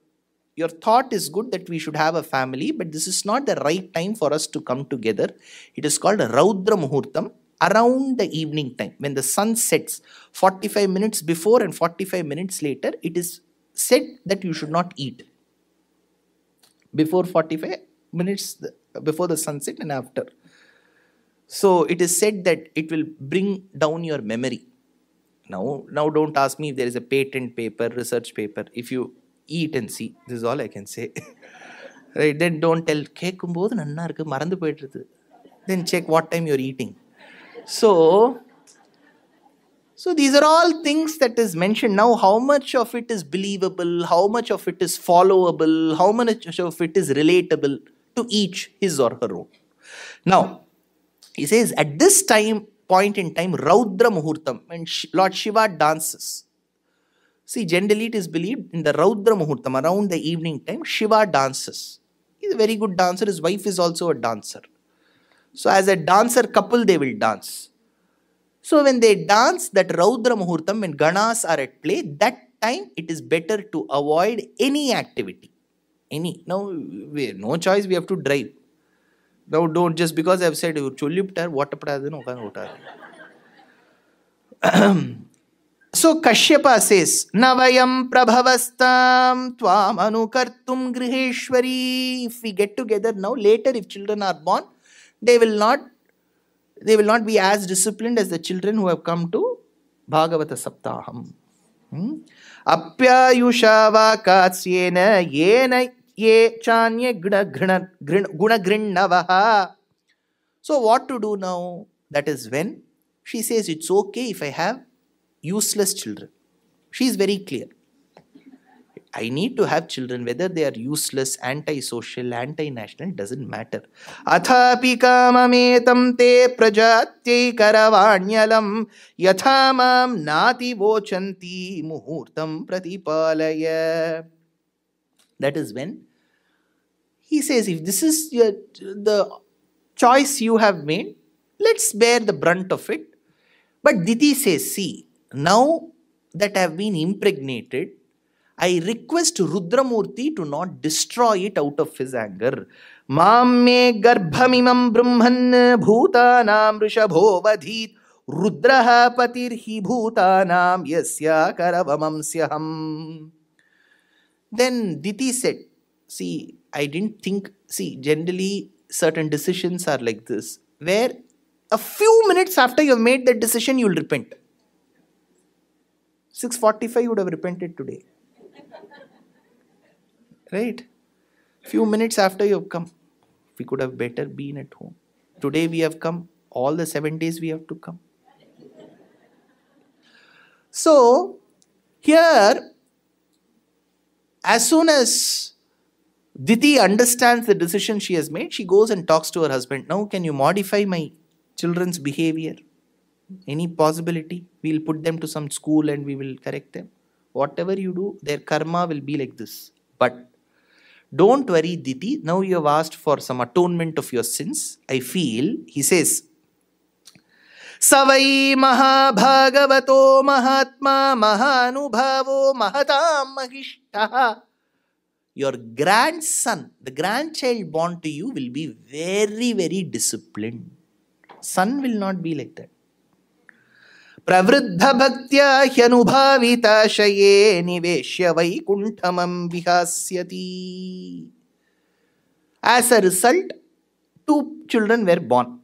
your thought is good that we should have a family, but this is not the right time for us to come together. It is called Raudra Muhurtam around the evening time. When the sun sets 45 minutes before and 45 minutes later, it is said that you should not eat before 45 minutes before the sunset and after. So it is said that it will bring down your memory. Now, now don't ask me if there is a patent paper, research paper. If you eat and see, this is all I can say. right? Then don't tell, then check what time you're eating. So, so these are all things that is mentioned. Now, how much of it is believable? How much of it is followable? How much of it is relatable to each his or her own? Now, he says at this time, point in time, Raudra Muhurtam, when Lord Shiva dances. See, generally it is believed in the Raudra Muhurtam, around the evening time, Shiva dances. He's a very good dancer. His wife is also a dancer. So, as a dancer couple, they will dance. So when they dance that Raudra Muhurtam, when Ganas are at play, that time it is better to avoid any activity. Any. Now, we no choice, we have to drive. Now don't, just because I've said, Cholliptar, So Kashyapa says, Navayam prabhavastam tvam anukartum griheshwari. If we get together now, later if children are born, they will not they will not be as disciplined as the children who have come to Bhagavata Saptaham. Hmm? Apyayusha vakasyena yena ye chanye gunagrinnavaha. So what to do now? That is when she says it's okay if I have useless children. She is very clear. I need to have children, whether they are useless, anti-social, anti-national, doesn't matter. Athapi kamametam te karavanyalam yathamam nati vochanti muhurtam pratipalaya. That is when he says, if this is your, the choice you have made, let's bear the brunt of it. But Diti says, see, now that I have been impregnated, I request Rudramurti to not destroy it out of his anger. Mamme garbhamimam brahman bhutanam rishabho vadhit rudraha patirhi bhutanam yasya karavamamsyaham. Then Diti said, See, I didn't think, see, generally certain decisions are like this, where a few minutes after you've made that decision, you'll repent. 645 you would have repented today. Right? Few minutes after you have come, we could have better been at home. Today we have come, all the seven days we have to come. So, here, as soon as Diti understands the decision she has made, she goes and talks to her husband. Now, can you modify my children's behavior? Any possibility? We'll put them to some school and we will correct them. Whatever you do, their karma will be like this. But don't worry, Diti. Now you have asked for some atonement of your sins. I feel, he says, सवै महाभागवतो महात्मा महानुभावो महतां महिष्ठः your grandson, the grandchild born to you, will be very, very disciplined. Son will not be like that. प्रवृद्धभक्त्या ह्यनुभाविताशये निवेश्य वैकुण्ठमं विहास्यति As a result, two children were born.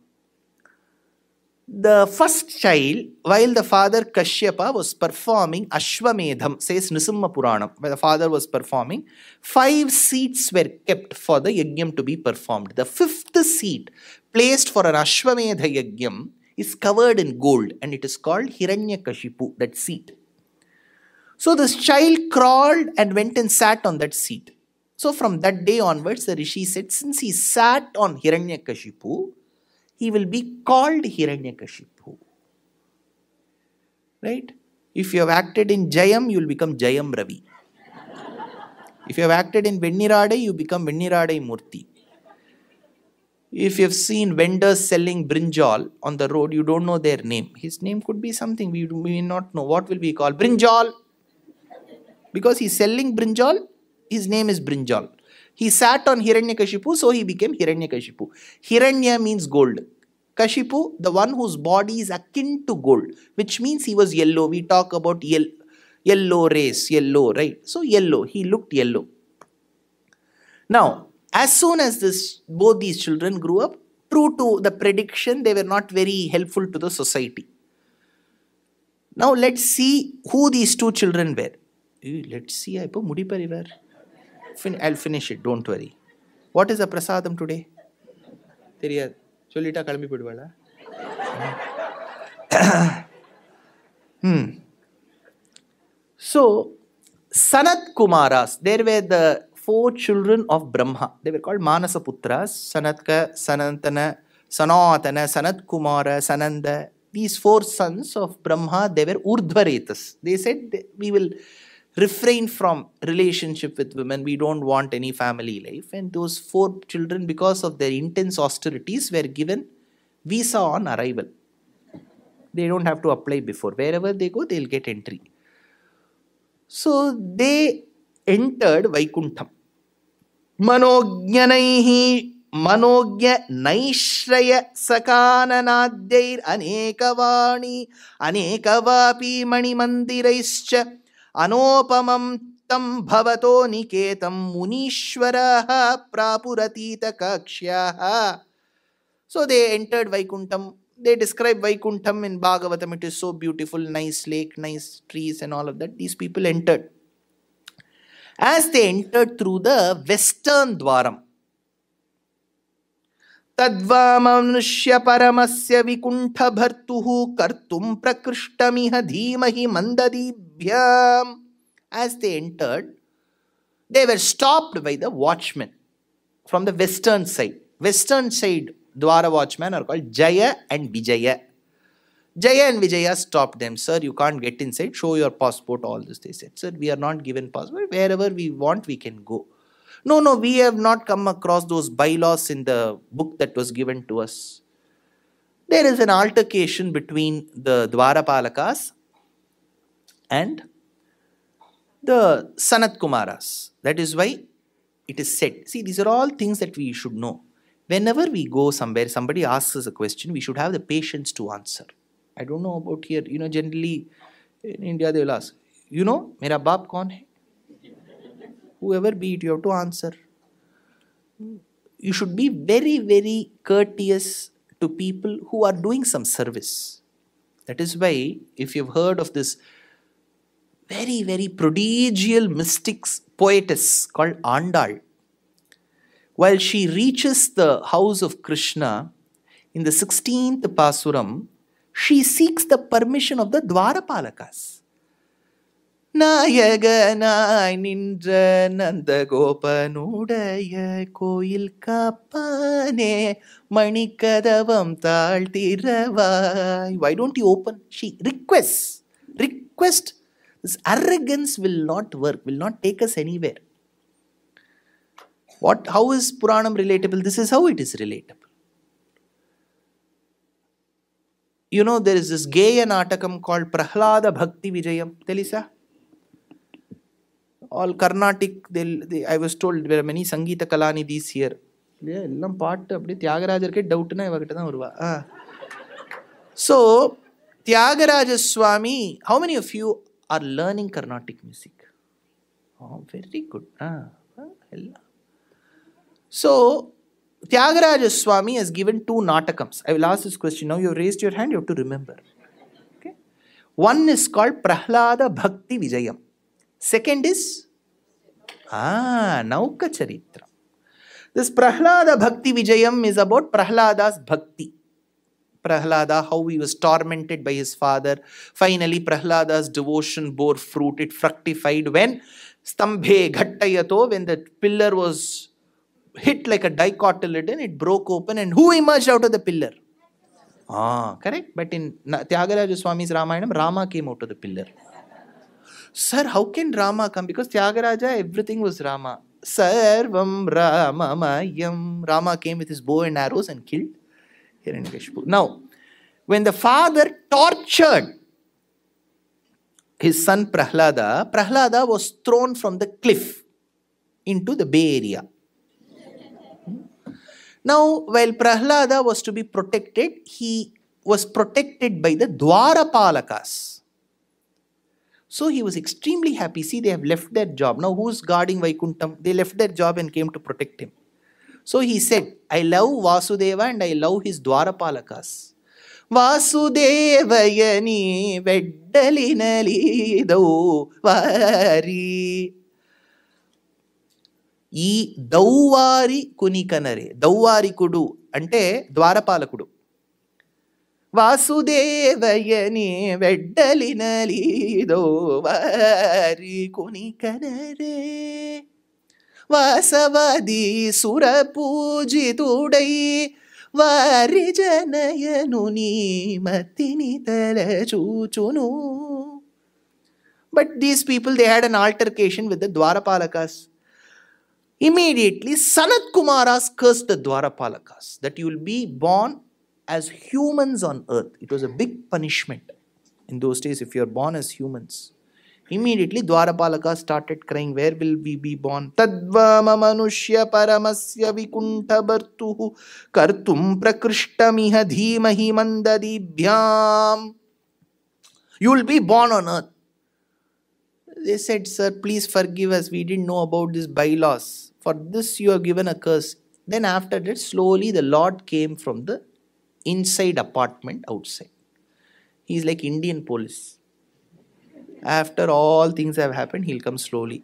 The first child, while the father Kashyapa was performing Ashwamedham, says Nisimha Puranam, where the father was performing, five seats were kept for the yajnam to be performed. The fifth seat, placed for an Ashwamedha yajnam, is covered in gold and it is called Hiranyakashipu, that seat. So this child crawled and went and sat on that seat. So from that day onwards, the Rishi said, since he sat on Hiranyakashipu, he will be called Hiranyakashipu. Right? If you have acted in Jayam, you will become Jayam Ravi. If you have acted in Venniradai, you become Venniradai Murti. If you have seen vendors selling brinjal on the road, you don't know their name. His name could be something we may not know. What will we call? Brinjal. Because he's selling brinjal, his name is Brinjal. He sat on Hiranyakashipu, so he became Hiranyakashipu. Hiranya means gold. Kashipu, the one whose body is akin to gold, which means he was yellow. We talk about yellow, yellow race, yellow, right? So yellow, he looked yellow. Now, as soon as this both these children grew up, true to the prediction, they were not very helpful to the society. Now let's see who these two children were. Let's see. I'll finish it, don't worry. What is a prasadam today? தெரியாது சொல்லிட்டா கிளம்பி போயிடுவாளா hmm. So, Sanat Kumaras, there were the four children of Brahma. They were called Manasaputras, Sanatka, Sanantana, Sanatana, Sanat Kumara, Sananda. These four sons of Brahma, they were Urdhvaretas. They said, we will refrain from relationship with women we don't want any family life and those four children because of their intense austerities were given visa on arrival they don't have to apply before wherever they go they'll get entry so they entered Vaikuntham. மனோஜனைஹ மனோஜ நைஸ்ரய சகானநாத்யைர் அநேகவாணி அநேகவாபி மணிமந்திரைஷ்ச அனோபமம் தம் பவதோ நிகேதம் முனீஸ்வராக பிராபுரதீத காக்ஷியாக So they entered Vaikuntham. They describe Vaikuntham in Bhagavatam. It is so beautiful, nice lake, nice trees, and all of that. These people entered. As they entered through the western Dwaram, तद्वामनुष्य परमस्य विकुण्ठभर्तुः कर्तुं प्रकृष्टमिह धीमहि मन्ददीभ्याम् As they entered, they were stopped by the watchmen from the western side. Western side Dwara watchmen are called Jaya and Vijaya. Jaya and Vijaya stopped them. Sir, you can't get inside. Show your passport, all this. They said, Sir, we are not given passport. Wherever we want, we can go. No, no, we have not come across those bylaws in the book that was given to us. There is an altercation between the Dwarapalakas and the Sanat Kumaras. That is why it is said. See, these are all things that we should know. Whenever we go somewhere, somebody asks us a question, we should have the patience to answer. I don't know about here. You know, generally in India they will ask, you know, Mera Bab, kaun hai? Whoever be it, you have to answer. You should be very, very courteous to people who are doing some service. That is why, if you've heard of this very, very prodigial mystics poetess called Andal, while she reaches the house of Krishna in the 16th Pasuram, she seeks the permission of the Dwarapalakas. நாயகனாய் நின்ற நந்த கோபனுடைய கோயில் காப்பானே மணிக்கதவம் தாழ்த்திரவாய் why don't you open she requests request this arrogance will not work will not take us anywhere what how is puranam relatable this is how it is relatable you know there is this gaya natakam called prahlada bhakti vijayam telisa all Carnatic, they'll, they, I was told there are many Sangeeta Kalanidhis here. இல்லையா எல்லாம் பாட்டு அப்படியே தியாகராஜருக்கே டவுட்னா இவகிட்ட தான் வருவா ஆ so Tyagaraja Swami how many of you are learning Carnatic music oh very good ah எல்லாம் so Tyagaraja Swami has given two Natakams. I will ask this question now. You have raised your hand, you have to remember. Okay? One is called Prahlada Bhakti Vijayam. Second is Ah, Nauka Charitra. This Prahlada Bhakti Vijayam is about Prahlada's Bhakti. Prahlada, how he was tormented by his father. Finally, Prahlada's devotion bore fruit. It fructified when Stambhe Ghattayato, when the pillar was hit like a dicotyledon, it broke open, and who emerged out of the pillar? Ah, correct. But in Tyagaraja Swami's Ramayanam, Rama came out of the pillar. Sir, how can Rama come? Because Tyagaraja, everything was Rama. Sarvam Ramamayam. Rama came with his bow and arrows and killed Hiranyakashipu. Now, when the father tortured his son Prahlada, Prahlada was thrown from the cliff into the Bay Area. Now, while Prahlada was to be protected, he was protected by the Dwarapalakas. So he was extremely happy. See, they have left their job. Now, who's guarding Vaikuntham? They left their job and came to protect him. So he said, I love Vasudeva and I love his Dwarapalakas. ವಾಸುದೇವಯನಿ ಬೆಡ್ಡಲಿನಲಿದೋ ವಾರಿ ఈ దౌవారి కునికనరే దౌవారికుడు అంటే ద్వారపాలకుడు. వాసుదేవయని వెడ్డలినలీదో దోవారి కునికనరే. వాసవది సుర పూజితుడై వారి జనయను నీ మతిని తలచూచును. But these people they had an altercation with the Dwarapalakas Immediately, Sanat Kumaras cursed the Dwarapalakas that you will be born as humans on earth. It was a big punishment in those days if you are born as humans. Immediately, Dwarapalaka started crying, Where will we be born? Tadvama manushya paramasya vikunta bartuhu kartum prakrishtamiha dhimahi mandadibhyam. You will be born on earth. They said, Sir, please forgive us. We didn't know about these bylaws For this, you are given a curse. Then, after that, slowly the Lord came from the inside apartment outside. He's like Indian police. After all things have happened, he'll come slowly.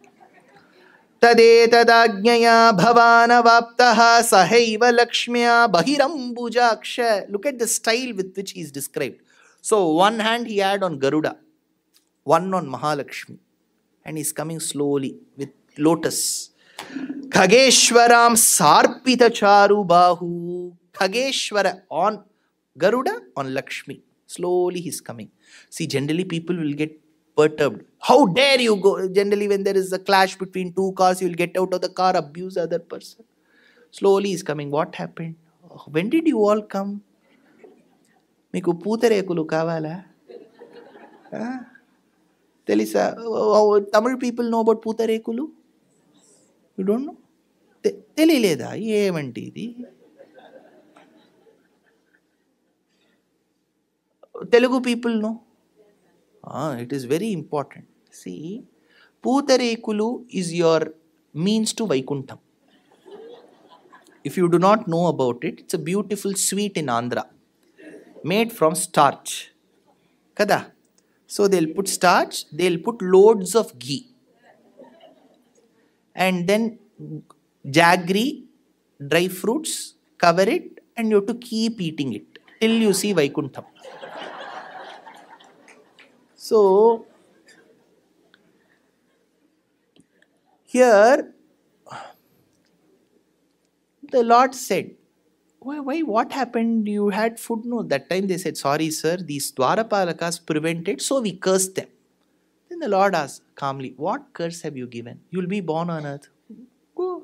तदेतदाज्ञया भवानवाप्तः सहैव लक्ष्म्या बहिरम्बुजाक्ष Look at the style with which he is described. So, one hand he had on Garuda, one on Mahalakshmi, and he's coming slowly with lotus. Khageshwaram Sarpita Charu Bahu. Khageshwara on Garuda, on Lakshmi. Slowly he's coming. See, generally people will get perturbed. How dare you go? Generally, when there is a clash between two cars, you will get out of the car, abuse the other person. Slowly he's coming. What happened? When did you all come? మీకు పూతరేకులు కావాలా తెలుసా Tamil people know about pootharekulu you don't know తెలియలేదా? ఏమంటే ఇది? Telugu people know it is very important see pootharekulu is your means to Vaikuntham if you do not know about it it's a beautiful sweet in Andhra made from starch కదా so they will put starch they will put loads of ghee and then jaggery, dry fruits, cover it, and you have to keep eating it till you see Vaikuntham. so, here the Lord said, why, why, what happened? You had food? No, that time they said, sorry, sir, these Dwarapalakas prevented, so we cursed them. The Lord asked calmly, what curse have you given? You'll be born on earth. Go.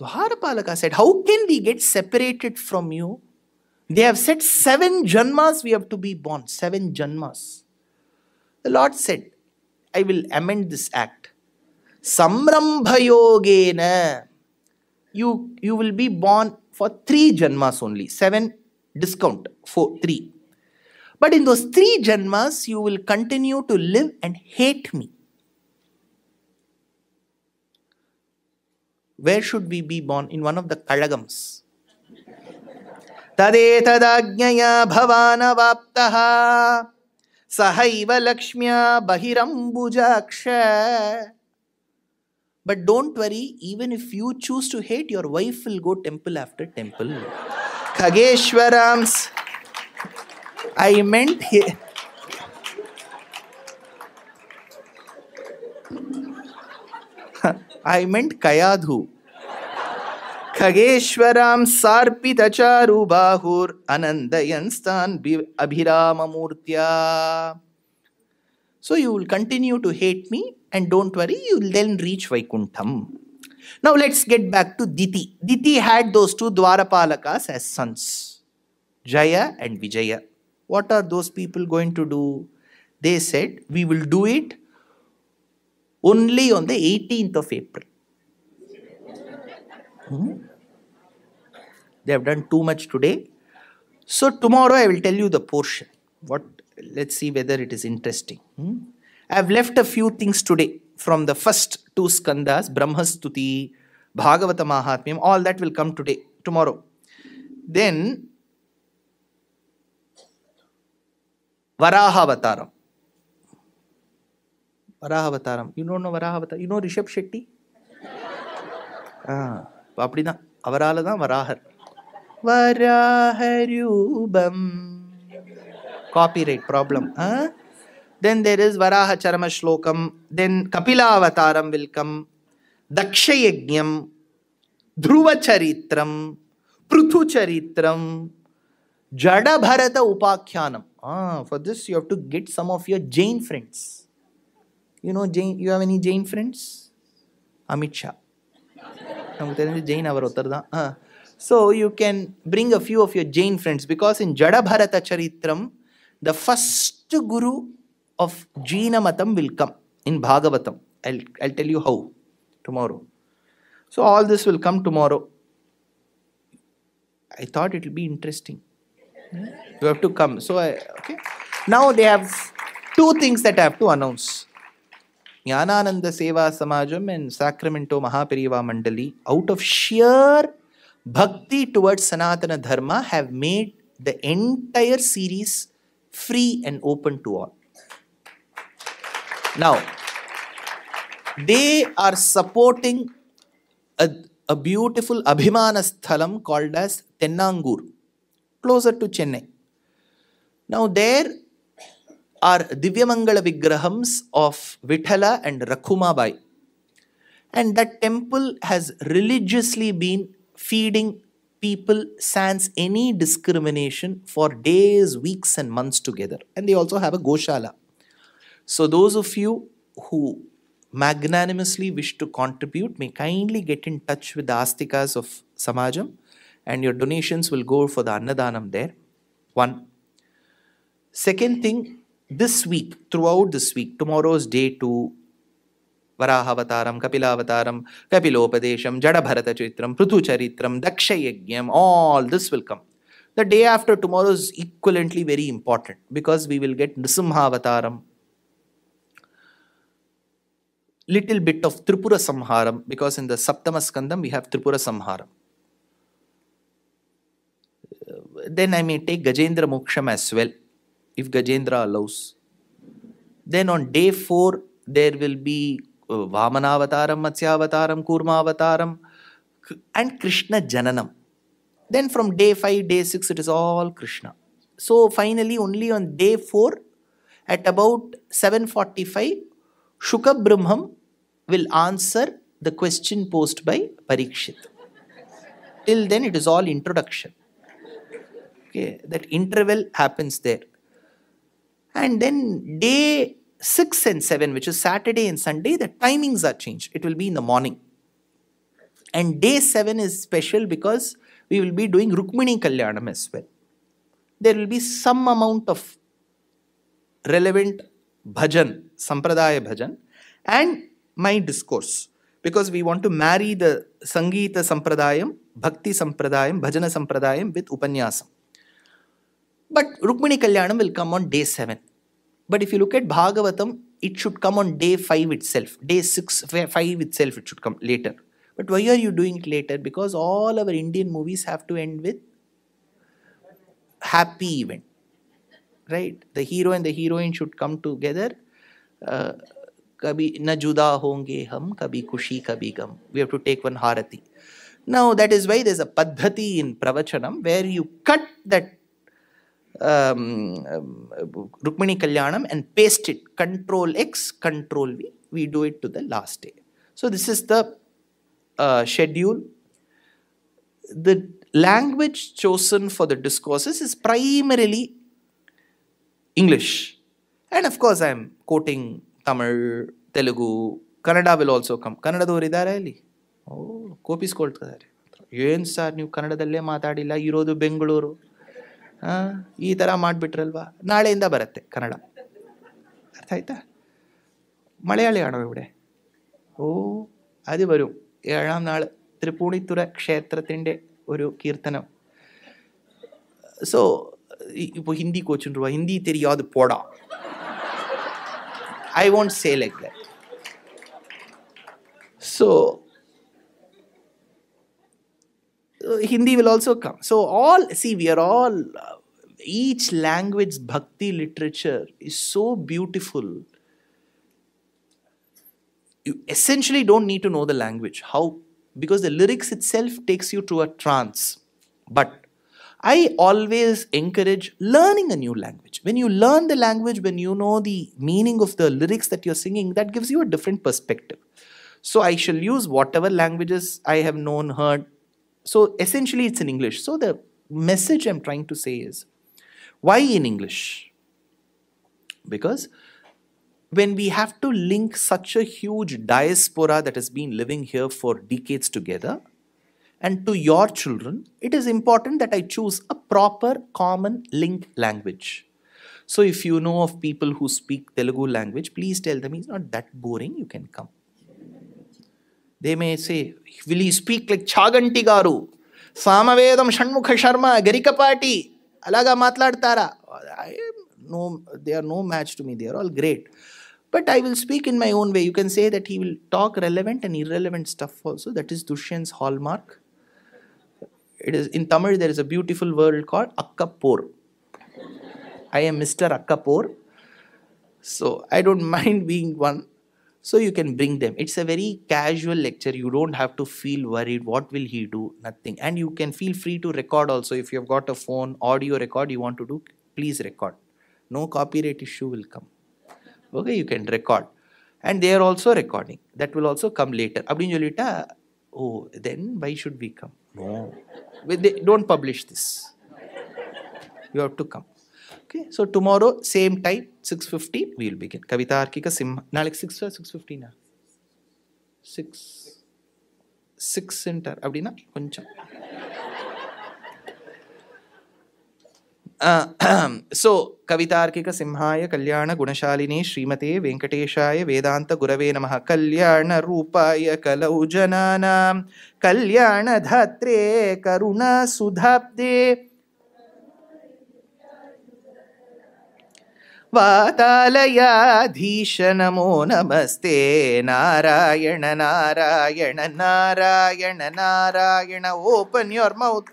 Dwarapalaka said, How can we get separated from you? They have said seven janmas we have to be born. Seven janmas. The Lord said, I will amend this act. Samrambhayogena. You, you will be born for three janmas only. Seven discount. Four, three. But in those three janmas, you will continue to live and hate me. where should we be born? In one of the Kalagams. तदेतदाज्ञया भवानवाप्तः सहैव लक्ष्म्या बहिरम्बुजाक्ष But don't worry, even if you choose to hate, your wife will go temple after temple. Khageshwarams. I meant he- I meant Kayadhu. Sarpitacharu Bahur Anandayanstan Abhiramamurtya. So you will continue to hate me and don't worry, you will then reach Vaikuntham. Now let's get back to Diti. Diti had those two Dwarapalakas as sons, Jaya and Vijaya. What are those people going to do? They said, We will do it only on the 18th of April. Hmm? They have done too much today. So tomorrow I will tell you the portion. What? Let's see whether it is interesting. Hmm? I have left a few things today from the first two skandhas, Brahmastuti, Bhagavata Mahatmyam. All that will come today, tomorrow. Then வராக அவதாரம் வராக அவதாரம் இன்னொன்று வராக அவதாரம் இன்னும் ரிஷப் ஷெட்டி ஆ அப்படி தான் அவரால் தான் வராகர் வராகரூபம் copyright problem ah then there is varaha charama shlokam then kapila avataram will come daksha yajnam dhruva charitram prithu charitram Jada Upakhyanam. Ah, for this you have to get some of your Jain friends. You know, Jain, you have any Jain friends? Amit Shah. I'm telling you, So you can bring a few of your Jain friends because in Jadabharata Charitram, the first guru of jainamatham will come in Bhagavatam. I'll, I'll tell you how tomorrow. So all this will come tomorrow. I thought it will be interesting. You have to come. So, I, okay. Now they have two things that I have to announce. Jnanananda Seva Samajam and Sacramento Mahaperiva Mandali, out of sheer bhakti towards Sanatana Dharma, have made the entire series free and open to all. Now, they are supporting a, a beautiful Abhimana Sthalam called as Tennangur, closer to Chennai. Now, there are Divyamangala Vigrahams of Vithala and Rakhumabai. And that temple has religiously been feeding people sans any discrimination for days, weeks, and months together. And they also have a Goshala. So, those of you who magnanimously wish to contribute may kindly get in touch with the Astikas of Samajam and your donations will go for the Annadanam there. One. Second thing, this week, throughout this week, tomorrow's day two, Varahavataram, Kapilavataram, Kapilopadesham, Jadabharata Chitram, Prithu Charitram, Daksha Yagyam, all this will come. The day after tomorrow is equivalently very important because we will get Nrisimhavataram, little bit of Tripura Samharam because in the Saptama Skandam we have Tripura Samharam. Then I may take Gajendra Moksham as well, if Gajendra allows. Then on day 4, there will be uh, Vamanavataram, Matsyavataram, Kurmavataram, and Krishna Jananam. Then from day 5, day 6, it is all Krishna. So finally, only on day 4, at about 7.45, Shuka Brahmam will answer the question posed by Parikshit. Till then, it is all introduction. Okay, that interval happens there. And then day 6 and 7, which is Saturday and Sunday, the timings are changed. It will be in the morning. And day 7 is special because we will be doing Rukmini Kalyanam as well. There will be some amount of relevant bhajan, sampradaya bhajan, and my discourse. Because we want to marry the Sangeeta Sampradayam, Bhakti Sampradayam, Bhajana Sampradayam with Upanyasam. But Rukmini Kalyanam will come on day 7. But if you look at Bhagavatam, it should come on day 5 itself. Day 6, 5 itself, it should come later. But why are you doing it later? Because all our Indian movies have to end with happy event. Right? The hero and the heroine should come together. Uh, कभी न जुदा होंगे हम कभी खुशी कभी गम we have to take one harati now that is why there's a paddhati in pravachanam where you cut that um, um, Rukmini Kalyanam and paste it control X control V we do it to the last day so this is the uh, schedule the language chosen for the discourses is primarily English and of course I am quoting Tamil, Telugu, Kannada will also come. Kannada ಇದ್ದಾರೆ ಅಲ್ಲಿ ಓ ಕೋಪಿಸ್ಕೊಳ್ತಿದ್ದಾರೆ ಏನು sir ನೀವು ಕನ್ನಡದಲ್ಲೇ ಮಾತಾಡಿಲ್ಲ ಬೆಂಗಳೂರು ಹಾಂ ಈ ಥರ ಮಾಡಿಬಿಟ್ರಲ್ವಾ? ನಾಳೆಯಿಂದ ಬರುತ್ತೆ ಕನ್ನಡ. ಅರ್ಥ ಆಯ್ತಾ? മലയാളിയാണോ ഇവിടെ ഓ അത് വരും ഏഴാം നാൾ തൃപ്പൂണിത്തുറ ക്ഷേത്രത്തിന്റെ ഒരു കീർത്തനം സോ ഇപ്പോൾ ഹിന്ദി കോച്ചുണ്ട് ഹിന്ദി തെരിയാതെ പോടാ I won't say like that so Hindi will also come. So, all, see, we are all, each language bhakti literature is so beautiful. You essentially don't need to know the language. How? Because the lyrics itself takes you to a trance. But I always encourage learning a new language. When you learn the language, when you know the meaning of the lyrics that you're singing, that gives you a different perspective. So I shall use whatever languages I have known, heard. So essentially, it's in English. So the message I'm trying to say is why in English? Because when we have to link such a huge diaspora that has been living here for decades together, and to your children, it is important that I choose a proper common link language. So if you know of people who speak Telugu language, please tell them it's not that boring, you can come. They may say, Will he speak like Chaganti Garu? Samavedam Shanmukha Sharma, Garikapati, Alaga Matladtara. No, they are no match to me, they are all great. But I will speak in my own way. You can say that he will talk relevant and irrelevant stuff also. That is Dushyanth's hallmark. It is in Tamil. There is a beautiful word called Akkapur. I am Mr. Akkapur, so I don't mind being one So you can bring them. It's a very casual lecture. You don't have to feel worried. What will he do? Nothing. And you can feel free to record also. If you have got a phone, audio record you want to do, please record. No copyright issue will come. Okay, you can record. And they are also recording. That will also come later. அப்படின்னு சொல்லிட்டா oh, then why should we come? No. They don't publish this. You have to come. okay so tomorrow same time 6:15 we will begin kavita arkika simha nalik 6 or 6:15 na 6 6 centre அப்படினா கொஞ்சம் सो कवितार्किक सिंहाय कल्याण गुणशालिनी श्रीमते वेंकटेशाय वेदांत गुरवे नमः कल्याण रूपाय कलौ जनानां कल्याणधात्रे करुणा सुधाब्दे पातालयाधीश नमो नमस्ते। Narayana Narayana Narayana Narayana open your mouth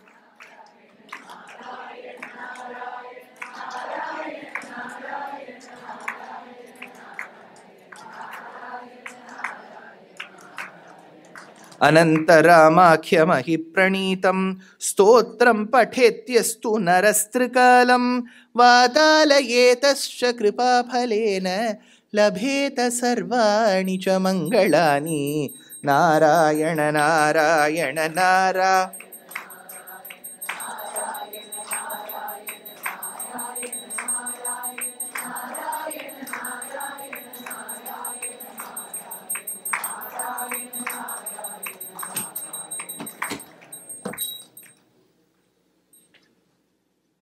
अनन्तरामाख्यमहि प्रणीतं स्तोत्रं पठेत्यस्तु नरस्त्रिकालं वातालयेतश्च कृपाफलेन लभेत सर्वाणि च मङ्गलानि। नारायण नारायण नारा